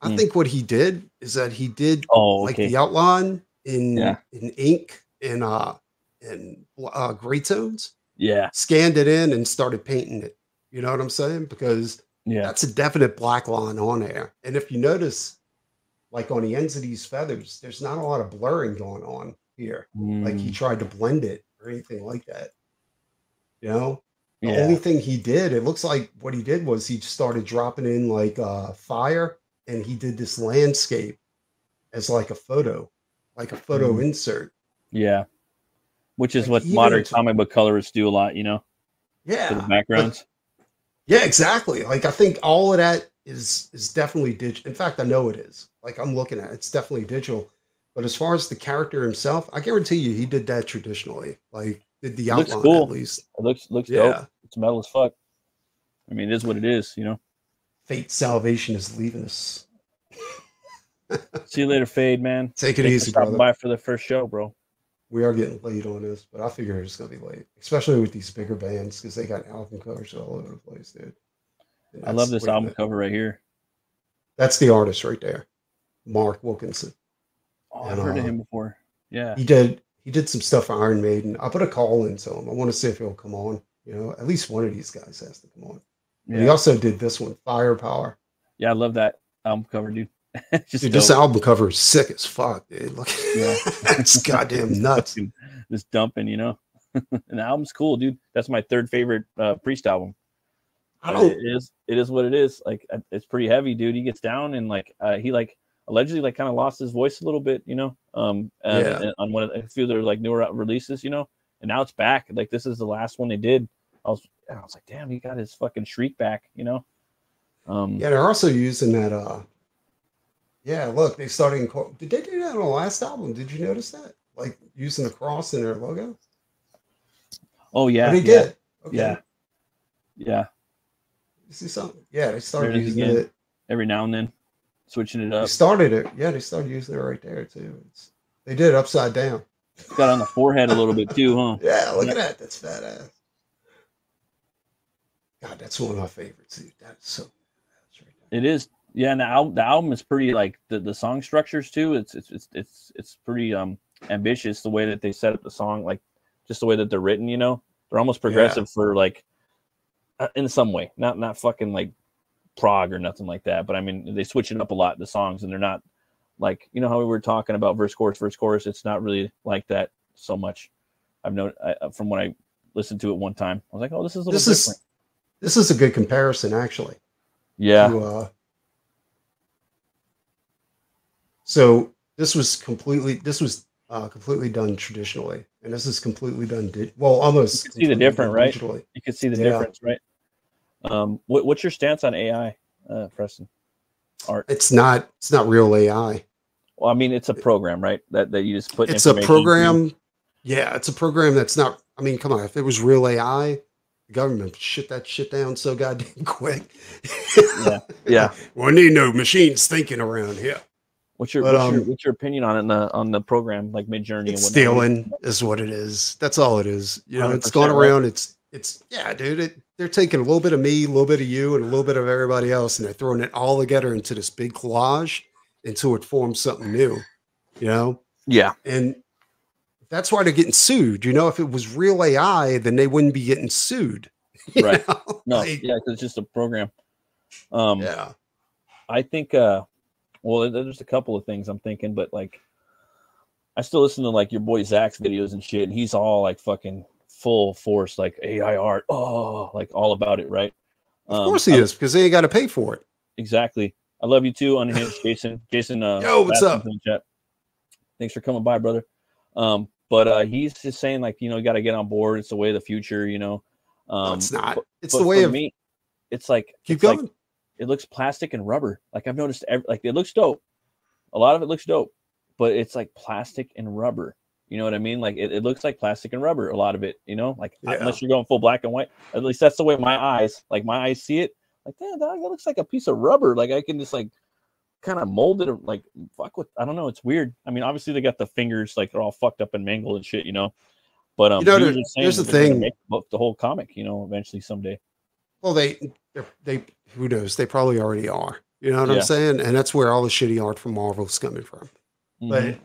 Speaker 3: I
Speaker 2: Hmm.
Speaker 3: think what he did is that he did
Speaker 2: oh,
Speaker 3: like the outline in
Speaker 2: Yeah.
Speaker 3: in ink and uh in uh gray tones,
Speaker 2: yeah,
Speaker 3: scanned it in and started painting it. You know what I'm saying? Because
Speaker 2: yeah,
Speaker 3: that's a definite black line on there. And if you notice, like on the ends of these feathers, there's not a lot of blurring going on here. Like he
Speaker 2: Mm,
Speaker 3: tried to blend it or anything like that. You know? The
Speaker 2: Yeah.
Speaker 3: only thing he did, it looks like what he did was he started dropping in like uh, fire, and he did this landscape as like a photo, like a photo
Speaker 2: Mhm.
Speaker 3: insert.
Speaker 2: Yeah. Which is
Speaker 3: Like,
Speaker 2: what modern comic book colorists do a lot, you know, for the
Speaker 3: Yeah,
Speaker 2: backgrounds.
Speaker 3: yeah, exactly. Like I think all of that is is definitely digital. In fact, I know it is. Like I'm looking at it, it's definitely digital. But as far as the character himself, I guarantee you he did that traditionally. Like did the
Speaker 2: Looks
Speaker 3: outline
Speaker 2: cool.
Speaker 3: at least.
Speaker 2: It looks looks
Speaker 3: Yeah.
Speaker 2: dope. It's metal as fuck. I mean, it is what it is, you know.
Speaker 3: Fate Salvation is leaving us.
Speaker 2: See you later, Fade, man.
Speaker 3: Take it
Speaker 2: Thanks for
Speaker 3: easy, brother.
Speaker 2: by for the first show, bro.
Speaker 3: We are getting late on this, but I figure it's gonna be late, especially with these bigger bands because they got album covers all over the place, dude.
Speaker 2: I love this album
Speaker 3: minute.
Speaker 2: cover right here.
Speaker 3: That's the artist right there, Mark Wilkinson.
Speaker 2: Oh, I've
Speaker 3: And,
Speaker 2: heard of
Speaker 3: uh,
Speaker 2: him before. Yeah.
Speaker 3: He did he did some stuff for Iron Maiden. I put a call into him. I want to see if he'll come on. You know, at least one of these guys has to come on. And he also did this one, Firepower.
Speaker 2: yeah, I love that album cover, dude. Just
Speaker 3: Dude, this album cover is sick as fuck, dude. Look,
Speaker 2: Yeah.
Speaker 3: it's goddamn nuts.
Speaker 2: Just dumping, you know. and the album's cool, dude. That's my third favorite uh, Priest album.
Speaker 3: I don't.
Speaker 2: It is. It is what it is. Like uh, it's pretty heavy, dude. He gets down and like uh, he like allegedly like kind of lost his voice a little bit, you know. Um, and,
Speaker 3: Yeah.
Speaker 2: and on one of the, a few of their like newer releases, you know. And now it's back. Like this is the last one they did. I was I was like, damn, he got his fucking shriek back, you know. Um,
Speaker 3: Yeah, they're also using that. uh Yeah, look, they started. Inco- Did they do that on the last album? Did you notice that? Like using the cross in their logo.
Speaker 2: Oh yeah.
Speaker 3: oh, they
Speaker 2: yeah,
Speaker 3: did. Okay.
Speaker 2: Yeah. Yeah.
Speaker 3: You see something? Yeah, they started using it.
Speaker 2: Every now and then, switching it up.
Speaker 3: They started it. Yeah, they started using it right there too. It's, they did it upside down.
Speaker 2: Got on the forehead a little bit too, huh?
Speaker 3: Yeah, look
Speaker 2: Yeah.
Speaker 3: at that. That's badass. God, that's one of my favorites. Dude. That's so. That's right.
Speaker 2: It is. Yeah, and the album, the album is pretty like the, the song structures too. It's it's it's it's it's pretty um ambitious the way that they set up the song, like just the way that they're written. You know, they're almost progressive for like uh, in some way, not not fucking like prog or nothing like that. But I mean, they switch it up a lot the songs, and they're not like you know how we were talking about verse chorus verse chorus. It's not really like that so much. I've known I, from when I listened to it one time, I was like, oh, this is a little
Speaker 3: This
Speaker 2: different.
Speaker 3: is this is a good comparison actually.
Speaker 2: yeah,
Speaker 3: to, uh, so this was completely this was uh, completely done traditionally, and this is completely done di- well, almost
Speaker 2: You can see the
Speaker 3: difference,
Speaker 2: right?
Speaker 3: digitally.
Speaker 2: you can see the
Speaker 3: Yeah.
Speaker 2: difference, right? Um, what, what's your stance on AI, uh, Preston? Art.
Speaker 3: It's not it's not real AI.
Speaker 2: Well, I mean, it's a program, right? That that you just put.
Speaker 3: It's a
Speaker 2: into.
Speaker 3: program. Yeah, it's a program that's not. I mean, come on. If it was real AI, government shit that shit down so goddamn quick.
Speaker 2: Yeah, yeah.
Speaker 3: we need no machines thinking around here.
Speaker 2: What's your
Speaker 3: But,
Speaker 2: what's, your
Speaker 3: um,
Speaker 2: what's your opinion on it? On the on the program like Midjourney and
Speaker 3: It's stealing is what it is. That's all it is. You know, it's
Speaker 2: 100%,
Speaker 3: going
Speaker 2: right?
Speaker 3: around. It's it's yeah, dude. It, they're taking a little bit of me, a little bit of you, and a little bit of everybody else, and they're throwing it all together into this big collage until it forms something new. You know,
Speaker 2: Yeah,
Speaker 3: and that's why they're getting sued. You know, if it was real AI, then they wouldn't be getting sued.
Speaker 2: Right.
Speaker 3: know?
Speaker 2: no,
Speaker 3: Like,
Speaker 2: yeah, 'cause it's just a program. Um,
Speaker 3: yeah.
Speaker 2: I think uh well there's a couple of things I'm thinking, but like I still listen to like your boy Zach's videos and shit, and he's all like fucking full force, like AI art, oh like all about it, right?
Speaker 3: Of course he
Speaker 2: Um, I-
Speaker 3: is, because they ain't got to pay for it.
Speaker 2: Exactly. I love you too, on unhinged Jason. Jason uh
Speaker 3: Yo, what's up?
Speaker 2: chat. Thanks for coming by, brother. Um, but uh he's just saying like, you know, you gotta get on board, it's the way of the future, you know. Um
Speaker 3: no, it's not. it's the way of
Speaker 2: me, it's like
Speaker 3: keep
Speaker 2: it's like-
Speaker 3: going.
Speaker 2: it looks plastic and rubber. Like I've noticed, ev- like it looks dope. A lot of it looks dope, but it's like plastic and rubber. You know what I mean? Like it, it looks like plastic and rubber. A lot of it, you know, like
Speaker 3: Yeah.
Speaker 2: unless you're going full black and white. At least that's the way my eyes, like my eyes see it. Like damn, that looks like a piece of rubber. Like I can just like kind of molded Like fuck with. I don't know. It's weird. I mean, obviously they got the fingers like they're all fucked up and mangled and shit. You know. But um,
Speaker 3: You know,
Speaker 2: he
Speaker 3: there-
Speaker 2: just
Speaker 3: here's the
Speaker 2: that they're gonna
Speaker 3: thing.
Speaker 2: the- the whole comic. You know, eventually someday.
Speaker 3: Well, they they're- who knows? They probably already are. You know what
Speaker 2: Yeah.
Speaker 3: I'm saying? And that's where all the shitty art from Marvel is coming from. But
Speaker 2: Mhm.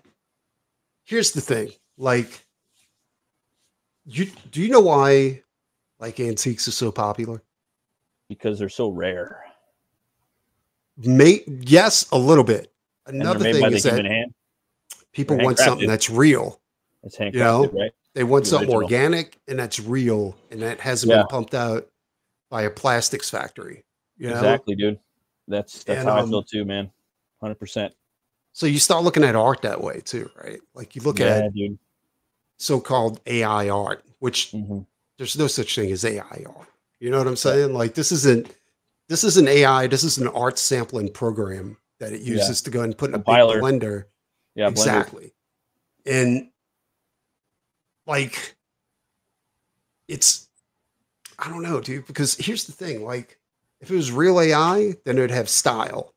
Speaker 3: here's the thing: like, you do you know why like antiques are so popular?
Speaker 2: because they're so rare.
Speaker 3: May yes, a little bit. Another thing is that
Speaker 2: hand.
Speaker 3: people
Speaker 2: they're
Speaker 3: want something that's real. You know,
Speaker 2: right?
Speaker 3: They want
Speaker 2: The
Speaker 3: something
Speaker 2: original.
Speaker 3: organic and that's real and that hasn't
Speaker 2: Yeah.
Speaker 3: been pumped out by a plastics factory. You know?
Speaker 2: Exactly, dude. That's that's
Speaker 3: And,
Speaker 2: how I
Speaker 3: um,
Speaker 2: feel too, man. Hundred percent.
Speaker 3: So you start looking at art that way too, right? Like you look
Speaker 2: Yeah,
Speaker 3: at
Speaker 2: dude.
Speaker 3: so-called AI art, which
Speaker 2: hmm
Speaker 3: there's no such thing as AI art. You know what I'm saying? Like this isn't this is an AI, this is an art sampling program that it
Speaker 2: Yeah.
Speaker 3: uses to go and put in a big blender.
Speaker 2: Yeah, Blender.
Speaker 3: exactly. And like it's I don't know, dude, because here's the thing, like if it was real AI, then it would have style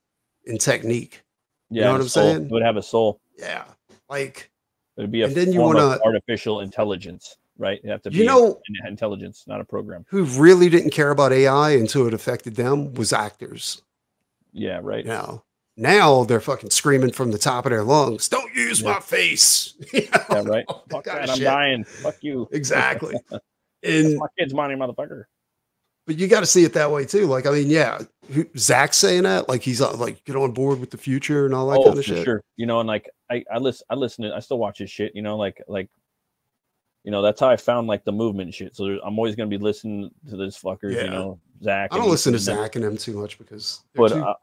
Speaker 3: and technique.
Speaker 2: Yeah,
Speaker 3: know what I'm
Speaker 2: soul.
Speaker 3: saying?
Speaker 2: It would have a soul.
Speaker 3: Yeah. Like
Speaker 2: It would be a
Speaker 3: And then you
Speaker 2: form of
Speaker 3: wanna-
Speaker 2: artificial intelligence, right? You have to be
Speaker 3: you know
Speaker 2: an intelligence, not a program.
Speaker 3: who really didn't care about AI until it affected them was actors.
Speaker 2: Yeah, right.
Speaker 3: You know, now they're fucking screaming from the top of their lungs, "Don't use
Speaker 2: Yeah.
Speaker 3: my face!" You know,
Speaker 2: Yeah, right. Fuck that, I'm
Speaker 3: shit.
Speaker 2: dying. Fuck you.
Speaker 3: Exactly. And
Speaker 2: my kid's money, motherfucker.
Speaker 3: but you got to see it that way too. Like, I mean, yeah, who, Zach's saying that, like he's uh, like get on board with the future and all that
Speaker 2: oh,
Speaker 3: kind of
Speaker 2: for
Speaker 3: shit.
Speaker 2: sure. You know, and like I, I listen, I listen to, I still watch his shit. You know, like like, you know, that's how I found like the movement shit. So I'm always gonna be listening to this fuckers.
Speaker 3: Yeah.
Speaker 2: You know, Zach.
Speaker 3: I don't
Speaker 2: he-
Speaker 3: listen to Zach and them too much because
Speaker 2: But
Speaker 3: too,
Speaker 2: uh,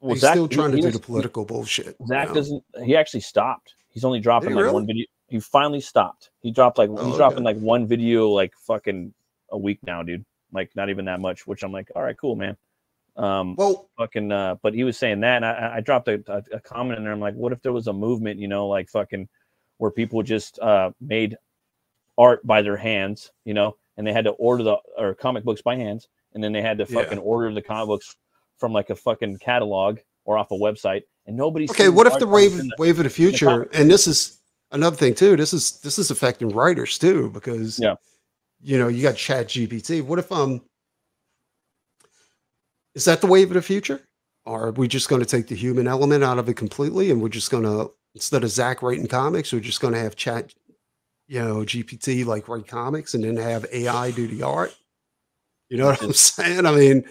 Speaker 2: well,
Speaker 3: he's
Speaker 2: Zach,
Speaker 3: still
Speaker 2: he-
Speaker 3: trying to
Speaker 2: he
Speaker 3: do the political bullshit. you
Speaker 2: Zach
Speaker 3: know?
Speaker 2: doesn't. He actually stopped. He's only dropping
Speaker 3: he
Speaker 2: like
Speaker 3: really?
Speaker 2: one video. He finally stopped. He dropped like
Speaker 3: Oh,
Speaker 2: he's dropping
Speaker 3: okay.
Speaker 2: like one video like fucking a week now, dude. Like not even that much. Which I'm like, all right, cool, man. Um,
Speaker 3: Well,
Speaker 2: fucking. Uh, but he was saying that, and I, I dropped a, a, a comment in there. I'm like, what if there was a movement, you know, like fucking, where people just uh made art by their hands, you know, and they had to order the or comic books by hands, and then they had to
Speaker 3: Yeah.
Speaker 2: fucking order the comic books from like a fucking catalog or off a website, and nobody.
Speaker 3: okay. What if the wave wave of the future? And this is another thing too. This is this is affecting writers too because
Speaker 2: Yeah.
Speaker 3: you know you got ChatGPT. What if um is that the wave of the future? Or are we just going to take the human element out of it completely and we're just going to instead of Zach writing comics, we're just going to have Chat, you know, GPT like write comics and then have AI do the art? You know what I'm mm-hmm. saying? I mean,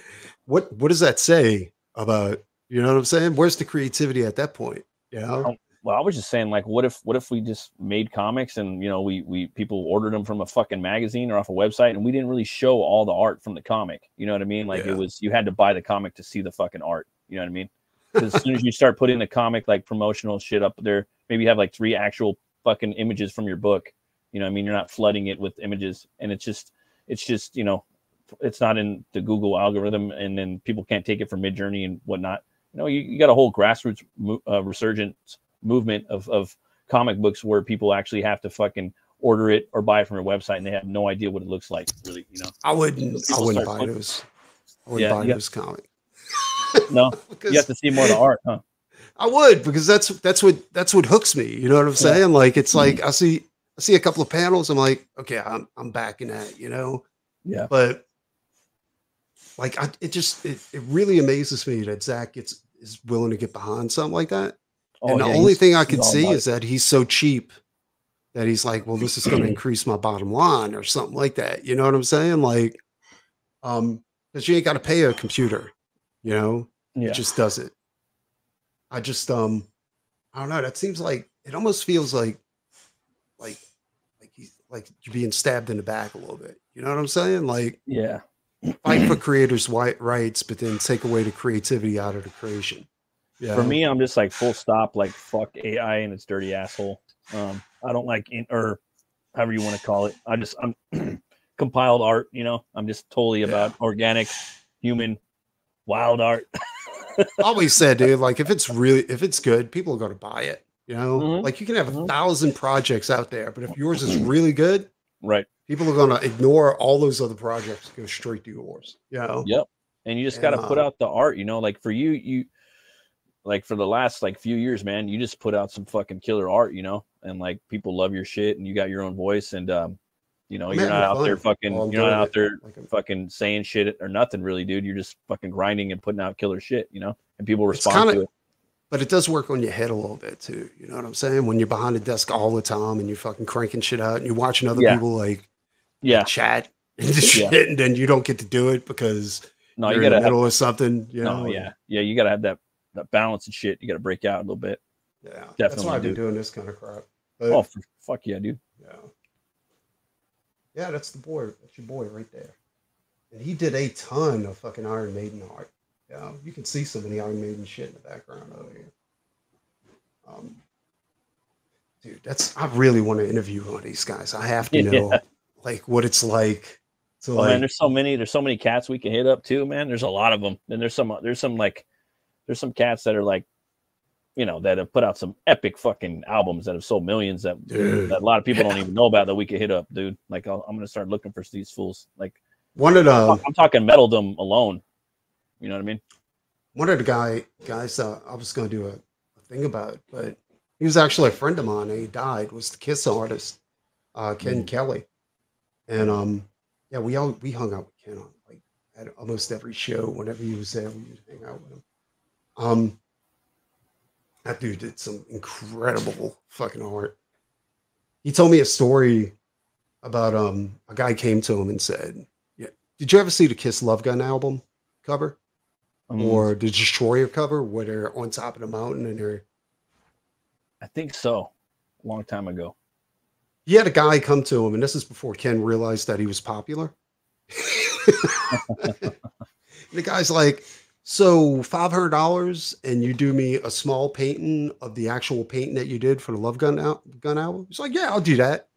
Speaker 3: what what does that say about you know what I'm saying? Where's the creativity at that point? You know?
Speaker 2: Well, I was just saying, like, what if, what if we just made comics and you know, we we people ordered them from a fucking magazine or off a website, and we didn't really show all the art from the comic. You know what I mean? Like,
Speaker 3: Yeah.
Speaker 2: it was you had to buy the comic to see the fucking art. You know what I mean? 'Cause as soon as you start putting the comic like promotional shit up there, maybe you have like three actual fucking images from your book. You know, I mean, you're not flooding it with images, and it's just, it's just, you know, it's not in the Google algorithm, and then people can't take it from Midjourney and whatnot. You know, you, you got a whole grassroots mo- uh, resurgence movement of, of comic books where people actually have to fucking order it or buy it from your website and they have no idea what it looks like really you know
Speaker 3: I wouldn't. I wouldn't buy those. I wouldn't
Speaker 2: Yeah,
Speaker 3: buy
Speaker 2: yeah.
Speaker 3: those comic.
Speaker 2: no you have to see more of the art huh
Speaker 3: I would because that's that's what that's what hooks me. You know what I'm saying? Like it's like I see I see a couple of panels. I'm like, okay, I'm I'm backing that. You know,
Speaker 2: yeah
Speaker 3: but like I, it just it, it really amazes me that Zach gets is willing to get behind something like that. and the
Speaker 2: Oh, yeah,
Speaker 3: only thing I can see is that he's so cheap that he's like, well, this is going to increase my bottom line or something like that. You know what I'm saying? Like, um, because you ain't got to pay a computer, you know,
Speaker 2: yeah
Speaker 3: it just does it. I just, um, I don't know. That seems like it almost feels like, like, like he's like you're being stabbed in the back a little bit. You know what I'm saying? Like,
Speaker 2: yeah
Speaker 3: fight for creators' white rights, but then take away the creativity out of the creation. Yeah.
Speaker 2: for me i'm just like full stop like fuck ai and its dirty asshole um i don't like in or however you want to call it i just i'm compiled art you know i'm just totally
Speaker 3: Yeah.
Speaker 2: about organic human wild art
Speaker 3: always said, dude, like if it's really if it's good, people are going to buy it. You know,
Speaker 2: Mhm.
Speaker 3: like you can have a
Speaker 2: Mhm.
Speaker 3: thousand projects out there, but if yours is really good,
Speaker 2: right
Speaker 3: people are going to ignore all those other projects, go straight to yours. You know,
Speaker 2: Yep. And you just got to put out the art, you know, like for you, you like for the last like few years, man, you just put out some fucking killer art, you know, and like people love your shit and you got your own voice and, um, you know,
Speaker 3: I'm
Speaker 2: you're not out there fucking,
Speaker 3: while I'm
Speaker 2: you're not out
Speaker 3: it.
Speaker 2: there
Speaker 3: Like,
Speaker 2: fucking saying shit or nothing really, dude. You're just fucking grinding and putting out killer shit, you know, and people respond
Speaker 3: kinda-
Speaker 2: to it.
Speaker 3: But it does work on your head a little bit too. You know what I'm saying? When you're behind a desk all the time and you're fucking cranking shit out and you're watching other
Speaker 2: Yeah.
Speaker 3: people like
Speaker 2: Yeah.
Speaker 3: chat and this
Speaker 2: Yeah.
Speaker 3: shit, and then you don't get to do it because
Speaker 2: No,
Speaker 3: you're
Speaker 2: you
Speaker 3: in the
Speaker 2: gotta have,
Speaker 3: middle of something. You know?
Speaker 2: no, yeah. Yeah. You gotta have that, that balance and shit. You gotta break out a little bit.
Speaker 3: yeah. That's why I've been doing this kind of crap. But,
Speaker 2: Oh, fuck yeah, dude.
Speaker 3: yeah. Yeah, that's the boy. That's your boy right there. And he did a ton of fucking Iron Maiden art. Yeah, you can see some of the Iron Maiden shit in the background over here. Um, dude, that's I really want to interview one of these guys. I have to know
Speaker 2: Yeah.
Speaker 3: like what it's like to
Speaker 2: Oh,
Speaker 3: like.
Speaker 2: man, there's so many. There's so many cats we can hit up too, man. There's a lot of them, and there's some. There's some like, there's some cats that are like, you know, that have put out some epic fucking albums that have sold millions that, that a lot of people don't even know about that we could hit up, dude. Like, I'll, I'm gonna start looking for these fools. Like,
Speaker 3: one of the
Speaker 2: I'm talking meddledom alone. You know what I mean?
Speaker 3: one of the guy guys uh, I was going to do a, a thing about, but he was actually a friend of mine. And he died. Was the Kiss artist, uh, Ken
Speaker 2: Mm.
Speaker 3: Kelly, and um, yeah, we all we hung out with Ken on like at almost every show. Whenever he was there, we would hang out with him. Um, that dude did some incredible fucking art. He told me a story about um a guy came to him and said, "Yeah, did you ever see the Kiss Love Gun album cover?"
Speaker 2: Um,
Speaker 3: or the destroyer cover where they're on top of the mountain and they're
Speaker 2: I think so. A long time ago.
Speaker 3: he had a guy come to him and this is before ken realized that he was popular the guy's like so $500 and you do me a small painting of the actual painting that you did for the love gun out gun album he's like yeah i'll do that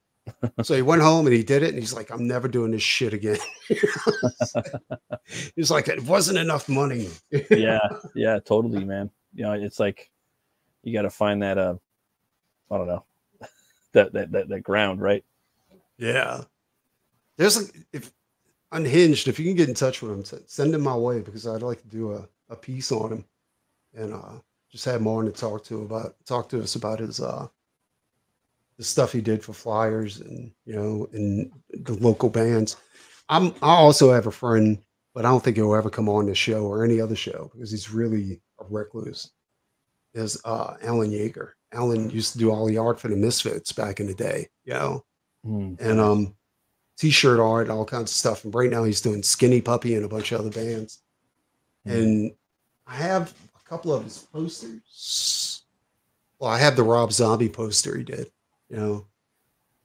Speaker 3: so he went home and he did it and he's like i'm never doing this shit again he's like it wasn't enough money
Speaker 2: yeah, yeah, totally, man. You know, it's like you got to find that. Uh, I don't know, that that that, that ground, right?
Speaker 3: Yeah. There's like if unhinged, if you can get in touch with him, send him my way because I'd like to do a, a piece on him and uh just have him on to talk to about talk to us about his uh the stuff he did for flyers and you know and the local bands. I'm I also have a friend, but I don't think he'll ever come on this show or any other show because he's really a recluse. Is uh Alan Yeager. Alan used to do all the art for the Misfits back in the day, you know
Speaker 2: Hmm.
Speaker 3: and um t-shirt art all kinds of stuff and right now he's doing skinny puppy and a bunch of other bands
Speaker 2: Hmm.
Speaker 3: and i have a couple of his posters well i have the rob zombie poster he did you know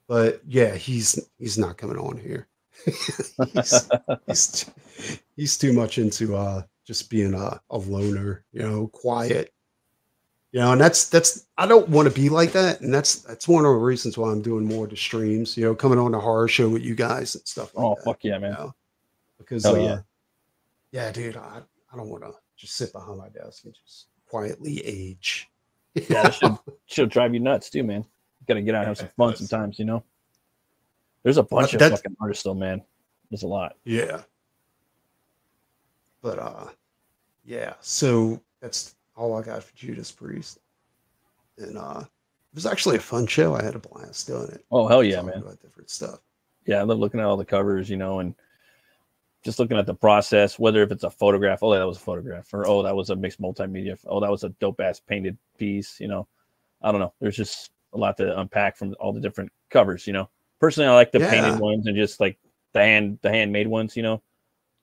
Speaker 3: but yeah he's he's not coming on here he's, he's, he's too much into uh just being a, a loner you know quiet you know and that's that's i don't want to be like that and that's that's one of the reasons why i'm doing more of the streams you know coming on the horror show with you guys and stuff like
Speaker 2: Oh
Speaker 3: that,
Speaker 2: fuck yeah, man!
Speaker 3: you know? because
Speaker 2: Hell
Speaker 3: uh,
Speaker 2: yeah.
Speaker 3: yeah dude i, I don't want to just sit behind my desk and just quietly age
Speaker 2: Yeah, should should drive you nuts too, man. Got to get out and have some fun sometimes, you know. There's a bunch of fucking artists, though, man. There's a lot.
Speaker 3: Yeah. But uh yeah, so that's all I got for Judas Priest. And uh it was actually a fun show. I had a blast doing it.
Speaker 2: Oh hell yeah, man!
Speaker 3: About different stuff.
Speaker 2: Yeah, I love looking at all the covers, you know, and just looking at the process, whether if it's a photograph, oh, that was a photograph, or oh, that was a mixed multimedia, oh, that was a dope ass painted piece, you know. I don't know. There's just a lot to unpack from all the different covers, you know. Personally, I like the
Speaker 3: Yeah.
Speaker 2: painted ones and just like the hand the handmade ones, you know.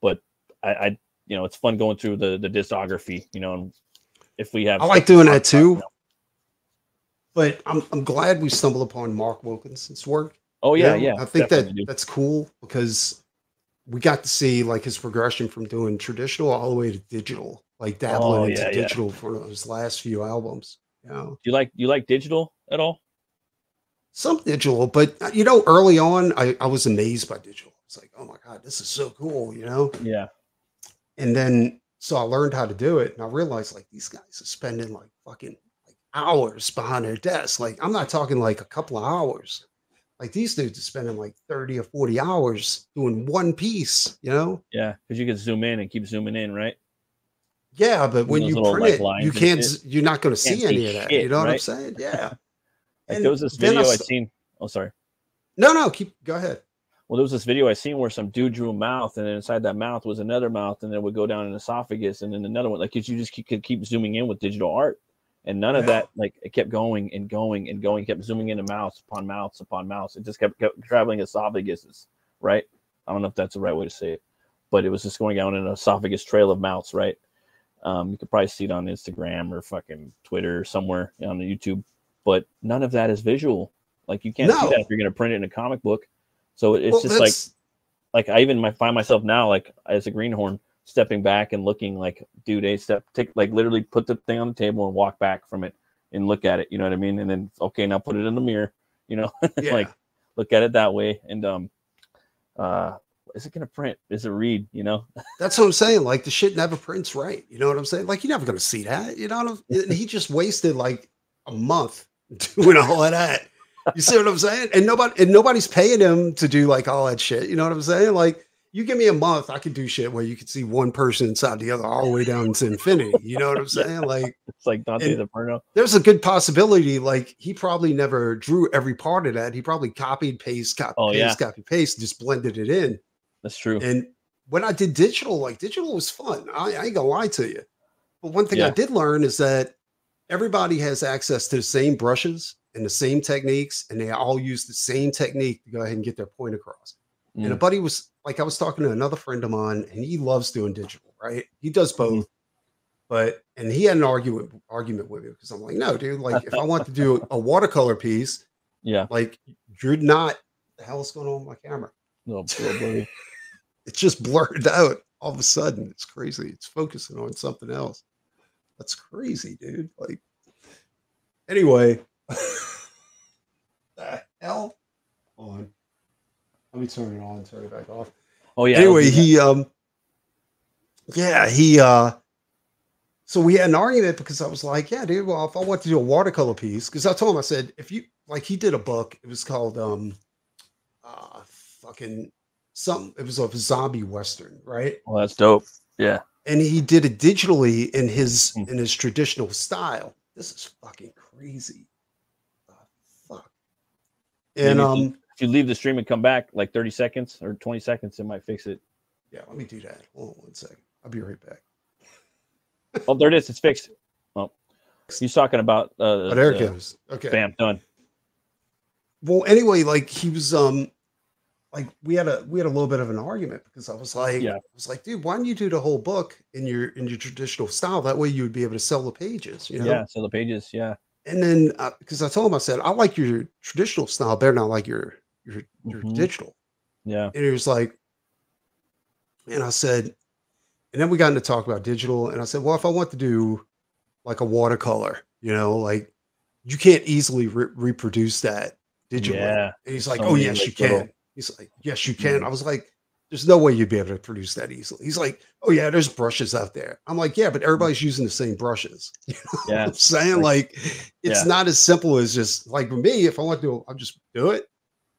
Speaker 2: But I, I you know, it's fun going through the the discography, you know, and if we have
Speaker 3: I like doing that
Speaker 2: about, you
Speaker 3: too.
Speaker 2: know.
Speaker 3: But I'm I'm glad we stumbled upon Mark Wilkinson's work.
Speaker 2: Oh
Speaker 3: you
Speaker 2: yeah,
Speaker 3: know?
Speaker 2: yeah.
Speaker 3: I think that
Speaker 2: dude.
Speaker 3: that's cool because we got to see like his progression from doing traditional all the way to digital, like dabbling
Speaker 2: Oh,
Speaker 3: into
Speaker 2: yeah, yeah.
Speaker 3: digital for those last few albums. You know,
Speaker 2: Do you like you like digital at all?
Speaker 3: some digital, but uh, you know, early on, I, I was amazed by digital. It's like, oh my god, this is so cool, you know.
Speaker 2: Yeah.
Speaker 3: And then so I learned how to do it, and I realized like these guys are spending like fucking like hours behind their desk. Like I'm not talking like a couple of hours. Like these dudes are spending like 30 or 40 hours doing one piece, you know?
Speaker 2: Yeah, because you can zoom in and keep zooming in, right?
Speaker 3: Yeah, but when you
Speaker 2: little,
Speaker 3: print
Speaker 2: like,
Speaker 3: it, you can't, you're not going to see any of that.
Speaker 2: shit,
Speaker 3: you know what I'm saying? Yeah.
Speaker 2: Like
Speaker 3: And
Speaker 2: there was this
Speaker 3: I
Speaker 2: video I
Speaker 3: st-
Speaker 2: seen. Oh, sorry.
Speaker 3: No, no, keep, go ahead.
Speaker 2: Well, there was this video I seen where some dude drew a mouth, and then inside that mouth was another mouth, and then it would go down an esophagus, and then another one. Like 'cause you just keep, could keep zooming in with digital art, and none of
Speaker 3: Yeah.
Speaker 2: that. Like it kept going and going and going, kept zooming into mouths upon mouths upon mouths. It just kept, kept traveling esophaguses, right? I don't know if that's the right way to say it, but it was just going down an esophagus trail of mouths, right? Um, you could probably see it on Instagram or fucking Twitter or somewhere on the YouTube, but none of that is visual. Like you can't see that if you're going to print it in a comic book. So it's
Speaker 3: Well,
Speaker 2: just like
Speaker 3: that's-
Speaker 2: like I even find myself now like as a greenhorn stepping back and looking like dude a step take like literally put the thing on the table and walk back from it and look at it you know what I mean and then okay now put it in the mirror you know
Speaker 3: yeah.
Speaker 2: like look at it that way and um uh is it gonna print is it read you know
Speaker 3: That's what I'm saying. Like the shit never prints right. You know what I'm saying? Like you're never gonna see that. You know what I'm and he just wasted like a month doing all of that. You see what I'm saying? And nobody and nobody's paying him to do like all that shit. You know what I'm saying? Like you give me a month, I could do shit where you could see one person inside the other all the way down to infinity. You know what I'm saying? Like
Speaker 2: it's like Dante the Inferno
Speaker 3: there's a good possibility, like he probably never drew every part of that. He probably copied, paste, copy,
Speaker 2: Oh,
Speaker 3: paste,
Speaker 2: yeah.
Speaker 3: copy, paste, just blended it in.
Speaker 2: that's true
Speaker 3: And when I did digital, like digital was fun. I, I ain't gonna lie to you. But one thing I did learn is that everybody has access to the same brushes and the same techniques, and they all use the same technique to go ahead and get their point across. And a
Speaker 2: Mm.
Speaker 3: buddy was like, I was talking to another friend of mine, and he loves doing digital, right? He does both. But and he had an argument argument with me because I'm like, no, dude, like if I want to do a watercolor piece,
Speaker 2: yeah
Speaker 3: like you're not the hell is going on with my camera?
Speaker 2: little, little
Speaker 3: it's just blurred out all of a sudden. It's crazy. It's focusing on something else. That's crazy, dude. Like, anyway, the hell on. Let me turn it on, turn it back off.
Speaker 2: oh yeah
Speaker 3: anyway,
Speaker 2: I'll do that.
Speaker 3: he, um, yeah, he, uh, so we had an argument because I was like, yeah, dude, well, if I want to do a watercolor piece, because I told him, I said, if you, like, he did a book, it was called, um, uh, fucking something, it was a zombie Western, right?
Speaker 2: well that's dope yeah
Speaker 3: and he did it digitally in his
Speaker 2: Hmm.
Speaker 3: in his traditional style. This is fucking crazy. Fuck. And
Speaker 2: if
Speaker 3: um,
Speaker 2: you- if you leave the stream and come back like 30 seconds or 20 seconds it might fix it
Speaker 3: yeah, let me do that. Hold on one second. I'll be right back.
Speaker 2: oh there it is it's fixed well he's talking about uh
Speaker 3: Oh, there it
Speaker 2: the-
Speaker 3: goes. Okay.
Speaker 2: bam done
Speaker 3: Well, anyway, like he was um like we had a we had a little bit of an argument because I was like,
Speaker 2: Yeah.
Speaker 3: I was like, dude, why don't you do the whole book in your in your traditional style? That way you would be able to sell the pages, you know?
Speaker 2: yeah so the pages yeah
Speaker 3: And then because I told him, I said, I like your traditional style better than I like your your your
Speaker 2: Mhm.
Speaker 3: digital.
Speaker 2: yeah
Speaker 3: And he was like, and I said, and then we got into talk about digital. And I said, well, if I want to do like a watercolor, you know, like you can't easily re- reproduce that digitally.
Speaker 2: yeah
Speaker 3: And he's like,
Speaker 2: So
Speaker 3: oh, yes, you
Speaker 2: like,
Speaker 3: can. He's like, yes, you can.
Speaker 2: Mhm.
Speaker 3: I was like, there's no way you'd be able to produce that easily. He's like, oh, yeah, there's brushes out there. I'm like, yeah, but everybody's using the same brushes. You know
Speaker 2: yeah
Speaker 3: I'm saying? Like, it's
Speaker 2: Yeah.
Speaker 3: not as simple as just like for me, if I want to, I'll just do it.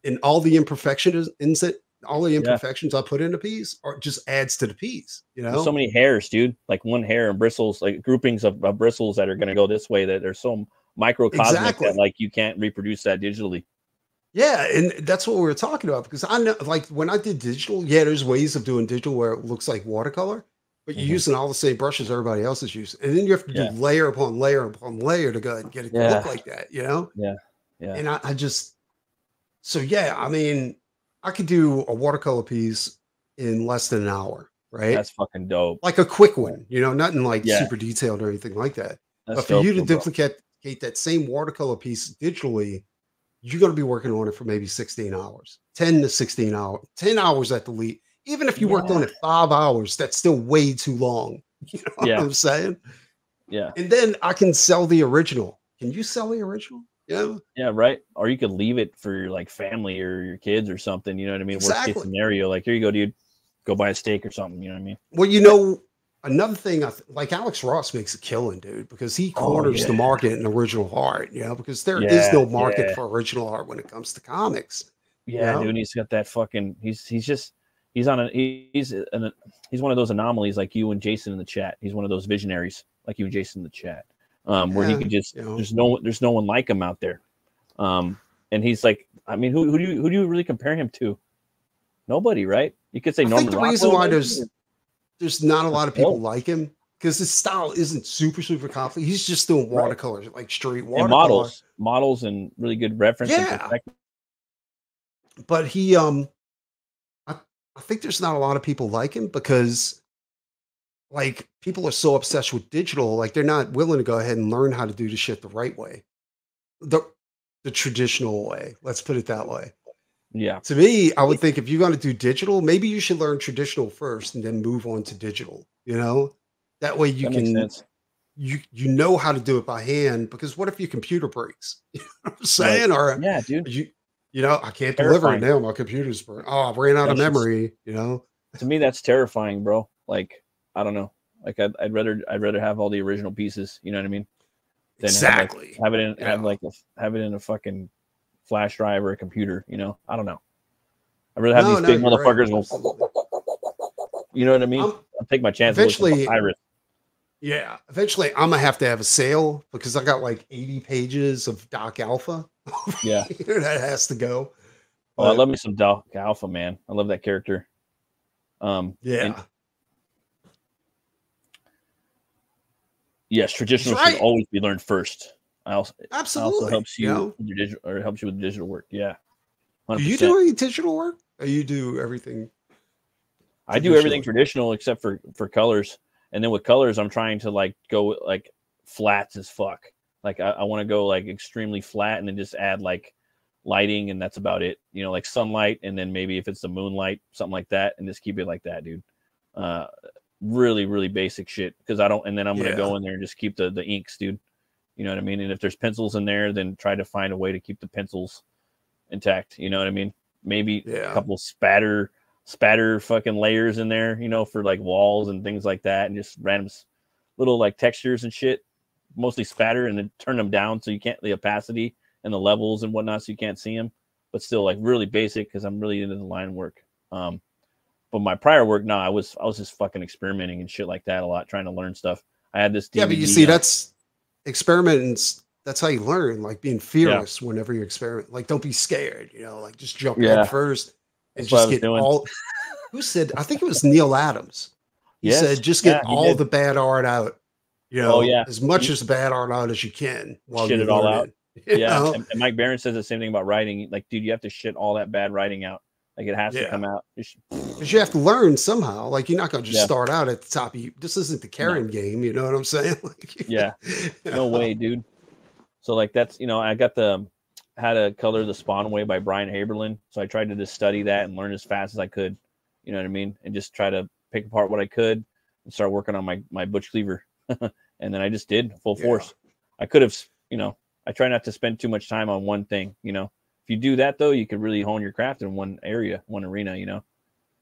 Speaker 3: And all the imperfections, inset, all the imperfections I put in a piece are just adds to the piece, you know?
Speaker 2: There's so many hairs, dude. Like one hair and bristles, like groupings of, of bristles that are going to go this way. That there's so microcosmic
Speaker 3: Exactly.
Speaker 2: that like you can't reproduce that digitally.
Speaker 3: Yeah, and that's what we were talking about because I know, like, when I did digital, yeah, there's ways of doing digital where it looks like watercolor, but you're
Speaker 2: Mhm.
Speaker 3: using all the same brushes everybody else is using, and then you have to
Speaker 2: Yeah.
Speaker 3: do layer upon layer upon layer to go ahead and get it to look like that, you know?
Speaker 2: Yeah. Yeah.
Speaker 3: And I, I just, so yeah, I mean, I could do a watercolor piece in less than an hour, right?
Speaker 2: That's fucking dope.
Speaker 3: like a quick one, you know, nothing like
Speaker 2: Yeah.
Speaker 3: super detailed or anything like that.
Speaker 2: That's
Speaker 3: but for you to duplicate that same watercolor piece digitally, you're going to be working on it for maybe 16 hours, 10 to 16 hours, 10 hours at the least. Even if you worked on it five hours, that's still way too long. You know
Speaker 2: Yeah.
Speaker 3: what I'm saying?
Speaker 2: Yeah,
Speaker 3: And then I can sell the original. Can you sell the original? Yeah.
Speaker 2: yeah, right. Or you could leave it for your like family or your kids or something. You know what I mean? Worst
Speaker 3: Exactly.
Speaker 2: case scenario, like here you go, dude. Go buy a steak or something. You know what I mean?
Speaker 3: Well, you know, another thing, I th- like Alex Ross makes a killing, dude, because he
Speaker 2: Oh,
Speaker 3: corners the market in original art, you know, because there is
Speaker 2: Yeah,
Speaker 3: no market
Speaker 2: yeah.
Speaker 3: for original art when it comes to comics.
Speaker 2: Yeah,
Speaker 3: know?
Speaker 2: dude. He's got that fucking. He's he's just he's on a he's an, he's one of those anomalies like you and Jason in the chat. He's one of those visionaries like you and Jason in the chat, um, where he
Speaker 3: Yeah,
Speaker 2: could just
Speaker 3: you know.
Speaker 2: there's no there's no one like him out there, um, and he's like I mean who who do you who do you really compare him to? Nobody, right? You could say
Speaker 3: I
Speaker 2: Norman
Speaker 3: the reason why there's there's not a lot of people
Speaker 2: dope.
Speaker 3: like him because his style isn't super super confident. He's just doing
Speaker 2: Right.
Speaker 3: watercolors, like straight
Speaker 2: and models models and really good reference
Speaker 3: Yeah. But he, um, I I think there's not a lot of people like him because, like, people are so obsessed with digital, like they're not willing to go ahead and learn how to do the shit the right way, the the traditional way. Let's put it that way.
Speaker 2: Yeah.
Speaker 3: To me, I would think if you're going to do digital, maybe you should learn traditional first and then move on to digital. You know, that way you
Speaker 2: that
Speaker 3: can you you know how to do it by hand. Because what if your computer breaks? You know what I'm saying? Or uh,
Speaker 2: Yeah, dude.
Speaker 3: you you know, I can't deliver it now. My computer's burnt. Oh, I ran out of
Speaker 2: That's just-
Speaker 3: memory. You know,
Speaker 2: To me, that's terrifying, bro. Like, I don't know. Like, I'd, I'd rather I'd rather have all the original pieces. You know what I mean? Then have, like-
Speaker 3: exactly.
Speaker 2: Have it in have like a, have it in a fucking flash drive or a computer. You know? I don't know. I really have
Speaker 3: No,
Speaker 2: these
Speaker 3: no,
Speaker 2: big
Speaker 3: you're right.
Speaker 2: motherfuckers. You know what I mean?
Speaker 3: I'm-
Speaker 2: I'll take my some
Speaker 3: Eventually-
Speaker 2: Iris.
Speaker 3: Yeah, eventually I'm gonna have to have a sale because I got like 80 pages of Doc Alpha.
Speaker 2: Yeah.
Speaker 3: that has to go.
Speaker 2: Oh, I love me some Doc Alpha, man. I love that character. Um,
Speaker 3: yeah.
Speaker 2: and- yes, traditional should always be learned first. I also it
Speaker 3: absolutely.
Speaker 2: also helps you,
Speaker 3: you know?
Speaker 2: with your digital or helps you with digital work. Yeah,
Speaker 3: Do you
Speaker 2: 100%.
Speaker 3: do any digital work? Or you do everything?
Speaker 2: I do everything traditional except for for colors, and then with colors, I'm trying to like go like flats as fuck. Like I, I want to go like extremely flat, and then just add like lighting, and that's about it. You know, like sunlight, and then maybe if it's the moonlight, something like that, and just keep it like that, dude. Uh, really, really basic shit because I don't. And then I'm gonna go in there and just keep the the inks, dude. You know what I mean? And if there's pencils in there, then try to find a way to keep the pencils intact. You know what I mean? Maybe a couple spatter spatter fucking layers in there, you know, for like walls and things like that, and just random little like textures and shit. Mostly spatter, and then turn them down so you can't the opacity and the levels and whatnot, so you can't see them. But still, like really basic because I'm really into the line work. Um, but my prior work, no, I was I was just fucking experimenting and shit like that a lot, trying to learn stuff. I had this.
Speaker 3: Yeah, but you see,
Speaker 2: on-
Speaker 3: that's experiments. That's how you learn, like being fearless whenever you experiment. Like, don't be scared, you know, like just jump
Speaker 2: Yeah.
Speaker 3: in first and
Speaker 2: That's
Speaker 3: just get
Speaker 2: doing.
Speaker 3: all. Who said? I think it was Neal Adams. He
Speaker 2: Yes,
Speaker 3: said, just get
Speaker 2: yeah,
Speaker 3: all the bad art out. You oh, know,
Speaker 2: Oh, yeah.
Speaker 3: as much
Speaker 2: He-
Speaker 3: as bad art out as you can while
Speaker 2: Shit it all out.
Speaker 3: it,
Speaker 2: yeah,
Speaker 3: know?
Speaker 2: and Mike Baron says the same thing about writing. Like, dude, you have to shit all that bad writing out. Like, it has to come out. You
Speaker 3: Because you have to learn somehow. Like you're not going to just
Speaker 2: Yeah.
Speaker 3: start out at the top. of you. This isn't the Karen game. You know what I'm saying? Like,
Speaker 2: Yeah.
Speaker 3: you
Speaker 2: no way, dude. So like that's you know I got the how to color the spawn away by Brian Haberlin. So I tried to just study that and learn as fast as I could. You know what I mean? And just try to pick apart what I could and start working on my my butch cleaver. and then I just did full
Speaker 3: Yeah.
Speaker 2: force. I could have, you know, I try not to spend too much time on one thing. You know, if you do that though, you could really hone your craft in one area, one arena. You know.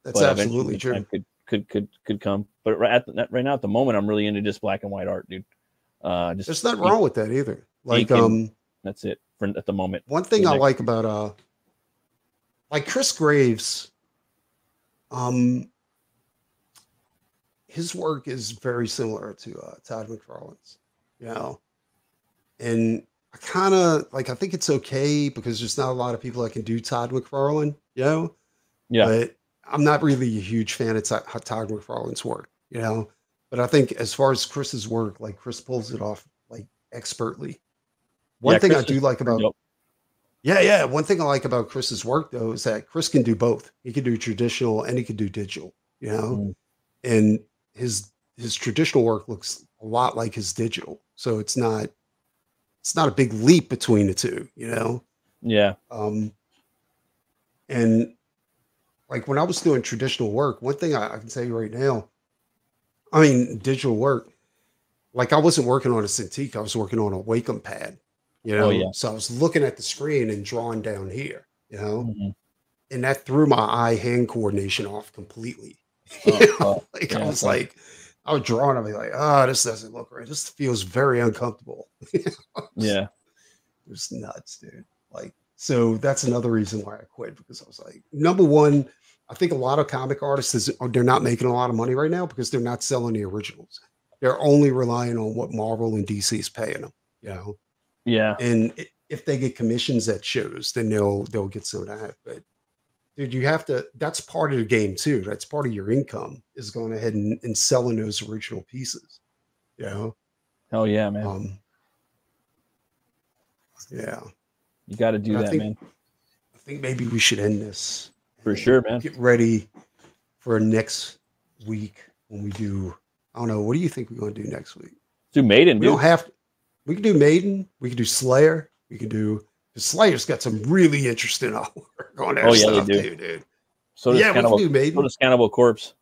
Speaker 3: That's
Speaker 2: But
Speaker 3: absolutely true.
Speaker 2: Could could could could come, but right at the, right now at the moment, I'm really into just black and white art, dude. Uh, just
Speaker 3: There's nothing wrong with that either. Like, um,
Speaker 2: That's it for at the moment.
Speaker 3: one thing I
Speaker 2: next-
Speaker 3: like about uh, like Chris Graves, um, his work is very similar to uh, Todd McFarlane's, you know, and I kind of like. I think it's okay because there's not a lot of people that can do Todd McFarlane, you know.
Speaker 2: Yeah.
Speaker 3: But I'm not really a huge fan of Todd Todd McFarlane's work, you know. But I think as far as Chris's work, like Chris pulls it off like expertly. One
Speaker 2: Yeah,
Speaker 3: thing
Speaker 2: Chris
Speaker 3: I do like about yeah, yeah. One thing I like about Chris's work though is that Chris can do both. He can do traditional and he can do digital, you know.
Speaker 2: Mm.
Speaker 3: And his his traditional work looks a lot like his digital. So it's not it's not a big leap between the two, you know.
Speaker 2: Yeah.
Speaker 3: Um and like when I was doing traditional work, one thing I, I can tell you right now, I mean digital work, like I wasn't working on a Cintiq, I was working on a Wacom pad, you know.
Speaker 2: Oh, yeah.
Speaker 3: So I was looking at the screen and drawing down here, you know,
Speaker 2: Mhm.
Speaker 3: and that threw my eye hand coordination off completely.
Speaker 2: Oh, oh,
Speaker 3: like
Speaker 2: yeah,
Speaker 3: I was like, I was drawing, I'd be like, oh, this doesn't look right. This feels very uncomfortable.
Speaker 2: Yeah.
Speaker 3: It was nuts, dude. Like, so that's another reason why I quit because I was like, number one, I think a lot of comic artists is they're not making a lot of money right now because they're not selling the originals. They're only relying on what Marvel and DC is paying them, you know.
Speaker 2: Yeah.
Speaker 3: And if they get commissions at shows, then they'll they'll get some of that. But dude, you have to. That's part of the game too. That's part of your income is going ahead and, and selling those original pieces. You know.
Speaker 2: Hell yeah, man.
Speaker 3: Um, yeah.
Speaker 2: you got to do
Speaker 3: I
Speaker 2: that,
Speaker 3: think-
Speaker 2: man.
Speaker 3: I think maybe we should end this.
Speaker 2: For sure, man.
Speaker 3: Get ready for next week when we do. I don't know. What do you think we're going to do next week?
Speaker 2: Do Maiden,
Speaker 3: We
Speaker 2: dude.
Speaker 3: don't have. We can do Maiden. We can do Slayer. We can do Slayer's got some really interesting artwork on their
Speaker 2: Oh, yeah, they
Speaker 3: stuff
Speaker 2: do.
Speaker 3: too, dude.
Speaker 2: So does
Speaker 3: yeah,
Speaker 2: Cannibal.
Speaker 3: do
Speaker 2: So
Speaker 3: Maiden.
Speaker 2: does Cannibal Corpse.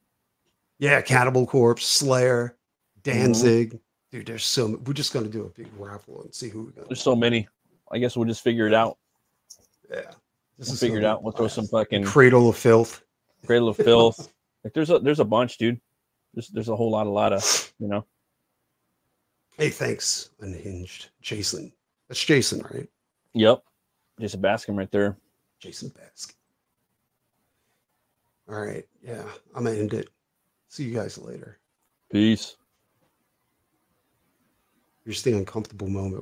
Speaker 3: Yeah, Cannibal Corpse, Slayer,
Speaker 2: Mm-hmm.
Speaker 3: Danzig. Dude, there's so we're just gonna do a big raffle and see who we got.
Speaker 2: There's so many. I guess we'll just figure it out.
Speaker 3: Yeah. This
Speaker 2: We'll figure it
Speaker 3: gonna
Speaker 2: out. We'll throw some fucking
Speaker 3: Cradle of Filth.
Speaker 2: Cradle of Filth. Like there's a there's a bunch, dude. There's there's a whole lot, a lot of you know.
Speaker 3: Hey, thanks, Unhinged. Jason. That's Jason, right?
Speaker 2: Yep. Jason Bascom right there.
Speaker 3: Jason Baskin. All right. Yeah, I'm gonna end it. See you guys later.
Speaker 2: Peace.
Speaker 3: Here's the uncomfortable moment.